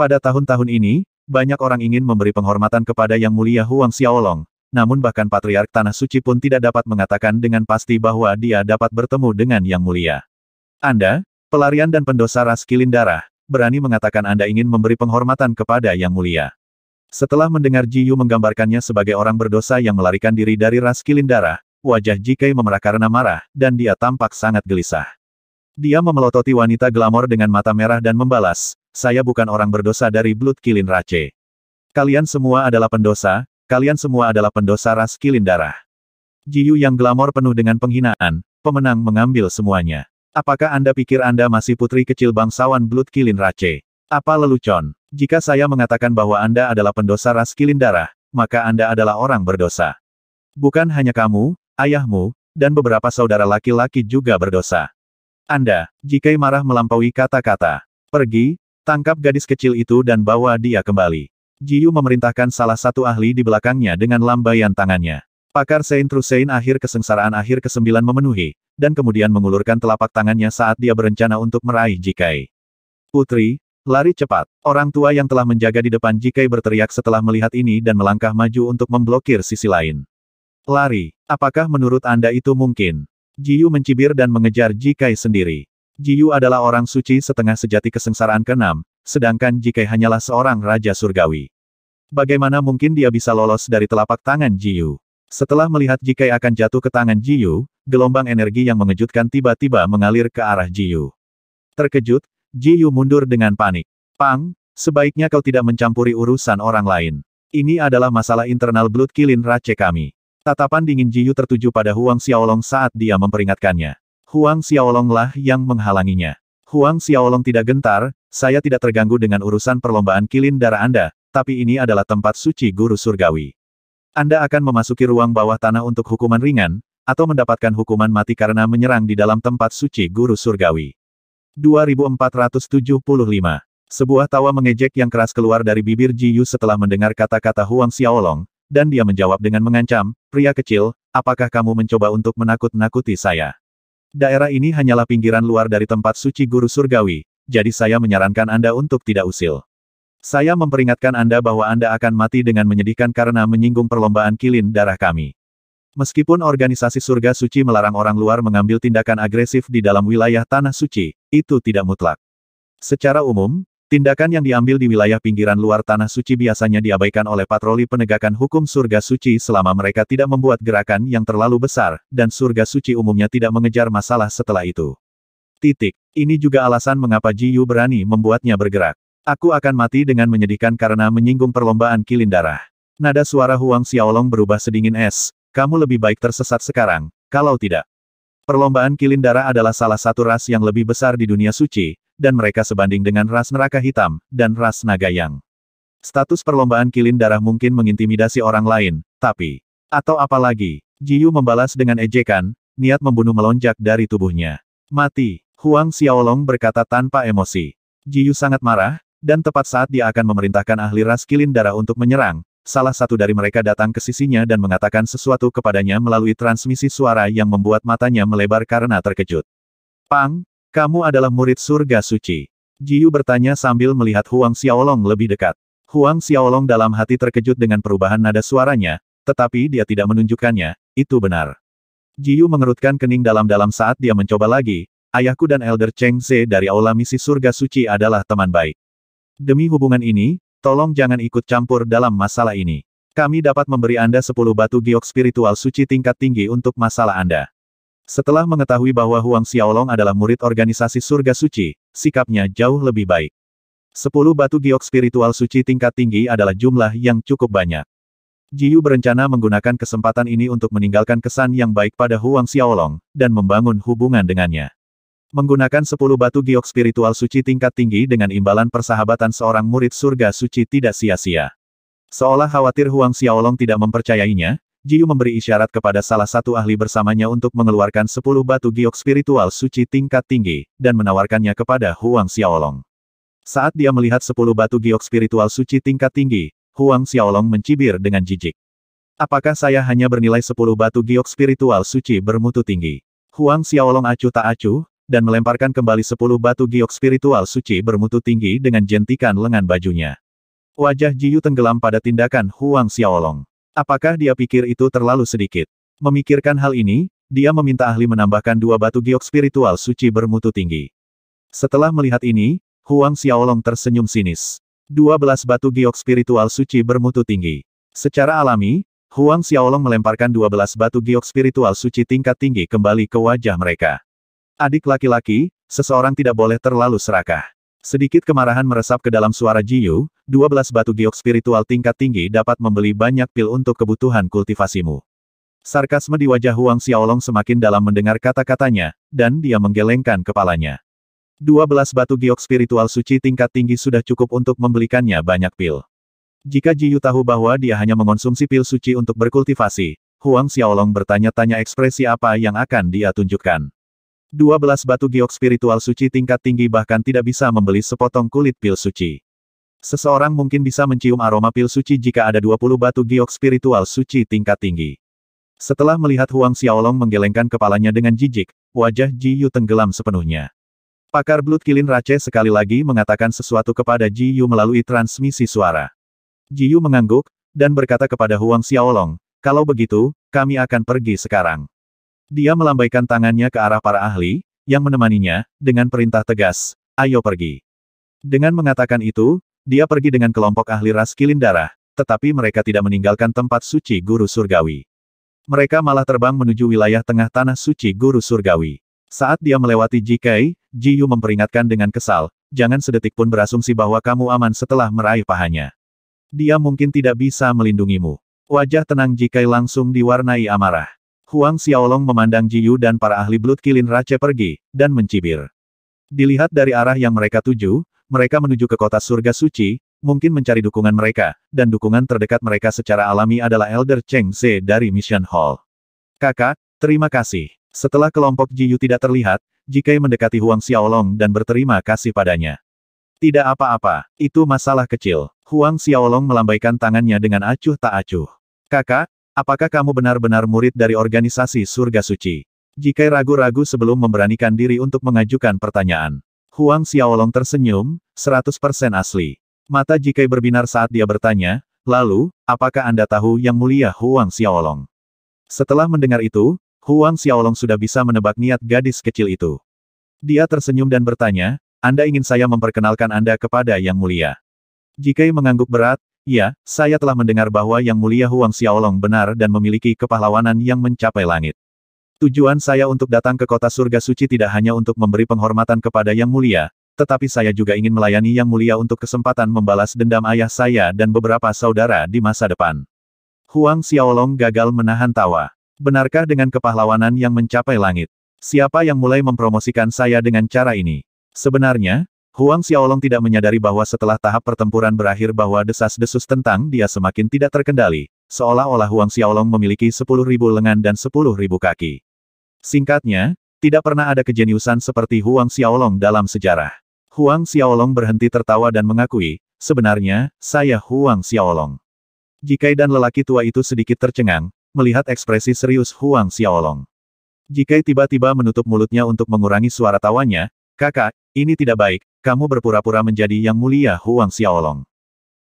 Pada tahun-tahun ini, banyak orang ingin memberi penghormatan kepada Yang Mulia Huang Xiaolong, namun bahkan Patriark Tanah Suci pun tidak dapat mengatakan dengan pasti bahwa dia dapat bertemu dengan Yang Mulia. Anda, pelarian dan pendosa ras kilin darah, berani mengatakan Anda ingin memberi penghormatan kepada Yang Mulia. Setelah mendengar Ji Yu menggambarkannya sebagai orang berdosa yang melarikan diri dari ras kilin darah, wajah Jikai memerah karena marah, dan dia tampak sangat gelisah. Dia memelototi wanita glamor dengan mata merah dan membalas, saya bukan orang berdosa dari Blood Kilin Rache. Kalian semua adalah pendosa, kalian semua adalah pendosa ras kilin darah. Ji Yu yang glamor penuh dengan penghinaan, pemenang mengambil semuanya. Apakah Anda pikir Anda masih putri kecil bangsawan Blood Kilin Rache? Apa lelucon? Jika saya mengatakan bahwa Anda adalah pendosa ras kilin darah, maka Anda adalah orang berdosa. Bukan hanya kamu, ayahmu, dan beberapa saudara laki-laki juga berdosa. Anda, Jikai marah melampaui kata-kata. Pergi, tangkap gadis kecil itu dan bawa dia kembali. Jiyu memerintahkan salah satu ahli di belakangnya dengan lambaian tangannya. Pakar Saint Trusein akhir kesengsaraan akhir kesembilan memenuhi, dan kemudian mengulurkan telapak tangannya saat dia berencana untuk meraih Jikai. Putri, lari cepat. Orang tua yang telah menjaga di depan Jikai berteriak setelah melihat ini dan melangkah maju untuk memblokir sisi lain. Lari, apakah menurut Anda itu mungkin? Jiyu mencibir dan mengejar Jikai sendiri. Jiyu adalah orang suci setengah sejati kesengsaraan keenam, sedangkan Jikai hanyalah seorang raja surgawi. Bagaimana mungkin dia bisa lolos dari telapak tangan Jiyu? Setelah melihat Jikai akan jatuh ke tangan Jiyu, gelombang energi yang mengejutkan tiba-tiba mengalir ke arah Jiyu. Terkejut, Jiyu mundur dengan panik. Pang, sebaiknya kau tidak mencampuri urusan orang lain. Ini adalah masalah internal Blood Kilin Rache kami. Tatapan dingin Jiyu tertuju pada Huang Xiaolong saat dia memperingatkannya. Huang Xiaolong lah yang menghalanginya. Huang Xiaolong tidak gentar, saya tidak terganggu dengan urusan perlombaan kilin darah Anda, tapi ini adalah tempat suci guru surgawi. Anda akan memasuki ruang bawah tanah untuk hukuman ringan, atau mendapatkan hukuman mati karena menyerang di dalam tempat suci guru surgawi. 2475 Sebuah tawa mengejek yang keras keluar dari bibir Jiyu setelah mendengar kata-kata Huang Xiaolong, dan dia menjawab dengan mengancam, pria kecil, apakah kamu mencoba untuk menakut-nakuti saya? Daerah ini hanyalah pinggiran luar dari tempat suci guru surgawi, jadi saya menyarankan Anda untuk tidak usil. Saya memperingatkan Anda bahwa Anda akan mati dengan menyedihkan karena menyinggung perlombaan kilin darah kami. Meskipun organisasi surga suci melarang orang luar mengambil tindakan agresif di dalam wilayah tanah suci, itu tidak mutlak. Secara umum, Tindakan yang diambil di wilayah pinggiran luar tanah suci biasanya diabaikan oleh patroli penegakan hukum surga suci selama mereka tidak membuat gerakan yang terlalu besar, dan surga suci umumnya tidak mengejar masalah setelah itu. Titik. Ini juga alasan mengapa Ji Yu berani membuatnya bergerak. Aku akan mati dengan menyedihkan karena menyinggung perlombaan kilin darah. Nada suara Huang Xiaolong berubah sedingin es, kamu lebih baik tersesat sekarang, kalau tidak. Perlombaan kilin darah adalah salah satu ras yang lebih besar di dunia suci, dan mereka sebanding dengan ras neraka hitam, dan ras naga yang. Status perlombaan kilin darah mungkin mengintimidasi orang lain, tapi... Atau apalagi, Jiyu membalas dengan ejekan, niat membunuh melonjak dari tubuhnya. Mati, Huang Xiaolong berkata tanpa emosi. Jiyu sangat marah, dan tepat saat dia akan memerintahkan ahli ras kilin darah untuk menyerang, salah satu dari mereka datang ke sisinya dan mengatakan sesuatu kepadanya melalui transmisi suara yang membuat matanya melebar karena terkejut. Pang, kamu adalah murid surga suci. Jiyu bertanya sambil melihat Huang Xiaolong lebih dekat. Huang Xiaolong dalam hati terkejut dengan perubahan nada suaranya, tetapi dia tidak menunjukkannya, itu benar. Jiyu mengerutkan kening dalam-dalam saat dia mencoba lagi, ayahku dan Elder Cheng Ze dari Aula Misi Surga Suci adalah teman baik. Demi hubungan ini, tolong jangan ikut campur dalam masalah ini. Kami dapat memberi Anda 10 batu giok spiritual suci tingkat tinggi untuk masalah Anda. Setelah mengetahui bahwa Huang Xiaolong adalah murid organisasi surga suci, sikapnya jauh lebih baik. Sepuluh batu giok spiritual suci tingkat tinggi adalah jumlah yang cukup banyak. Jiyu berencana menggunakan kesempatan ini untuk meninggalkan kesan yang baik pada Huang Xiaolong, dan membangun hubungan dengannya. Menggunakan sepuluh batu giok spiritual suci tingkat tinggi dengan imbalan persahabatan seorang murid surga suci tidak sia-sia. Seolah khawatir Huang Xiaolong tidak mempercayainya, Jiu memberi isyarat kepada salah satu ahli bersamanya untuk mengeluarkan sepuluh batu giok spiritual suci tingkat tinggi, dan menawarkannya kepada Huang Xiaolong. Saat dia melihat sepuluh batu giok spiritual suci tingkat tinggi, Huang Xiaolong mencibir dengan jijik. Apakah saya hanya bernilai sepuluh batu giok spiritual suci bermutu tinggi? Huang Xiaolong acuh tak acuh, dan melemparkan kembali sepuluh batu giok spiritual suci bermutu tinggi dengan jentikan lengan bajunya. Wajah Jiu tenggelam pada tindakan Huang Xiaolong. Apakah dia pikir itu terlalu sedikit? Memikirkan hal ini, dia meminta ahli menambahkan dua batu giok spiritual suci bermutu tinggi. Setelah melihat ini, Huang Xiaolong tersenyum sinis. Dua belas batu giok spiritual suci bermutu tinggi. Secara alami, Huang Xiaolong melemparkan dua belas batu giok spiritual suci tingkat tinggi kembali ke wajah mereka. Adik laki-laki, seseorang tidak boleh terlalu serakah. Sedikit kemarahan meresap ke dalam suara Jiyu, 12 batu giok spiritual tingkat tinggi dapat membeli banyak pil untuk kebutuhan kultivasimu. Sarkasme di wajah Huang Xiaolong semakin dalam mendengar kata-katanya, dan dia menggelengkan kepalanya. 12 batu giok spiritual suci tingkat tinggi sudah cukup untuk membelikannya banyak pil. Jika Jiyu tahu bahwa dia hanya mengonsumsi pil suci untuk berkultivasi, Huang Xiaolong bertanya-tanya ekspresi apa yang akan dia tunjukkan. 12 batu giok spiritual suci tingkat tinggi bahkan tidak bisa membeli sepotong kulit pil suci. Seseorang mungkin bisa mencium aroma pil suci jika ada 20 batu giok spiritual suci tingkat tinggi. Setelah melihat Huang Xiaolong menggelengkan kepalanya dengan jijik, wajah Ji Yu tenggelam sepenuhnya. Pakar Blood Kilin Rache sekali lagi mengatakan sesuatu kepada Ji Yu melalui transmisi suara. Ji Yu mengangguk, dan berkata kepada Huang Xiaolong, kalau begitu, kami akan pergi sekarang. Dia melambaikan tangannya ke arah para ahli, yang menemaninya, dengan perintah tegas, ayo pergi. Dengan mengatakan itu, dia pergi dengan kelompok ahli ras kilin darah, tetapi mereka tidak meninggalkan tempat suci guru surgawi. Mereka malah terbang menuju wilayah tengah tanah suci guru surgawi. Saat dia melewati Jikai, Jiyu memperingatkan dengan kesal, jangan sedetik pun berasumsi bahwa kamu aman setelah meraih pahanya. Dia mungkin tidak bisa melindungimu. Wajah tenang Jikai langsung diwarnai amarah. Huang Xiaolong memandang Jiyu dan para ahli Blood Kilin Rache pergi, dan mencibir. Dilihat dari arah yang mereka tuju, mereka menuju ke kota surga suci, mungkin mencari dukungan mereka, dan dukungan terdekat mereka secara alami adalah Elder Cheng Ze dari Mission Hall. Kakak, terima kasih. Setelah kelompok Jiyu tidak terlihat, Jikai mendekati Huang Xiaolong dan berterima kasih padanya. Tidak apa-apa, itu masalah kecil. Huang Xiaolong melambaikan tangannya dengan acuh tak acuh. Kakak, Apakah kamu benar-benar murid dari organisasi surga suci? Jikai ragu-ragu sebelum memberanikan diri untuk mengajukan pertanyaan. Huang Xiaolong tersenyum, 100% asli. Mata Jikai berbinar saat dia bertanya, lalu, apakah Anda tahu yang mulia Huang Xiaolong? Setelah mendengar itu, Huang Xiaolong sudah bisa menebak niat gadis kecil itu. Dia tersenyum dan bertanya, Anda ingin saya memperkenalkan Anda kepada Yang Mulia. Jikai mengangguk berat, Ya, saya telah mendengar bahwa Yang Mulia Huang Xiaolong benar dan memiliki kepahlawanan yang mencapai langit. Tujuan saya untuk datang ke kota surga suci tidak hanya untuk memberi penghormatan kepada Yang Mulia, tetapi saya juga ingin melayani Yang Mulia untuk kesempatan membalas dendam ayah saya dan beberapa saudara di masa depan. Huang Xiaolong gagal menahan tawa. Benarkah dengan kepahlawanan yang mencapai langit? Siapa yang mulai mempromosikan saya dengan cara ini? Sebenarnya, Huang Xiaolong tidak menyadari bahwa setelah tahap pertempuran berakhir bahwa desas-desus tentang dia semakin tidak terkendali, seolah-olah Huang Xiaolong memiliki 10.000 lengan dan 10.000 kaki. Singkatnya, tidak pernah ada kejeniusan seperti Huang Xiaolong dalam sejarah. Huang Xiaolong berhenti tertawa dan mengakui, sebenarnya, saya Huang Xiaolong. Jikai dan lelaki tua itu sedikit tercengang, melihat ekspresi serius Huang Xiaolong. Jikai tiba-tiba menutup mulutnya untuk mengurangi suara tawanya, kakak, ini tidak baik, kamu berpura-pura menjadi Yang Mulia Huang Xiaolong.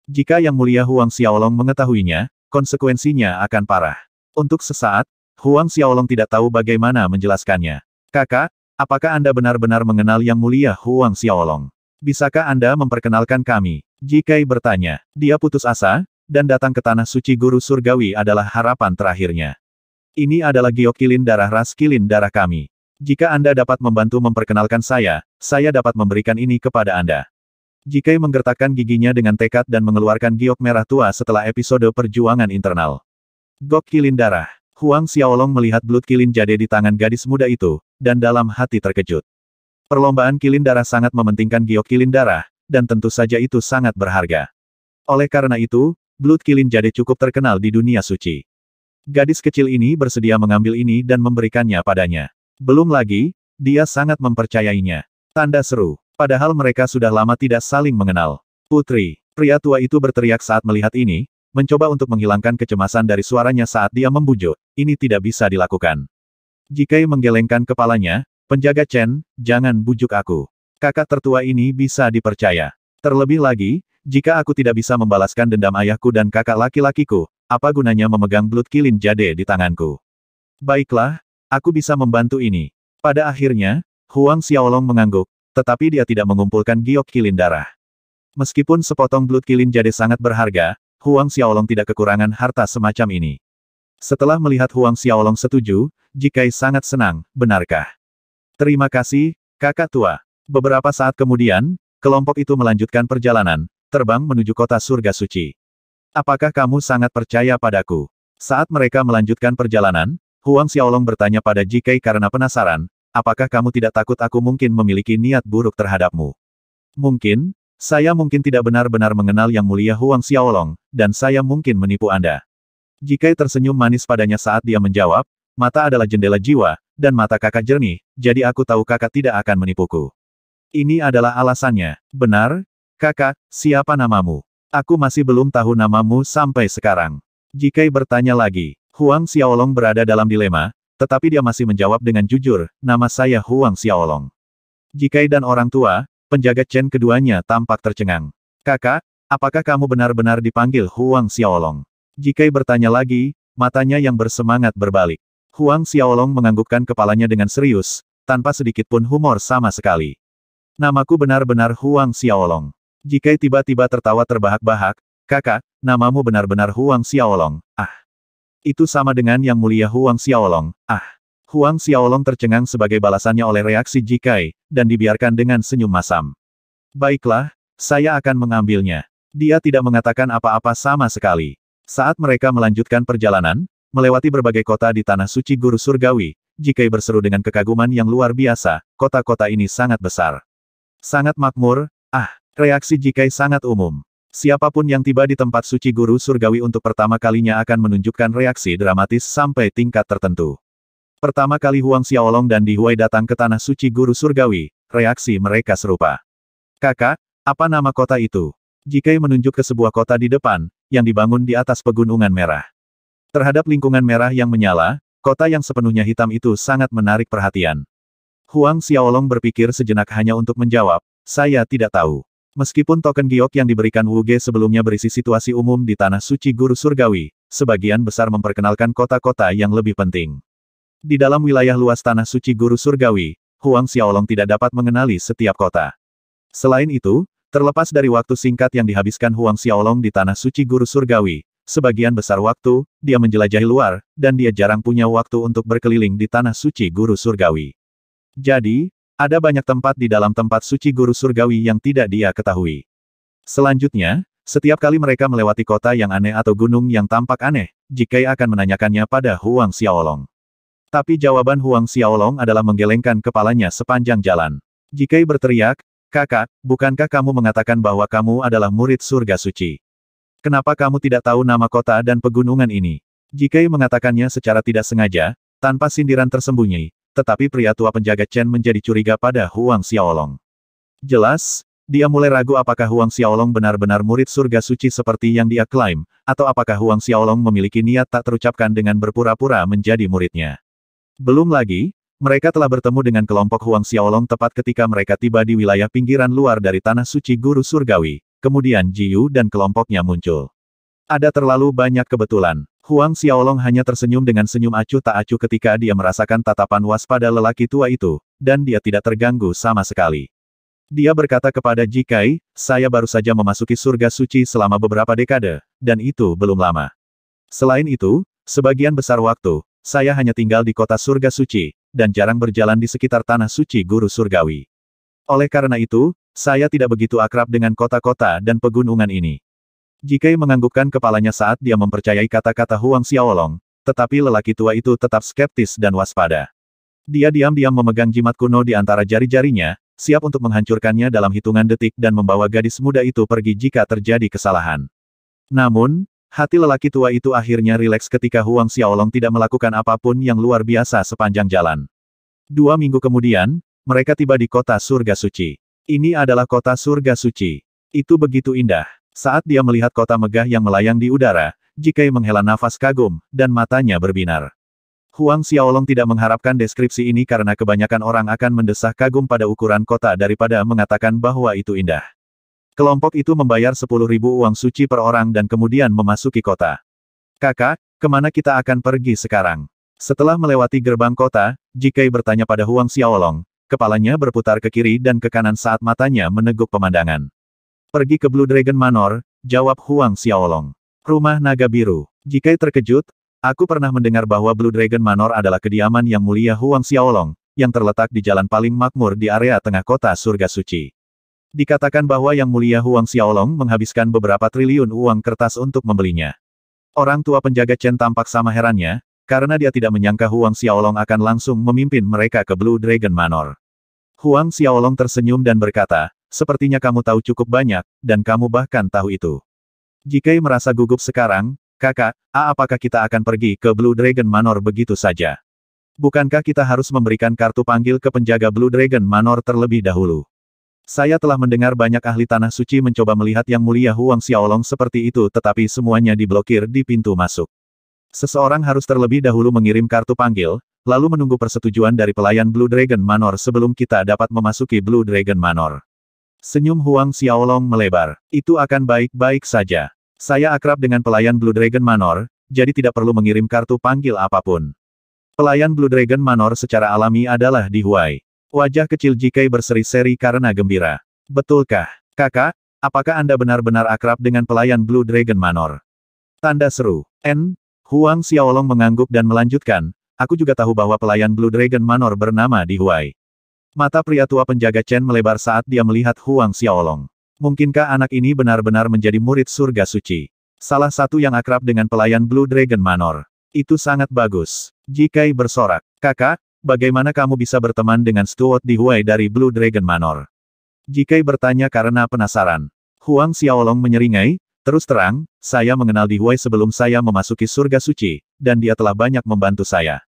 Jika Yang Mulia Huang Xiaolong mengetahuinya, konsekuensinya akan parah. Untuk sesaat, Huang Xiaolong tidak tahu bagaimana menjelaskannya. Kakak, apakah Anda benar-benar mengenal Yang Mulia Huang Xiaolong? Bisakah Anda memperkenalkan kami? Jikai bertanya. Dia putus asa, dan datang ke tanah suci guru surgawi adalah harapan terakhirnya. Ini adalah giok kilin darah ras kilin darah kami. Jika Anda dapat membantu memperkenalkan saya, saya dapat memberikan ini kepada Anda. Jikai menggertakkan giginya dengan tekad dan mengeluarkan giok merah tua setelah episode perjuangan internal. Gok kilin darah. Huang Xiaolong melihat blood kilin jade di tangan gadis muda itu, dan dalam hati terkejut. Perlombaan kilin darah sangat mementingkan giok kilin darah, dan tentu saja itu sangat berharga. Oleh karena itu, blood kilin jade cukup terkenal di dunia suci. Gadis kecil ini bersedia mengambil ini dan memberikannya padanya. Belum lagi, dia sangat mempercayainya. Tanda seru. Padahal mereka sudah lama tidak saling mengenal. Putri, pria tua itu berteriak saat melihat ini, mencoba untuk menghilangkan kecemasan dari suaranya saat dia membujuk. Ini tidak bisa dilakukan. Jikai menggelengkan kepalanya, penjaga Chen, jangan bujuk aku. Kakak tertua ini bisa dipercaya. Terlebih lagi, jika aku tidak bisa membalaskan dendam ayahku dan kakak laki-lakiku, apa gunanya memegang blood kilin jade di tanganku? Baiklah, Aku bisa membantu ini. Pada akhirnya, Huang Xiaolong mengangguk, tetapi dia tidak mengumpulkan giok kilin darah. Meskipun sepotong blood kilin jade sangat berharga, Huang Xiaolong tidak kekurangan harta semacam ini. Setelah melihat Huang Xiaolong setuju, Jikai sangat senang, benarkah? Terima kasih, kakak tua. Beberapa saat kemudian, kelompok itu melanjutkan perjalanan, terbang menuju kota surga suci. Apakah kamu sangat percaya padaku? Saat mereka melanjutkan perjalanan, Huang Xiaolong bertanya pada Jikai karena penasaran, apakah kamu tidak takut aku mungkin memiliki niat buruk terhadapmu? Mungkin, saya mungkin tidak benar-benar mengenal Yang Mulia Huang Xiaolong, dan saya mungkin menipu Anda. Jikai tersenyum manis padanya saat dia menjawab, mata adalah jendela jiwa, dan mata kakak jernih, jadi aku tahu kakak tidak akan menipuku. Ini adalah alasannya. Benar? Kakak, siapa namamu? Aku masih belum tahu namamu sampai sekarang. Jikai bertanya lagi. Huang Xiaolong berada dalam dilema, tetapi dia masih menjawab dengan jujur, nama saya Huang Xiaolong. Jikai dan orang tua, penjaga Chen keduanya tampak tercengang. Kakak, apakah kamu benar-benar dipanggil Huang Xiaolong? Jikai bertanya lagi, matanya yang bersemangat berbalik. Huang Xiaolong menganggukkan kepalanya dengan serius, tanpa sedikit pun humor sama sekali. Namaku benar-benar Huang Xiaolong. Jikai tiba-tiba tertawa terbahak-bahak, kakak, namamu benar-benar Huang Xiaolong. Itu sama dengan yang mulia Huang Xiaolong, ah. Huang Xiaolong tercengang sebagai balasannya oleh reaksi Jikai, dan dibiarkan dengan senyum masam. Baiklah, saya akan mengambilnya. Dia tidak mengatakan apa-apa sama sekali. Saat mereka melanjutkan perjalanan, melewati berbagai kota di Tanah Suci Guru Surgawi, Jikai berseru dengan kekaguman yang luar biasa, kota-kota ini sangat besar. Sangat makmur, ah, reaksi Jikai sangat umum. Siapa pun yang tiba di tempat suci guru surgawi untuk pertama kalinya akan menunjukkan reaksi dramatis sampai tingkat tertentu. Pertama kali Huang Xiaolong dan Di Huai datang ke tanah suci guru surgawi, reaksi mereka serupa. Kakak, apa nama kota itu? Jikai menunjuk ke sebuah kota di depan, yang dibangun di atas pegunungan merah. Terhadap lingkungan merah yang menyala, kota yang sepenuhnya hitam itu sangat menarik perhatian. Huang Xiaolong berpikir sejenak hanya untuk menjawab, saya tidak tahu. Meskipun token giok yang diberikan Wu Ge sebelumnya berisi situasi umum di Tanah Suci Guru Surgawi, sebagian besar memperkenalkan kota-kota yang lebih penting. Di dalam wilayah luas Tanah Suci Guru Surgawi, Huang Xiaolong tidak dapat mengenali setiap kota. Selain itu, terlepas dari waktu singkat yang dihabiskan Huang Xiaolong di Tanah Suci Guru Surgawi, sebagian besar waktu, dia menjelajahi luar, dan dia jarang punya waktu untuk berkeliling di Tanah Suci Guru Surgawi. Jadi, ada banyak tempat di dalam tempat suci guru surgawi yang tidak dia ketahui. Selanjutnya, setiap kali mereka melewati kota yang aneh atau gunung yang tampak aneh, Jikai akan menanyakannya pada Huang Xiaolong. Tapi jawaban Huang Xiaolong adalah menggelengkan kepalanya sepanjang jalan. Jikai berteriak, Kakak, bukankah kamu mengatakan bahwa kamu adalah murid surga suci? Kenapa kamu tidak tahu nama kota dan pegunungan ini? Jikai mengatakannya secara tidak sengaja, tanpa sindiran tersembunyi, tetapi pria tua penjaga Chen menjadi curiga pada Huang Xiaolong. Jelas, dia mulai ragu apakah Huang Xiaolong benar-benar murid surga suci seperti yang dia klaim, atau apakah Huang Xiaolong memiliki niat tak terucapkan dengan berpura-pura menjadi muridnya. Belum lagi, mereka telah bertemu dengan kelompok Huang Xiaolong tepat ketika mereka tiba di wilayah pinggiran luar dari tanah suci guru surgawi, kemudian Jiu dan kelompoknya muncul. Ada terlalu banyak kebetulan. Huang Xiaolong hanya tersenyum dengan senyum acuh tak acuh ketika dia merasakan tatapan waspada lelaki tua itu, dan dia tidak terganggu sama sekali. Dia berkata kepada Jikai, saya baru saja memasuki surga suci selama beberapa dekade, dan itu belum lama. Selain itu, sebagian besar waktu, saya hanya tinggal di kota surga suci, dan jarang berjalan di sekitar tanah suci guru surgawi. Oleh karena itu, saya tidak begitu akrab dengan kota-kota dan pegunungan ini. Jikai menganggukkan kepalanya saat dia mempercayai kata-kata Huang Xiaolong, tetapi lelaki tua itu tetap skeptis dan waspada. Dia diam-diam memegang jimat kuno di antara jari-jarinya, siap untuk menghancurkannya dalam hitungan detik dan membawa gadis muda itu pergi jika terjadi kesalahan. Namun, hati lelaki tua itu akhirnya rileks ketika Huang Xiaolong tidak melakukan apa pun yang luar biasa sepanjang jalan. Dua minggu kemudian, mereka tiba di kota surga suci. Ini adalah kota surga suci. Itu begitu indah. Saat dia melihat kota megah yang melayang di udara, Jikai menghela nafas kagum, dan matanya berbinar. Huang Xiaolong tidak mengharapkan deskripsi ini karena kebanyakan orang akan mendesak kagum pada ukuran kota daripada mengatakan bahwa itu indah. Kelompok itu membayar 10.000 uang suci per orang dan kemudian memasuki kota. Kakak, ke mana kita akan pergi sekarang? Setelah melewati gerbang kota, Jikai bertanya pada Huang Xiaolong, kepalanya berputar ke kiri dan ke kanan saat matanya meneguk pemandangan. Pergi ke Blue Dragon Manor, jawab Huang Xiaolong. Rumah naga biru. Jika terkejut, aku pernah mendengar bahwa Blue Dragon Manor adalah kediaman yang mulia Huang Xiaolong, yang terletak di jalan paling makmur di area tengah kota surga suci. Dikatakan bahwa yang mulia Huang Xiaolong menghabiskan beberapa triliun uang kertas untuk membelinya. Orang tua penjaga Chen tampak sama herannya, karena dia tidak menyangka Huang Xiaolong akan langsung memimpin mereka ke Blue Dragon Manor. Huang Xiaolong tersenyum dan berkata, Sepertinya kamu tahu cukup banyak, dan kamu bahkan tahu itu. Jikai merasa gugup sekarang, kakak, A apakah kita akan pergi ke Blue Dragon Manor begitu saja? Bukankah kita harus memberikan kartu panggil ke penjaga Blue Dragon Manor terlebih dahulu? Saya telah mendengar banyak ahli tanah suci mencoba melihat Yang Mulia Huang Xiaolong seperti itu tetapi semuanya diblokir di pintu masuk. Seseorang harus terlebih dahulu mengirim kartu panggil, lalu menunggu persetujuan dari pelayan Blue Dragon Manor sebelum kita dapat memasuki Blue Dragon Manor. Senyum Huang Xiaolong melebar. Itu akan baik-baik saja. Saya akrab dengan pelayan Blue Dragon Manor, jadi tidak perlu mengirim kartu panggil apa pun. Pelayan Blue Dragon Manor secara alami adalah Di Huai. Wajah kecil Jikai berseri-seri karena gembira. Betulkah, kakak? Apakah Anda benar-benar akrab dengan pelayan Blue Dragon Manor? Tanda seru. N. Huang Xiaolong mengangguk dan melanjutkan, aku juga tahu bahwa pelayan Blue Dragon Manor bernama Di Huai. Mata pria tua penjaga Chen melebar saat dia melihat Huang Xiaolong. Mungkinkah anak ini benar-benar menjadi murid surga suci? Salah satu yang akrab dengan pelayan Blue Dragon Manor. Itu sangat bagus. Jikai bersorak. Kakak, bagaimana kamu bisa berteman dengan Stuart di Huai dari Blue Dragon Manor? Jikai bertanya karena penasaran. Huang Xiaolong menyeringai, terus terang, saya mengenal di Huai sebelum saya memasuki surga suci, dan dia telah banyak membantu saya.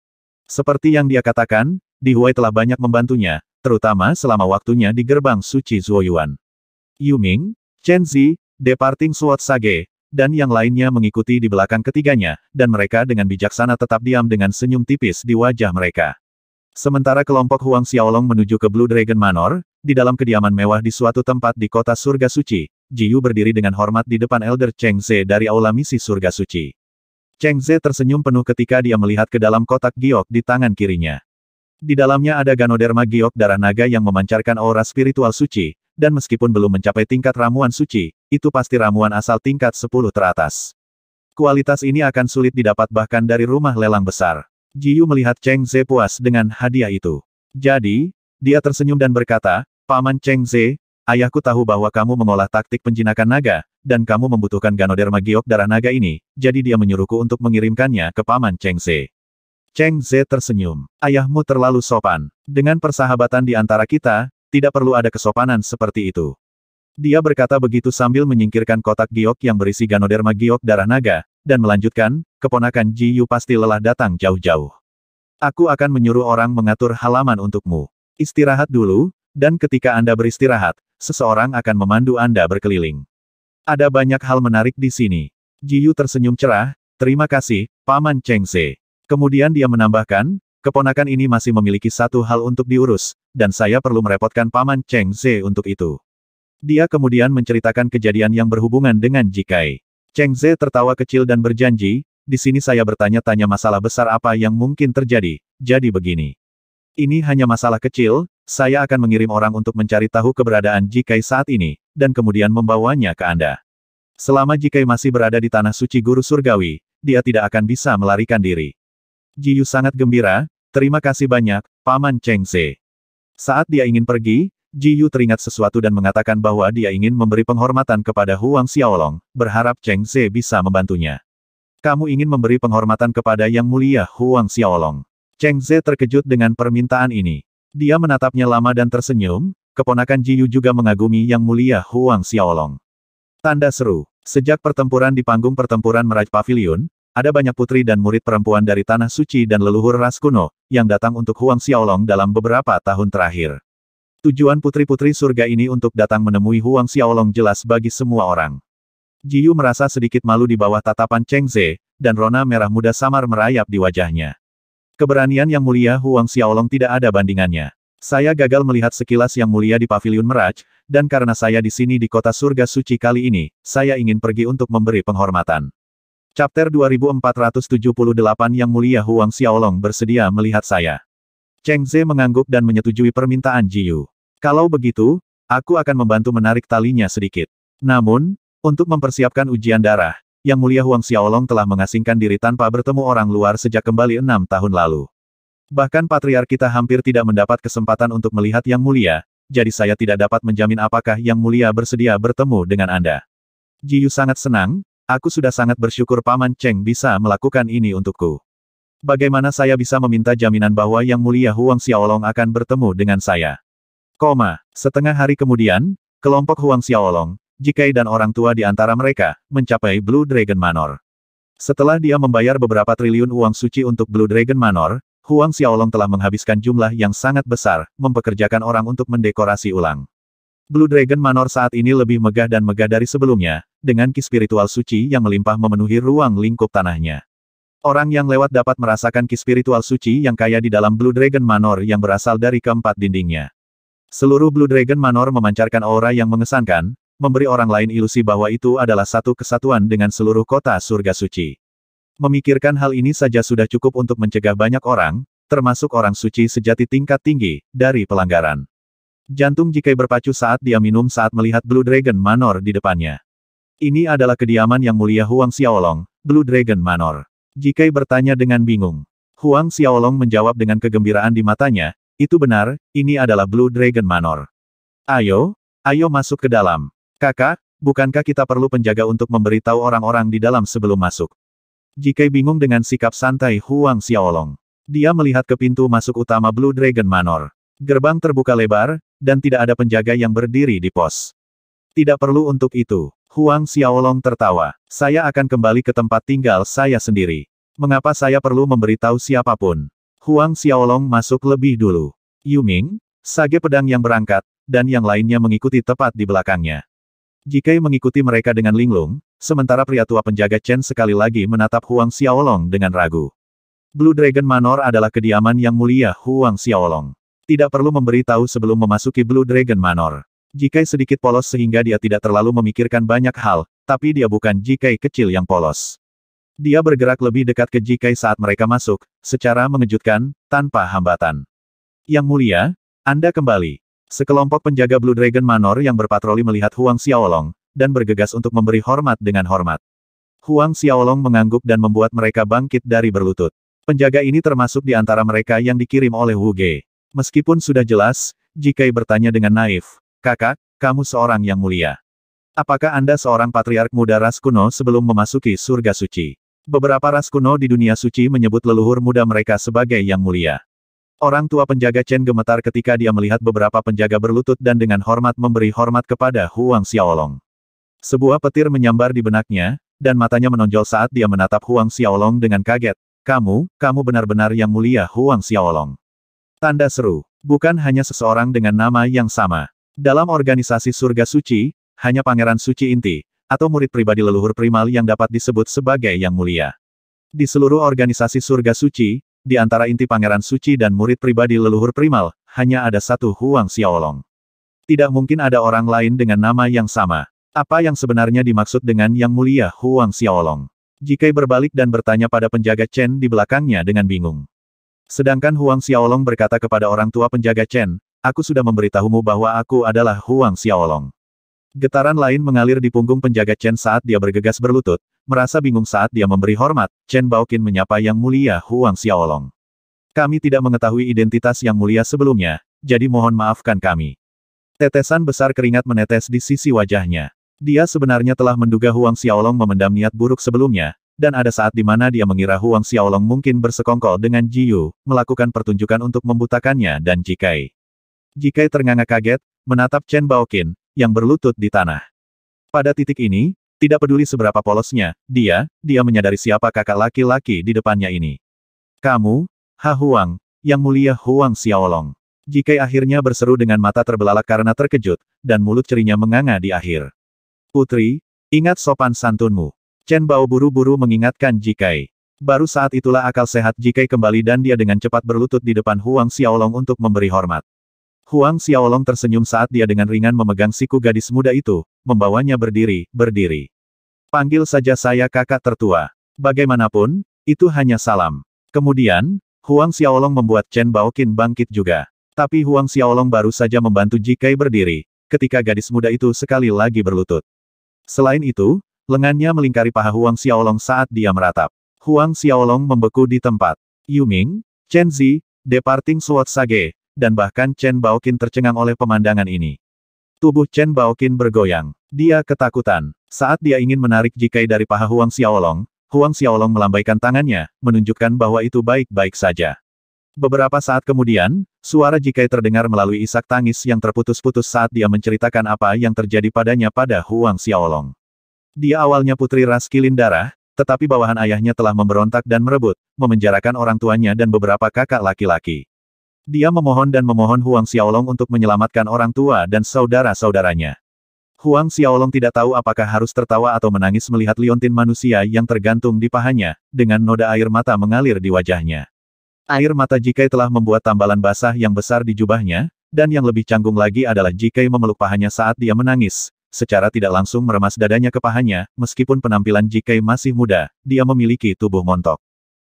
Seperti yang dia katakan, di Huai telah banyak membantunya, terutama selama waktunya di gerbang suci Zuoyuan. Yuming, Chen Zi, Departing Sword Sage, dan yang lainnya mengikuti di belakang ketiganya, dan mereka dengan bijaksana tetap diam dengan senyum tipis di wajah mereka. Sementara kelompok Huang Xiaolong menuju ke Blue Dragon Manor, di dalam kediaman mewah di suatu tempat di kota surga suci, Jiyu berdiri dengan hormat di depan Elder Cheng Ze dari aula misi surga suci. Cheng Ze tersenyum penuh ketika dia melihat ke dalam kotak giok di tangan kirinya. Di dalamnya ada Ganoderma giok darah naga yang memancarkan aura spiritual suci, dan meskipun belum mencapai tingkat ramuan suci, itu pasti ramuan asal tingkat 10 teratas. Kualitas ini akan sulit didapat bahkan dari rumah lelang besar. Jiyu melihat Cheng Ze puas dengan hadiah itu. Jadi, dia tersenyum dan berkata, Paman Cheng Ze, ayahku tahu bahwa kamu mengolah taktik penjinakan naga, dan kamu membutuhkan Ganoderma Giok darah naga ini, jadi dia menyuruhku untuk mengirimkannya ke Paman Cheng Ze. Cheng Ze tersenyum. Ayahmu terlalu sopan. Dengan persahabatan di antara kita, tidak perlu ada kesopanan seperti itu. Dia berkata begitu sambil menyingkirkan kotak giok yang berisi ganoderma giok darah naga, dan melanjutkan, keponakan Ji Yu pasti lelah datang jauh-jauh. Aku akan menyuruh orang mengatur halaman untukmu. Istirahat dulu, dan ketika Anda beristirahat, seseorang akan memandu Anda berkeliling. Ada banyak hal menarik di sini. Ji Yu tersenyum cerah, terima kasih, Paman Cheng Se. Kemudian dia menambahkan, keponakan ini masih memiliki satu hal untuk diurus, dan saya perlu merepotkan Paman Cheng Se untuk itu. Dia kemudian menceritakan kejadian yang berhubungan dengan Jikai. Cheng Ze tertawa kecil dan berjanji, di sini saya bertanya-tanya masalah besar apa yang mungkin terjadi, jadi begini. Ini hanya masalah kecil, saya akan mengirim orang untuk mencari tahu keberadaan Jikai saat ini, dan kemudian membawanya ke Anda. Selama Jikai masih berada di tanah suci guru surgawi, dia tidak akan bisa melarikan diri. Jiyu sangat gembira, terima kasih banyak, Paman Cheng Ze. Saat dia ingin pergi, Ji Yu teringat sesuatu dan mengatakan bahwa dia ingin memberi penghormatan kepada Huang Xiaolong, berharap Cheng Ze bisa membantunya. Kamu ingin memberi penghormatan kepada Yang Mulia Huang Xiaolong. Cheng Ze terkejut dengan permintaan ini. Dia menatapnya lama dan tersenyum, keponakan Ji Yu juga mengagumi Yang Mulia Huang Xiaolong. Tanda seru. Sejak pertempuran di panggung pertempuran Meraj Pavilion, ada banyak putri dan murid perempuan dari Tanah Suci dan leluhur ras kuno, yang datang untuk Huang Xiaolong dalam beberapa tahun terakhir. Tujuan putri-putri surga ini untuk datang menemui Huang Xiaolong jelas bagi semua orang. Jiyu merasa sedikit malu di bawah tatapan Cheng Ze, dan rona merah muda samar merayap di wajahnya. Keberanian yang mulia Huang Xiaolong tidak ada bandingannya. Saya gagal melihat sekilas yang mulia di pavilion Meraj, dan karena saya di sini di kota surga suci kali ini, saya ingin pergi untuk memberi penghormatan. Chapter 2478 Yang Mulia Huang Xiaolong bersedia melihat saya. Cheng Ze mengangguk dan menyetujui permintaan Jiyu. Kalau begitu, aku akan membantu menarik talinya sedikit. Namun, untuk mempersiapkan ujian darah, Yang Mulia Huang Xiaolong telah mengasingkan diri tanpa bertemu orang luar sejak kembali enam tahun lalu. Bahkan patriark kita hampir tidak mendapat kesempatan untuk melihat Yang Mulia, jadi saya tidak dapat menjamin apakah Yang Mulia bersedia bertemu dengan Anda. Jiyu sangat senang, aku sudah sangat bersyukur Paman Cheng bisa melakukan ini untukku. Bagaimana saya bisa meminta jaminan bahwa Yang Mulia Huang Xiaolong akan bertemu dengan saya? Koma. Setengah hari kemudian, kelompok Huang Xiaolong, Jikai dan orang tua di antara mereka, mencapai Blue Dragon Manor. Setelah dia membayar beberapa triliun uang suci untuk Blue Dragon Manor, Huang Xiaolong telah menghabiskan jumlah yang sangat besar, mempekerjakan orang untuk mendekorasi ulang. Blue Dragon Manor saat ini lebih megah dan megah dari sebelumnya, dengan ki spiritual suci yang melimpah memenuhi ruang lingkup tanahnya. Orang yang lewat dapat merasakan ki spiritual suci yang kaya di dalam Blue Dragon Manor yang berasal dari keempat dindingnya. Seluruh Blue Dragon Manor memancarkan aura yang mengesankan, memberi orang lain ilusi bahwa itu adalah satu kesatuan dengan seluruh kota surga suci. Memikirkan hal ini saja sudah cukup untuk mencegah banyak orang, termasuk orang suci sejati tingkat tinggi, dari pelanggaran. Jantung Jikai berpacu saat dia minum saat melihat Blue Dragon Manor di depannya. Ini adalah kediaman yang mulia Huang Xiaolong, Blue Dragon Manor. Jikai bertanya dengan bingung. Huang Xiaolong menjawab dengan kegembiraan di matanya, itu benar, ini adalah Blue Dragon Manor. Ayo, ayo masuk ke dalam. Kakak, bukankah kita perlu penjaga untuk memberitahu orang-orang di dalam sebelum masuk? Jikai bingung dengan sikap santai Huang Xiaolong. Dia melihat ke pintu masuk utama Blue Dragon Manor. Gerbang terbuka lebar, dan tidak ada penjaga yang berdiri di pos. Tidak perlu untuk itu. Huang Xiaolong tertawa. Saya akan kembali ke tempat tinggal saya sendiri. Mengapa saya perlu memberitahu siapa pun? Huang Xiaolong masuk lebih dulu. Yuming, sage pedang yang berangkat, dan yang lainnya mengikuti tepat di belakangnya. Jikai mengikuti mereka dengan linglung, sementara pria tua penjaga Chen sekali lagi menatap Huang Xiaolong dengan ragu. Blue Dragon Manor adalah kediaman yang mulia Huang Xiaolong. Tidak perlu memberi tahu sebelum memasuki Blue Dragon Manor. Jikai sedikit polos sehingga dia tidak terlalu memikirkan banyak hal, tapi dia bukan Jikai kecil yang polos. Dia bergerak lebih dekat ke Jikai saat mereka masuk, secara mengejutkan, tanpa hambatan. Yang mulia, Anda kembali. Sekelompok penjaga Blue Dragon Manor yang berpatroli melihat Huang Xiaolong, dan bergegas untuk memberi hormat dengan hormat. Huang Xiaolong mengangguk dan membuat mereka bangkit dari berlutut. Penjaga ini termasuk di antara mereka yang dikirim oleh Wu Ge. Meskipun sudah jelas, Jikai bertanya dengan naif, Kakak, kamu seorang yang mulia. Apakah Anda seorang patriark muda ras kuno sebelum memasuki surga suci? Beberapa ras kuno di dunia suci menyebut leluhur muda mereka sebagai yang mulia. Orang tua penjaga Chen gemetar ketika dia melihat beberapa penjaga berlutut dan dengan hormat memberi hormat kepada Huang Xiaolong. Sebuah petir menyambar di benaknya, dan matanya menonjol saat dia menatap Huang Xiaolong dengan kaget. Kamu, kamu benar-benar yang mulia Huang Xiaolong. Tanda seru. Bukan hanya seseorang dengan nama yang sama. Dalam organisasi surga suci, hanya pangeran suci inti, atau murid pribadi leluhur primal yang dapat disebut sebagai yang mulia. Di seluruh organisasi surga suci, di antara inti pangeran suci dan murid pribadi leluhur primal, hanya ada satu Huang Xiaolong. Tidak mungkin ada orang lain dengan nama yang sama. Apa yang sebenarnya dimaksud dengan yang mulia Huang Xiaolong? Jikai berbalik dan bertanya pada penjaga Chen di belakangnya dengan bingung. Sedangkan Huang Xiaolong berkata kepada orang tua penjaga Chen, aku sudah memberitahumu bahwa aku adalah Huang Xiaolong. Getaran lain mengalir di punggung penjaga Chen saat dia bergegas berlutut, Merasa bingung saat dia memberi hormat, Chen Baoqin menyapa Yang Mulia Huang Xiaolong. Kami tidak mengetahui identitas Yang Mulia sebelumnya, jadi mohon maafkan kami. Tetesan besar keringat menetes di sisi wajahnya. Dia sebenarnya telah menduga Huang Xiaolong memendam niat buruk sebelumnya, dan ada saat di mana dia mengira Huang Xiaolong mungkin bersekongkol dengan Ji Yu, melakukan pertunjukan untuk membutakannya dan Jikai. Jikai ternganga kaget, menatap Chen Baoqin, yang berlutut di tanah. Pada titik ini, tidak peduli seberapa polosnya, dia, dia menyadari siapa kakak laki-laki di depannya ini. Kamu, Ha Huang, yang mulia Huang Xiaolong. Jikai akhirnya berseru dengan mata terbelalak karena terkejut, dan mulut cerinya menganga di akhir. Putri, ingat sopan santunmu. Chen Bao buru-buru mengingatkan Jikai. Baru saat itulah akal sehat Jikai kembali dan dia dengan cepat berlutut di depan Huang Xiaolong untuk memberi hormat. Huang Xiaolong tersenyum saat dia dengan ringan memegang siku gadis muda itu, membawanya berdiri, berdiri. Panggil saja saya kakak tertua. Bagaimanapun, itu hanya salam. Kemudian, Huang Xiaolong membuat Chen Baoqin bangkit juga. Tapi Huang Xiaolong baru saja membantu Jikai berdiri, ketika gadis muda itu sekali lagi berlutut. Selain itu, lengannya melingkari paha Huang Xiaolong saat dia meratap. Huang Xiaolong membeku di tempat. Yuming, Chen Zi, Departing Sword Sage, dan bahkan Chen Baoqin tercengang oleh pemandangan ini. Tubuh Chen Baoqin bergoyang. Dia ketakutan. Saat dia ingin menarik Jikai dari paha Huang Xiaolong, Huang Xiaolong melambaikan tangannya, menunjukkan bahwa itu baik-baik saja. Beberapa saat kemudian, suara Jikai terdengar melalui isak tangis yang terputus-putus saat dia menceritakan apa yang terjadi padanya pada Huang Xiaolong. Dia awalnya putri ras kilin darah, tetapi bawahan ayahnya telah memberontak dan merebut, memenjarakan orang tuanya dan beberapa kakak laki-laki. Dia memohon dan memohon Huang Xiaolong untuk menyelamatkan orang tua dan saudara-saudaranya. Huang Xiaolong tidak tahu apakah harus tertawa atau menangis melihat liontin manusia yang tergantung di pahanya, dengan noda air mata mengalir di wajahnya. Air mata Jikai telah membuat tambalan basah yang besar di jubahnya, dan yang lebih canggung lagi adalah Jikai memeluk pahanya saat dia menangis, secara tidak langsung meremas dadanya ke pahanya, meskipun penampilan Jikai masih muda, dia memiliki tubuh montok.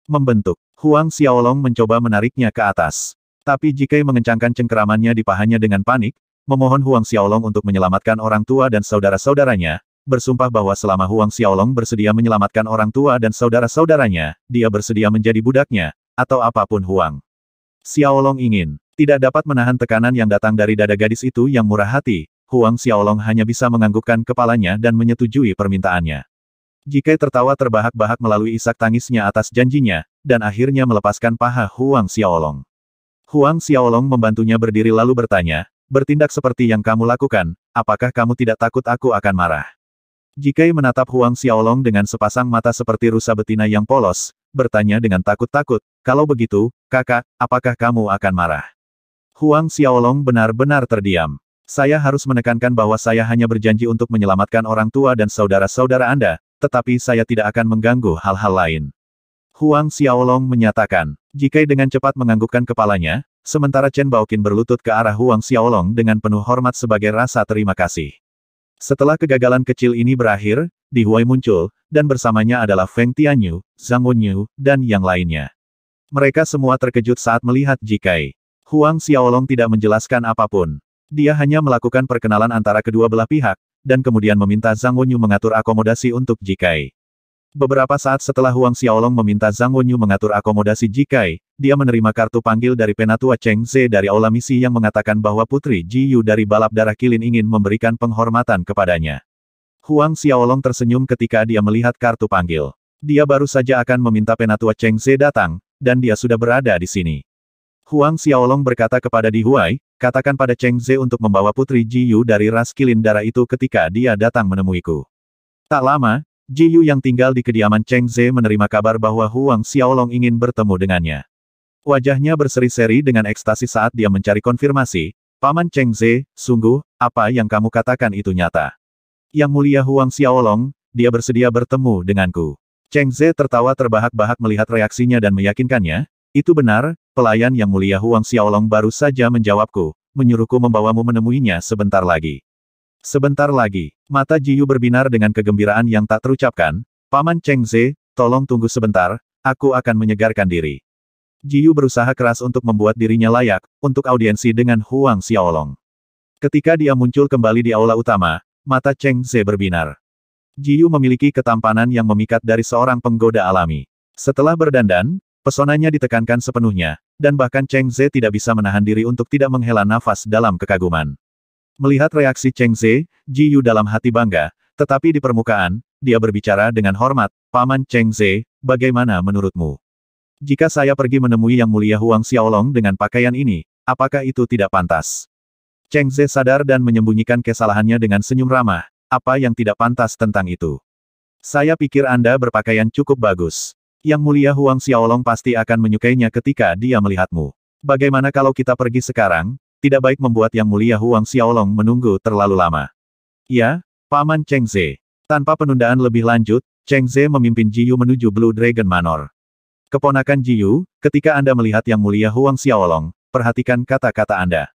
Membentuk, Huang Xiaolong mencoba menariknya ke atas. Tapi Jikai mengencangkan cengkeramannya di pahanya dengan panik, memohon Huang Xiaolong untuk menyelamatkan orang tua dan saudara-saudaranya, bersumpah bahwa selama Huang Xiaolong bersedia menyelamatkan orang tua dan saudara-saudaranya, dia bersedia menjadi budaknya, atau apa pun Huang. Xiaolong ingin, tidak dapat menahan tekanan yang datang dari dada gadis itu yang murah hati, Huang Xiaolong hanya bisa menganggukkan kepalanya dan menyetujui permintaannya. Jika tertawa terbahak-bahak melalui isak tangisnya atas janjinya, dan akhirnya melepaskan paha Huang Xiaolong. Huang Xiaolong membantunya berdiri lalu bertanya, Bertindak seperti yang kamu lakukan, apakah kamu tidak takut aku akan marah? Jikai menatap Huang Xiaolong dengan sepasang mata seperti rusa betina yang polos, bertanya dengan takut-takut, kalau begitu, kakak, apakah kamu akan marah? Huang Xiaolong benar-benar terdiam. Saya harus menekankan bahwa saya hanya berjanji untuk menyelamatkan orang tua dan saudara-saudara Anda, tetapi saya tidak akan mengganggu hal-hal lain. Huang Xiaolong menyatakan, Jikai dengan cepat menganggukkan kepalanya, Sementara Chen Baoqin berlutut ke arah Huang Xiaolong dengan penuh hormat sebagai rasa terima kasih. Setelah kegagalan kecil ini berakhir, Di Huai muncul, dan bersamanya adalah Feng Tianyu, Zhang Wenyu, dan yang lainnya. Mereka semua terkejut saat melihat Jikai. Huang Xiaolong tidak menjelaskan apa pun. Dia hanya melakukan perkenalan antara kedua belah pihak, dan kemudian meminta Zhang Wenyu mengatur akomodasi untuk Jikai. Beberapa saat setelah Huang Xiaolong meminta Zhang Wenyu mengatur akomodasi Jikai, dia menerima kartu panggil dari Penatua Cheng Ze dari Aula Misi yang mengatakan bahwa Putri Ji Yu dari balap darah kilin ingin memberikan penghormatan kepadanya. Huang Xiaolong tersenyum ketika dia melihat kartu panggil. Dia baru saja akan meminta Penatua Cheng Ze datang, dan dia sudah berada di sini. Huang Xiaolong berkata kepada Di Huai, katakan pada Cheng Ze untuk membawa Putri Ji Yu dari ras kilin darah itu ketika dia datang menemuiku. Tak lama, Ji Yu yang tinggal di kediaman Cheng Ze menerima kabar bahwa Huang Xiaolong ingin bertemu dengannya. Wajahnya berseri-seri dengan ekstasi saat dia mencari konfirmasi, Paman Cheng Ze, sungguh, apa yang kamu katakan itu nyata. Yang mulia Huang Xiaolong, dia bersedia bertemu denganku. Cheng Ze tertawa terbahak-bahak melihat reaksinya dan meyakinkannya, itu benar, pelayan yang mulia Huang Xiaolong baru saja menjawabku, menyuruhku membawamu menemuinya sebentar lagi. Sebentar lagi, mata Jiyu berbinar dengan kegembiraan yang tak terucapkan. Paman Cheng Ze, tolong tunggu sebentar, aku akan menyegarkan diri. Jiyu berusaha keras untuk membuat dirinya layak, untuk audiensi dengan Huang Xiaolong. Ketika dia muncul kembali di aula utama, mata Cheng Ze berbinar. Jiyu memiliki ketampanan yang memikat dari seorang penggoda alami. Setelah berdandan, pesonanya ditekankan sepenuhnya, dan bahkan Cheng Ze tidak bisa menahan diri untuk tidak menghela nafas dalam kekaguman. Melihat reaksi Cheng Ze, Ji Yu dalam hati bangga, tetapi di permukaan, dia berbicara dengan hormat, Paman Cheng Ze, bagaimana menurutmu? Jika saya pergi menemui Yang Mulia Huang Xiaolong dengan pakaian ini, apakah itu tidak pantas? Cheng Ze sadar dan menyembunyikan kesalahannya dengan senyum ramah, apa yang tidak pantas tentang itu? Saya pikir Anda berpakaian cukup bagus. Yang Mulia Huang Xiaolong pasti akan menyukainya ketika dia melihatmu. Bagaimana kalau kita pergi sekarang, tidak baik membuat Yang Mulia Huang Xiaolong menunggu terlalu lama. Ya, Paman Cheng Ze. Tanpa penundaan lebih lanjut, Cheng Ze memimpin Jiyu menuju Blue Dragon Manor. Keponakan Jiyu, ketika Anda melihat Yang Mulia Huang Xiaolong, perhatikan kata-kata Anda.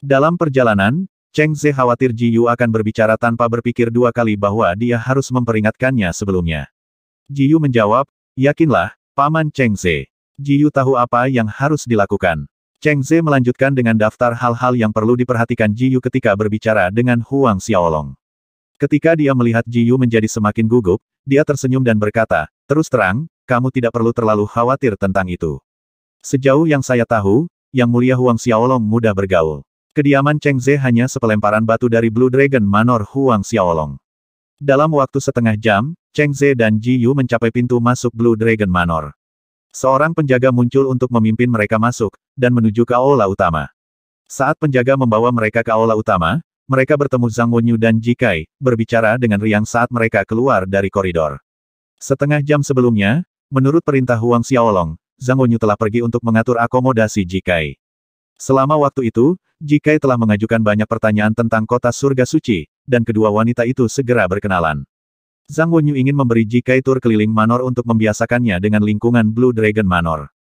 Dalam perjalanan, Cheng Ze khawatir Jiyu akan berbicara tanpa berpikir dua kali bahwa dia harus memperingatkannya sebelumnya. Jiyu menjawab, yakinlah, Paman Cheng Ze. Jiyu tahu apa yang harus dilakukan. Cheng Ze melanjutkan dengan daftar hal-hal yang perlu diperhatikan Ji Yu ketika berbicara dengan Huang Xiaolong. Ketika dia melihat Ji Yu menjadi semakin gugup, dia tersenyum dan berkata, terus terang, kamu tidak perlu terlalu khawatir tentang itu. Sejauh yang saya tahu, Yang Mulia Huang Xiaolong mudah bergaul. Kediaman Cheng Ze hanya sepelemparan batu dari Blue Dragon Manor Huang Xiaolong. Dalam waktu setengah jam, Cheng Ze dan Ji Yu mencapai pintu masuk Blue Dragon Manor. Seorang penjaga muncul untuk memimpin mereka masuk, dan menuju ke aula utama. Saat penjaga membawa mereka ke aula utama, mereka bertemu Zhang Wenyu dan Jikai, berbicara dengan riang saat mereka keluar dari koridor. Setengah jam sebelumnya, menurut perintah Huang Xiaolong, Zhang Wenyu telah pergi untuk mengatur akomodasi Jikai. Selama waktu itu, Jikai telah mengajukan banyak pertanyaan tentang kota surga suci, dan kedua wanita itu segera berkenalan. Zhang Wenyu ingin memberi Jikai tur keliling Manor untuk membiasakannya dengan lingkungan Blue Dragon Manor.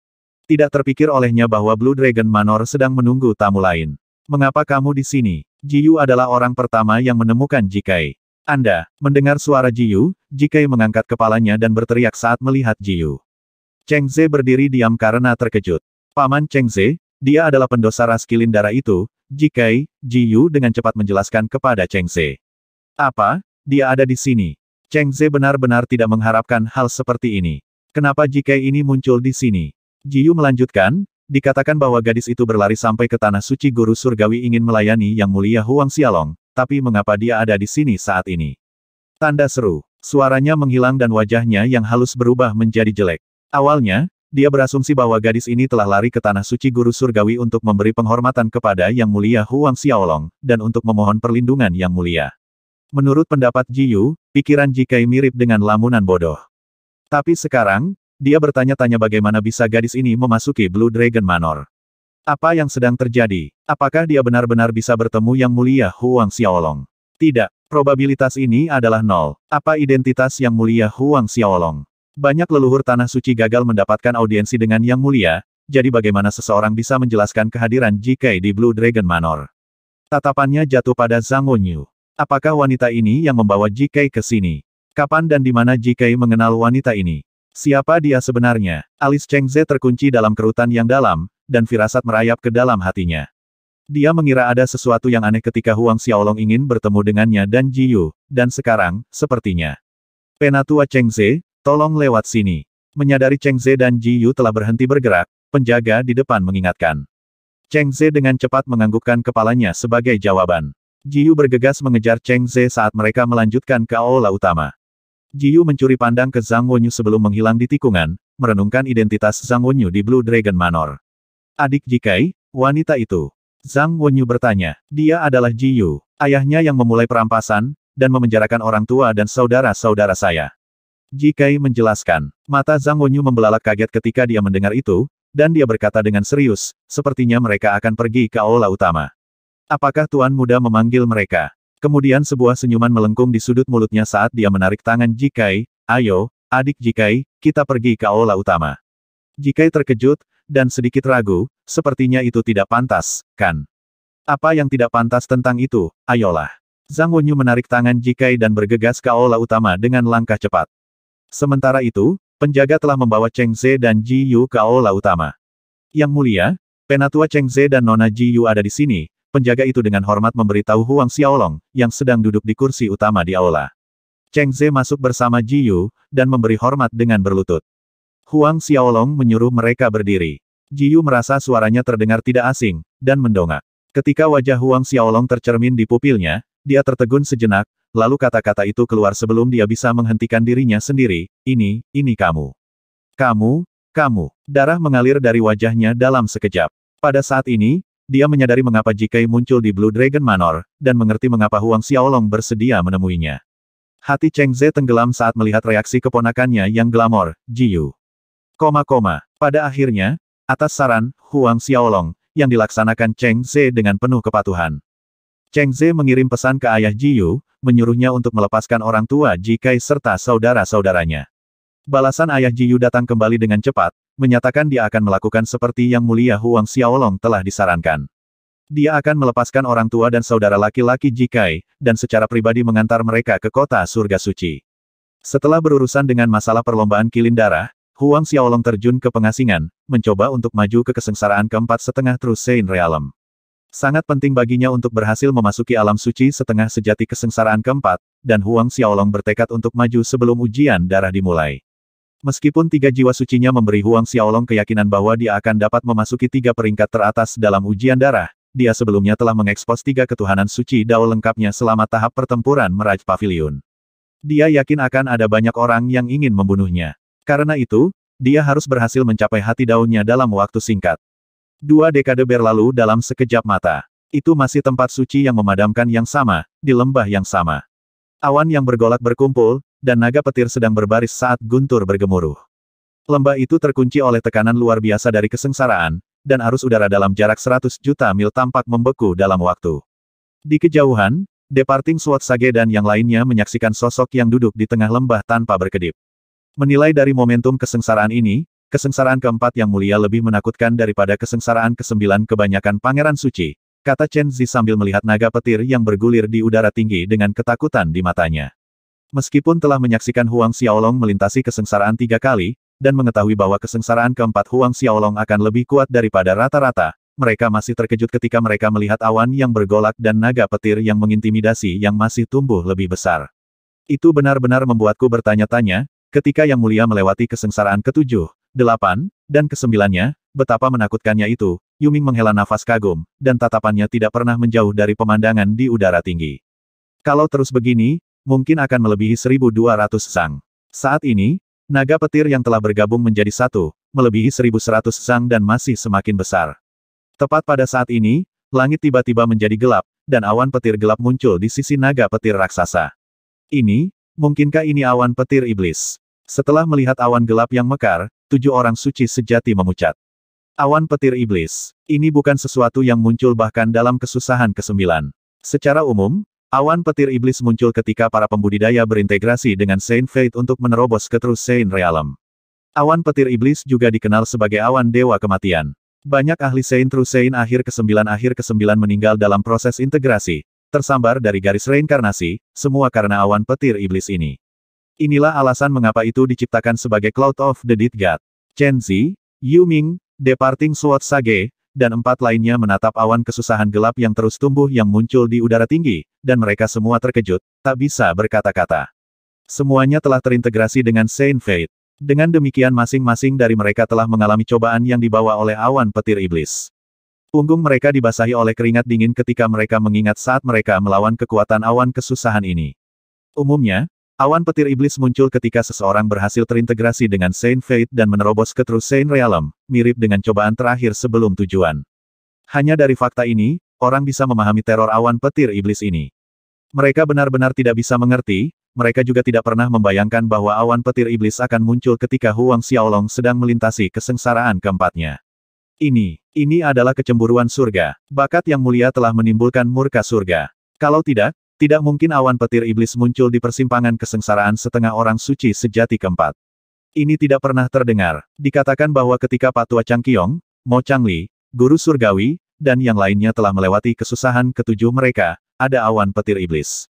Tidak terpikir olehnya bahwa Blue Dragon Manor sedang menunggu tamu lain. Mengapa kamu di sini? Jiyu adalah orang pertama yang menemukan Jikai. Anda, mendengar suara Jiyu, Jikai mengangkat kepalanya dan berteriak saat melihat Jiyu. Cheng Ze berdiri diam karena terkejut. Paman Cheng Ze, dia adalah pendosa ras kilin darah itu, Jikai, Jiyu dengan cepat menjelaskan kepada Cheng Ze. Apa? Dia ada di sini. Cheng Ze benar-benar tidak mengharapkan hal seperti ini. Kenapa Jikai ini muncul di sini? Jiyu melanjutkan, dikatakan bahwa gadis itu berlari sampai ke tanah suci guru surgawi ingin melayani yang mulia Huang Xiaolong, tapi mengapa dia ada di sini saat ini? Tanda seru. Suaranya menghilang dan wajahnya yang halus berubah menjadi jelek. Awalnya, dia berasumsi bahwa gadis ini telah lari ke tanah suci guru surgawi untuk memberi penghormatan kepada Yang Mulia Huang Xiaolong, dan untuk memohon perlindungan Yang Mulia. Menurut pendapat Jiyu, pikiran Jikai mirip dengan lamunan bodoh. Tapi sekarang, dia bertanya-tanya bagaimana bisa gadis ini memasuki Blue Dragon Manor. Apa yang sedang terjadi? Apakah dia benar-benar bisa bertemu Yang Mulia Huang Xiaolong? Tidak, probabilitas ini adalah nol. Apa identitas Yang Mulia Huang Xiaolong? Banyak leluhur tanah suci gagal mendapatkan audiensi dengan Yang Mulia, jadi bagaimana seseorang bisa menjelaskan kehadiran JK di Blue Dragon Manor? Tatapannya jatuh pada Zhang Wenyu. Apakah wanita ini yang membawa JK ke sini? Kapan dan di mana JK mengenal wanita ini? Siapa dia sebenarnya? Alis Cheng Ze terkunci dalam kerutan yang dalam, dan firasat merayap ke dalam hatinya. Dia mengira ada sesuatu yang aneh ketika Huang Xiaolong ingin bertemu dengannya dan Ji Yu, dan sekarang, sepertinya. Penatua Cheng Ze, Tolong lewat sini. Menyadari Cheng Ze dan Ji Yu telah berhenti bergerak, penjaga di depan mengingatkan. Cheng Ze dengan cepat menganggukkan kepalanya sebagai jawaban. Ji Yu bergegas mengejar Cheng Ze saat mereka melanjutkan ke aula utama. Ji Yu mencuri pandang ke Zhang Wenyu sebelum menghilang di tikungan, merenungkan identitas Zhang Wenyu di Blue Dragon Manor. Adik Jikai, wanita itu. Zhang Wenyu bertanya, dia adalah Ji Yu, ayahnya yang memulai perampasan, dan memenjarakan orang tua dan saudara-saudara saya. Jikai menjelaskan. Mata Zhang Wenyu membelalak kaget ketika dia mendengar itu, dan dia berkata dengan serius, sepertinya mereka akan pergi ke aula utama. Apakah Tuan Muda memanggil mereka? Kemudian sebuah senyuman melengkung di sudut mulutnya saat dia menarik tangan Jikai, ayo, adik Jikai, kita pergi ke aula utama. Jikai terkejut, dan sedikit ragu, sepertinya itu tidak pantas, kan? Apa yang tidak pantas tentang itu, ayolah. Zhang Wenyu menarik tangan Jikai dan bergegas ke aula utama dengan langkah cepat. Sementara itu, penjaga telah membawa Cheng Ze dan Ji Yu ke aula utama. Yang mulia, penatua Cheng Ze dan Nona Ji Yu ada di sini, penjaga itu dengan hormat memberitahu Huang Xiaolong, yang sedang duduk di kursi utama di aula. Cheng Ze masuk bersama Ji Yu, dan memberi hormat dengan berlutut. Huang Xiaolong menyuruh mereka berdiri. Ji Yu merasa suaranya terdengar tidak asing, dan mendongak. Ketika wajah Huang Xiaolong tercermin di pupilnya, dia tertegun sejenak, lalu kata-kata itu keluar sebelum dia bisa menghentikan dirinya sendiri, ini, ini kamu. Kamu, kamu. Darah mengalir dari wajahnya dalam sekejap. Pada saat ini, dia menyadari mengapa Jikai muncul di Blue Dragon Manor, dan mengerti mengapa Huang Xiaolong bersedia menemuinya. Hati Cheng Ze tenggelam saat melihat reaksi keponakannya yang glamor, Jiyu. Koma-koma. Pada akhirnya, atas saran, Huang Xiaolong, yang dilaksanakan Cheng Ze dengan penuh kepatuhan. Cheng Ze mengirim pesan ke ayah Jiyu, menyuruhnya untuk melepaskan orang tua Jikai serta saudara-saudaranya. Balasan ayah Jiyu datang kembali dengan cepat, menyatakan dia akan melakukan seperti yang mulia Huang Xiaolong telah disarankan. Dia akan melepaskan orang tua dan saudara laki-laki Jikai, dan secara pribadi mengantar mereka ke kota surga suci. Setelah berurusan dengan masalah perlombaan kilin darah, Huang Xiaolong terjun ke pengasingan, mencoba untuk maju ke kesengsaraan keempat setengah True Sein Realm. Sangat penting baginya untuk berhasil memasuki alam suci setengah sejati kesengsaraan keempat, dan Huang Xiaolong bertekad untuk maju sebelum ujian darah dimulai. Meskipun tiga jiwa sucinya memberi Huang Xiaolong keyakinan bahwa dia akan dapat memasuki tiga peringkat teratas dalam ujian darah, dia sebelumnya telah mengekspos tiga ketuhanan suci Dao lengkapnya selama tahap pertempuran Meraj Pavilion. Dia yakin akan ada banyak orang yang ingin membunuhnya. Karena itu, dia harus berhasil mencapai hati daunnya dalam waktu singkat. Dua dekade berlalu dalam sekejap mata. Itu masih tempat suci yang memadamkan yang sama, di lembah yang sama. Awan yang bergolak berkumpul, dan naga petir sedang berbaris saat guntur bergemuruh. Lembah itu terkunci oleh tekanan luar biasa dari kesengsaraan, dan arus udara dalam jarak 100 juta mil tampak membeku dalam waktu. Di kejauhan, Departing Sword Sage dan yang lainnya menyaksikan sosok yang duduk di tengah lembah tanpa berkedip. Menilai dari momentum kesengsaraan ini, kesengsaraan keempat yang mulia lebih menakutkan daripada kesengsaraan kesembilan kebanyakan pangeran suci, kata Chen Zi sambil melihat naga petir yang bergulir di udara tinggi dengan ketakutan di matanya. Meskipun telah menyaksikan Huang Xiaolong melintasi kesengsaraan tiga kali, dan mengetahui bahwa kesengsaraan keempat Huang Xiaolong akan lebih kuat daripada rata-rata, mereka masih terkejut ketika mereka melihat awan yang bergolak dan naga petir yang mengintimidasi yang masih tumbuh lebih besar. Itu benar-benar membuatku bertanya-tanya, ketika Yang Mulia melewati kesengsaraan ketujuh, delapan, dan kesembilannya, betapa menakutkannya itu, Yuming menghela nafas kagum, dan tatapannya tidak pernah menjauh dari pemandangan di udara tinggi. Kalau terus begini, mungkin akan melebihi 1200 sang. Saat ini, naga petir yang telah bergabung menjadi satu, melebihi 1100 sang dan masih semakin besar. Tepat pada saat ini, langit tiba-tiba menjadi gelap, dan awan petir gelap muncul di sisi naga petir raksasa. Ini, mungkinkah ini awan petir iblis? Setelah melihat awan gelap yang mekar, tujuh orang suci sejati memucat. Awan petir iblis. Ini bukan sesuatu yang muncul bahkan dalam kesusahan kesembilan. Secara umum, Awan petir iblis muncul ketika para pembudidaya berintegrasi dengan Saint Fate untuk menerobos ke True Saint Realm. Awan petir iblis juga dikenal sebagai awan dewa kematian. Banyak ahli Saint True Saint akhir ke-9 akhir ke-9 meninggal dalam proses integrasi, tersambar dari garis reinkarnasi, semua karena awan petir iblis ini. Inilah alasan mengapa itu diciptakan sebagai Cloud of the Dead God. Chen Zi, Yu Ming, Departing Sword Sage, dan empat lainnya menatap awan kesusahan gelap yang terus tumbuh yang muncul di udara tinggi, dan mereka semua terkejut, tak bisa berkata-kata. Semuanya telah terintegrasi dengan Saint Fate. Dengan demikian masing-masing dari mereka telah mengalami cobaan yang dibawa oleh awan petir iblis. Punggung mereka dibasahi oleh keringat dingin ketika mereka mengingat saat mereka melawan kekuatan awan kesusahan ini. Umumnya, Awan petir iblis muncul ketika seseorang berhasil terintegrasi dengan Saint Fate dan menerobos ke True Saint Realm, mirip dengan cobaan terakhir sebelum tujuan. Hanya dari fakta ini, orang bisa memahami teror awan petir iblis ini. Mereka benar-benar tidak bisa mengerti, mereka juga tidak pernah membayangkan bahwa awan petir iblis akan muncul ketika Huang Xiaolong sedang melintasi kesengsaraan keempatnya. Ini, ini adalah kecemburuan surga. Bakat yang mulia telah menimbulkan murka surga. Kalau tidak, tidak mungkin awan petir iblis muncul di persimpangan kesengsaraan setengah orang suci sejati keempat. Ini tidak pernah terdengar. Dikatakan bahwa ketika Patua Changqiong, Mo Changli, Guru Surgawi, dan yang lainnya telah melewati kesusahan ketujuh mereka, ada awan petir iblis.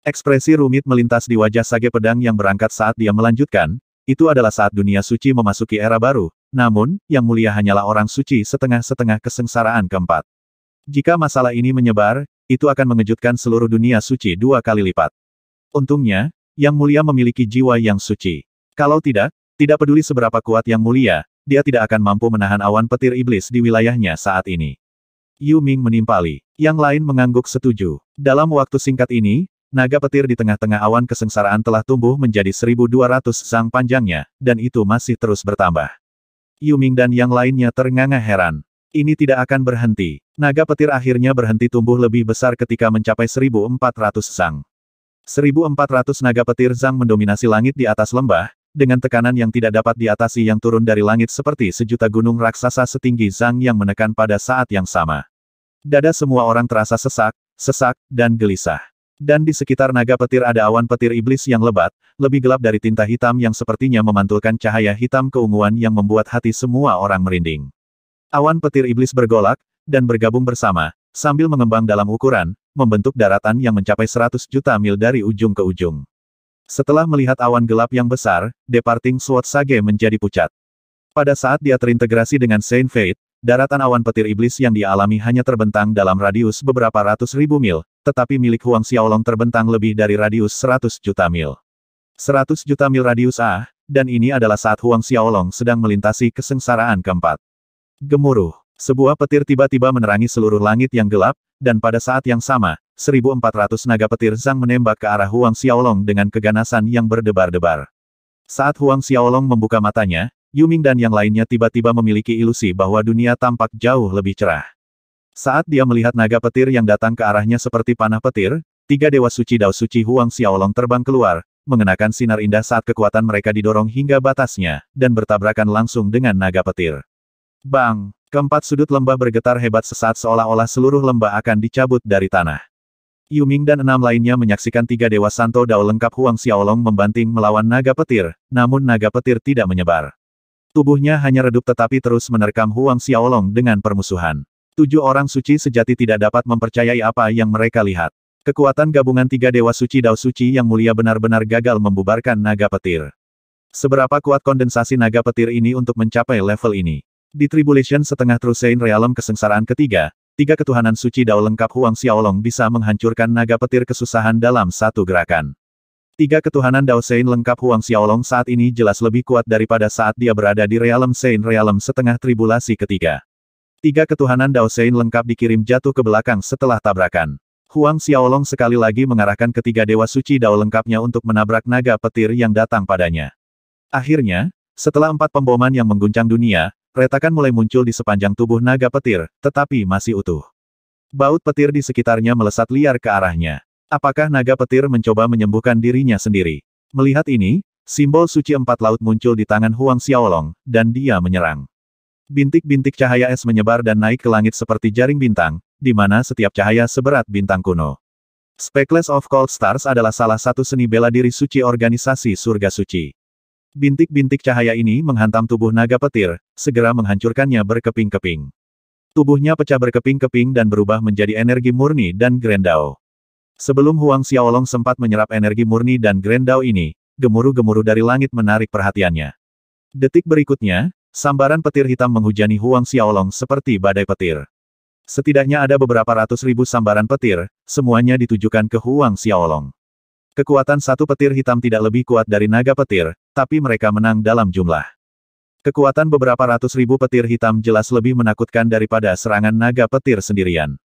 Ekspresi rumit melintas di wajah Sage Pedang yang berangkat saat dia melanjutkan, itu adalah saat dunia suci memasuki era baru, namun, yang mulia hanyalah orang suci setengah-setengah kesengsaraan keempat. Jika masalah ini menyebar, itu akan mengejutkan seluruh dunia suci dua kali lipat. Untungnya, Yang Mulia memiliki jiwa yang suci. Kalau tidak, tidak peduli seberapa kuat Yang Mulia, dia tidak akan mampu menahan awan petir iblis di wilayahnya saat ini. Yu Ming menimpali. Yang lain mengangguk setuju. Dalam waktu singkat ini, naga petir di tengah-tengah awan kesengsaraan telah tumbuh menjadi 1200 sang panjangnya, dan itu masih terus bertambah. Yu Ming dan yang lainnya ternganga heran. Ini tidak akan berhenti. Naga petir akhirnya berhenti tumbuh lebih besar ketika mencapai 1400 sang. 1400 naga petir zang mendominasi langit di atas lembah, dengan tekanan yang tidak dapat diatasi yang turun dari langit seperti sejuta gunung raksasa setinggi zang yang menekan pada saat yang sama. Dada semua orang terasa sesak, sesak, dan gelisah. Dan di sekitar naga petir ada awan petir iblis yang lebat, lebih gelap dari tinta hitam yang sepertinya memantulkan cahaya hitam keunguan yang membuat hati semua orang merinding. Awan petir iblis bergolak, dan bergabung bersama, sambil mengembang dalam ukuran, membentuk daratan yang mencapai 100 juta mil dari ujung ke ujung. Setelah melihat awan gelap yang besar, Departing Sword Sage menjadi pucat. Pada saat dia terintegrasi dengan Saint Fate, daratan awan petir iblis yang dia alami hanya terbentang dalam radius beberapa ratus ribu mil, tetapi milik Huang Xiaolong terbentang lebih dari radius 100 juta mil. 100 juta mil radius A, dan ini adalah saat Huang Xiaolong sedang melintasi kesengsaraan keempat. Gemuruh. Sebuah petir tiba-tiba menerangi seluruh langit yang gelap, dan pada saat yang sama, 1400 naga petir Zhang menembak ke arah Huang Xiaolong dengan keganasan yang berdebar-debar. Saat Huang Xiaolong membuka matanya, Yuming dan yang lainnya tiba-tiba memiliki ilusi bahwa dunia tampak jauh lebih cerah. Saat dia melihat naga petir yang datang ke arahnya seperti panah petir, tiga dewa suci Dao Suci Huang Xiaolong terbang keluar, mengenakan sinar indah saat kekuatan mereka didorong hingga batasnya, dan bertabrakan langsung dengan naga petir. Bang! Keempat sudut lembah bergetar hebat sesaat seolah-olah seluruh lembah akan dicabut dari tanah. Yuming dan enam lainnya menyaksikan tiga dewa Santo Dao lengkap Huang Xiaolong membanting melawan naga petir, namun naga petir tidak menyebar. Tubuhnya hanya redup tetapi terus menerkam Huang Xiaolong dengan permusuhan. Tujuh orang suci sejati tidak dapat mempercayai apa yang mereka lihat. Kekuatan gabungan tiga dewa suci Dao Suci yang mulia benar-benar gagal membubarkan naga petir. Seberapa kuat kondensasi naga petir ini untuk mencapai level ini? Di Tribulation setengah Trusein Realm kesengsaraan ketiga, tiga ketuhanan suci Dao lengkap Huang Xiaolong bisa menghancurkan naga petir kesusahan dalam satu gerakan. Tiga ketuhanan Dao Sein lengkap Huang Xiaolong saat ini jelas lebih kuat daripada saat dia berada di Realm Sein Realm setengah tribulasi ketiga. Tiga ketuhanan Dao Sein lengkap dikirim jatuh ke belakang setelah tabrakan. Huang Xiaolong sekali lagi mengarahkan ketiga dewa suci Dao lengkapnya untuk menabrak naga petir yang datang padanya. Akhirnya, setelah empat pemboman yang mengguncang dunia, Retakan mulai muncul di sepanjang tubuh naga petir, tetapi masih utuh. Baut petir di sekitarnya melesat liar ke arahnya. Apakah naga petir mencoba menyembuhkan dirinya sendiri? Melihat ini, simbol suci empat laut muncul di tangan Huang Xiaolong, dan dia menyerang. Bintik-bintik cahaya es menyebar dan naik ke langit seperti jaring bintang, di mana setiap cahaya seberat bintang kuno. Speckless of Cold Stars adalah salah satu seni bela diri suci organisasi surga suci. Bintik-bintik cahaya ini menghantam tubuh naga petir, segera menghancurkannya berkeping-keping. Tubuhnya pecah berkeping-keping dan berubah menjadi energi murni dan Grendao. Sebelum Huang Xiaolong sempat menyerap energi murni dan Grendao ini, gemuruh-gemuruh dari langit menarik perhatiannya. Detik berikutnya, sambaran petir hitam menghujani Huang Xiaolong seperti badai petir. Setidaknya ada beberapa ratus ribu sambaran petir, semuanya ditujukan ke Huang Xiaolong. Kekuatan satu petir hitam tidak lebih kuat dari naga petir, tapi mereka menang dalam jumlah. Kekuatan beberapa ratus ribu petir hitam jelas lebih menakutkan daripada serangan naga petir sendirian.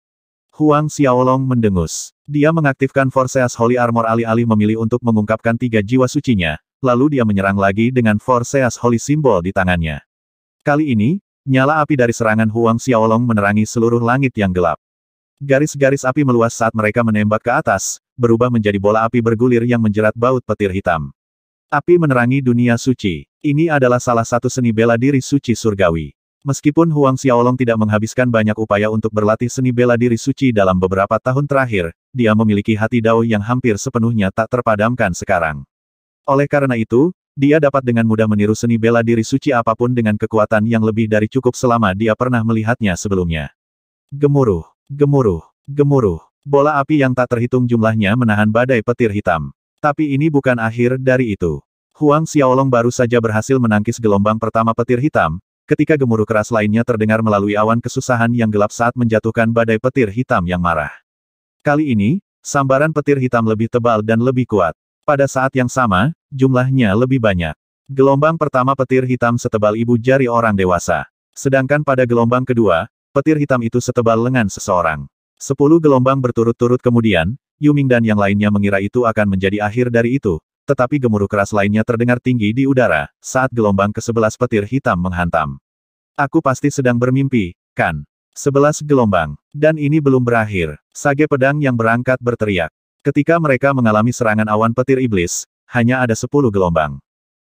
Huang Xiaolong mendengus. Dia mengaktifkan Forceas Holy Armor alih-alih memilih untuk mengungkapkan tiga jiwa sucinya, lalu dia menyerang lagi dengan Forceas Holy Symbol di tangannya. Kali ini, nyala api dari serangan Huang Xiaolong menerangi seluruh langit yang gelap. Garis-garis api meluas saat mereka menembak ke atas, berubah menjadi bola api bergulir yang menjerat baut petir hitam. Api menerangi dunia suci. Ini adalah salah satu seni bela diri suci surgawi. Meskipun Huang Xiaolong tidak menghabiskan banyak upaya untuk berlatih seni bela diri suci dalam beberapa tahun terakhir, dia memiliki hati Dao yang hampir sepenuhnya tak terpadamkan sekarang. Oleh karena itu, dia dapat dengan mudah meniru seni bela diri suci apa pun dengan kekuatan yang lebih dari cukup selama dia pernah melihatnya sebelumnya. Gemuruh. Gemuruh, gemuruh. Bola api yang tak terhitung jumlahnya menahan badai petir hitam. Tapi ini bukan akhir dari itu. Huang Xiaolong baru saja berhasil menangkis gelombang pertama petir hitam, ketika gemuruh keras lainnya terdengar melalui awan kesusahan yang gelap saat menjatuhkan badai petir hitam yang marah. Kali ini, sambaran petir hitam lebih tebal dan lebih kuat. Pada saat yang sama, jumlahnya lebih banyak. Gelombang pertama petir hitam setebal ibu jari orang dewasa. Sedangkan pada gelombang kedua, Petir hitam itu setebal lengan seseorang. Sepuluh gelombang berturut-turut kemudian, Yuming dan yang lainnya mengira itu akan menjadi akhir dari itu, tetapi gemuruh keras lainnya terdengar tinggi di udara, saat gelombang ke-11 petir hitam menghantam. Aku pasti sedang bermimpi, kan? Sebelas gelombang. Dan ini belum berakhir. Sage pedang yang berangkat berteriak. Ketika mereka mengalami serangan awan petir iblis, hanya ada sepuluh gelombang.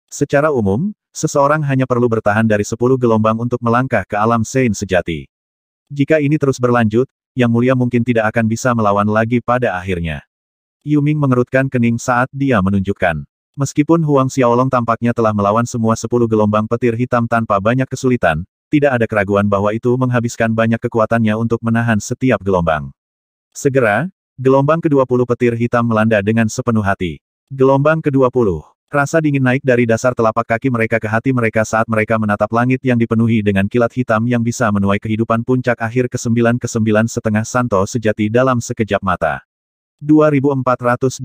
Secara umum, seseorang hanya perlu bertahan dari sepuluh gelombang untuk melangkah ke alam Sein sejati. Jika ini terus berlanjut, Yang Mulia mungkin tidak akan bisa melawan lagi pada akhirnya. Yuming mengerutkan kening saat dia menunjukkan. Meskipun Huang Xiaolong tampaknya telah melawan semua sepuluh gelombang petir hitam tanpa banyak kesulitan, tidak ada keraguan bahwa itu menghabiskan banyak kekuatannya untuk menahan setiap gelombang. Segera, gelombang ke-20 petir hitam melanda dengan sepenuh hati. Gelombang ke-20. Rasa dingin naik dari dasar telapak kaki mereka ke hati mereka saat mereka menatap langit yang dipenuhi dengan kilat hitam yang bisa menuai kehidupan puncak akhir ke-9 ke-9 setengah santo sejati dalam sekejap mata. 2480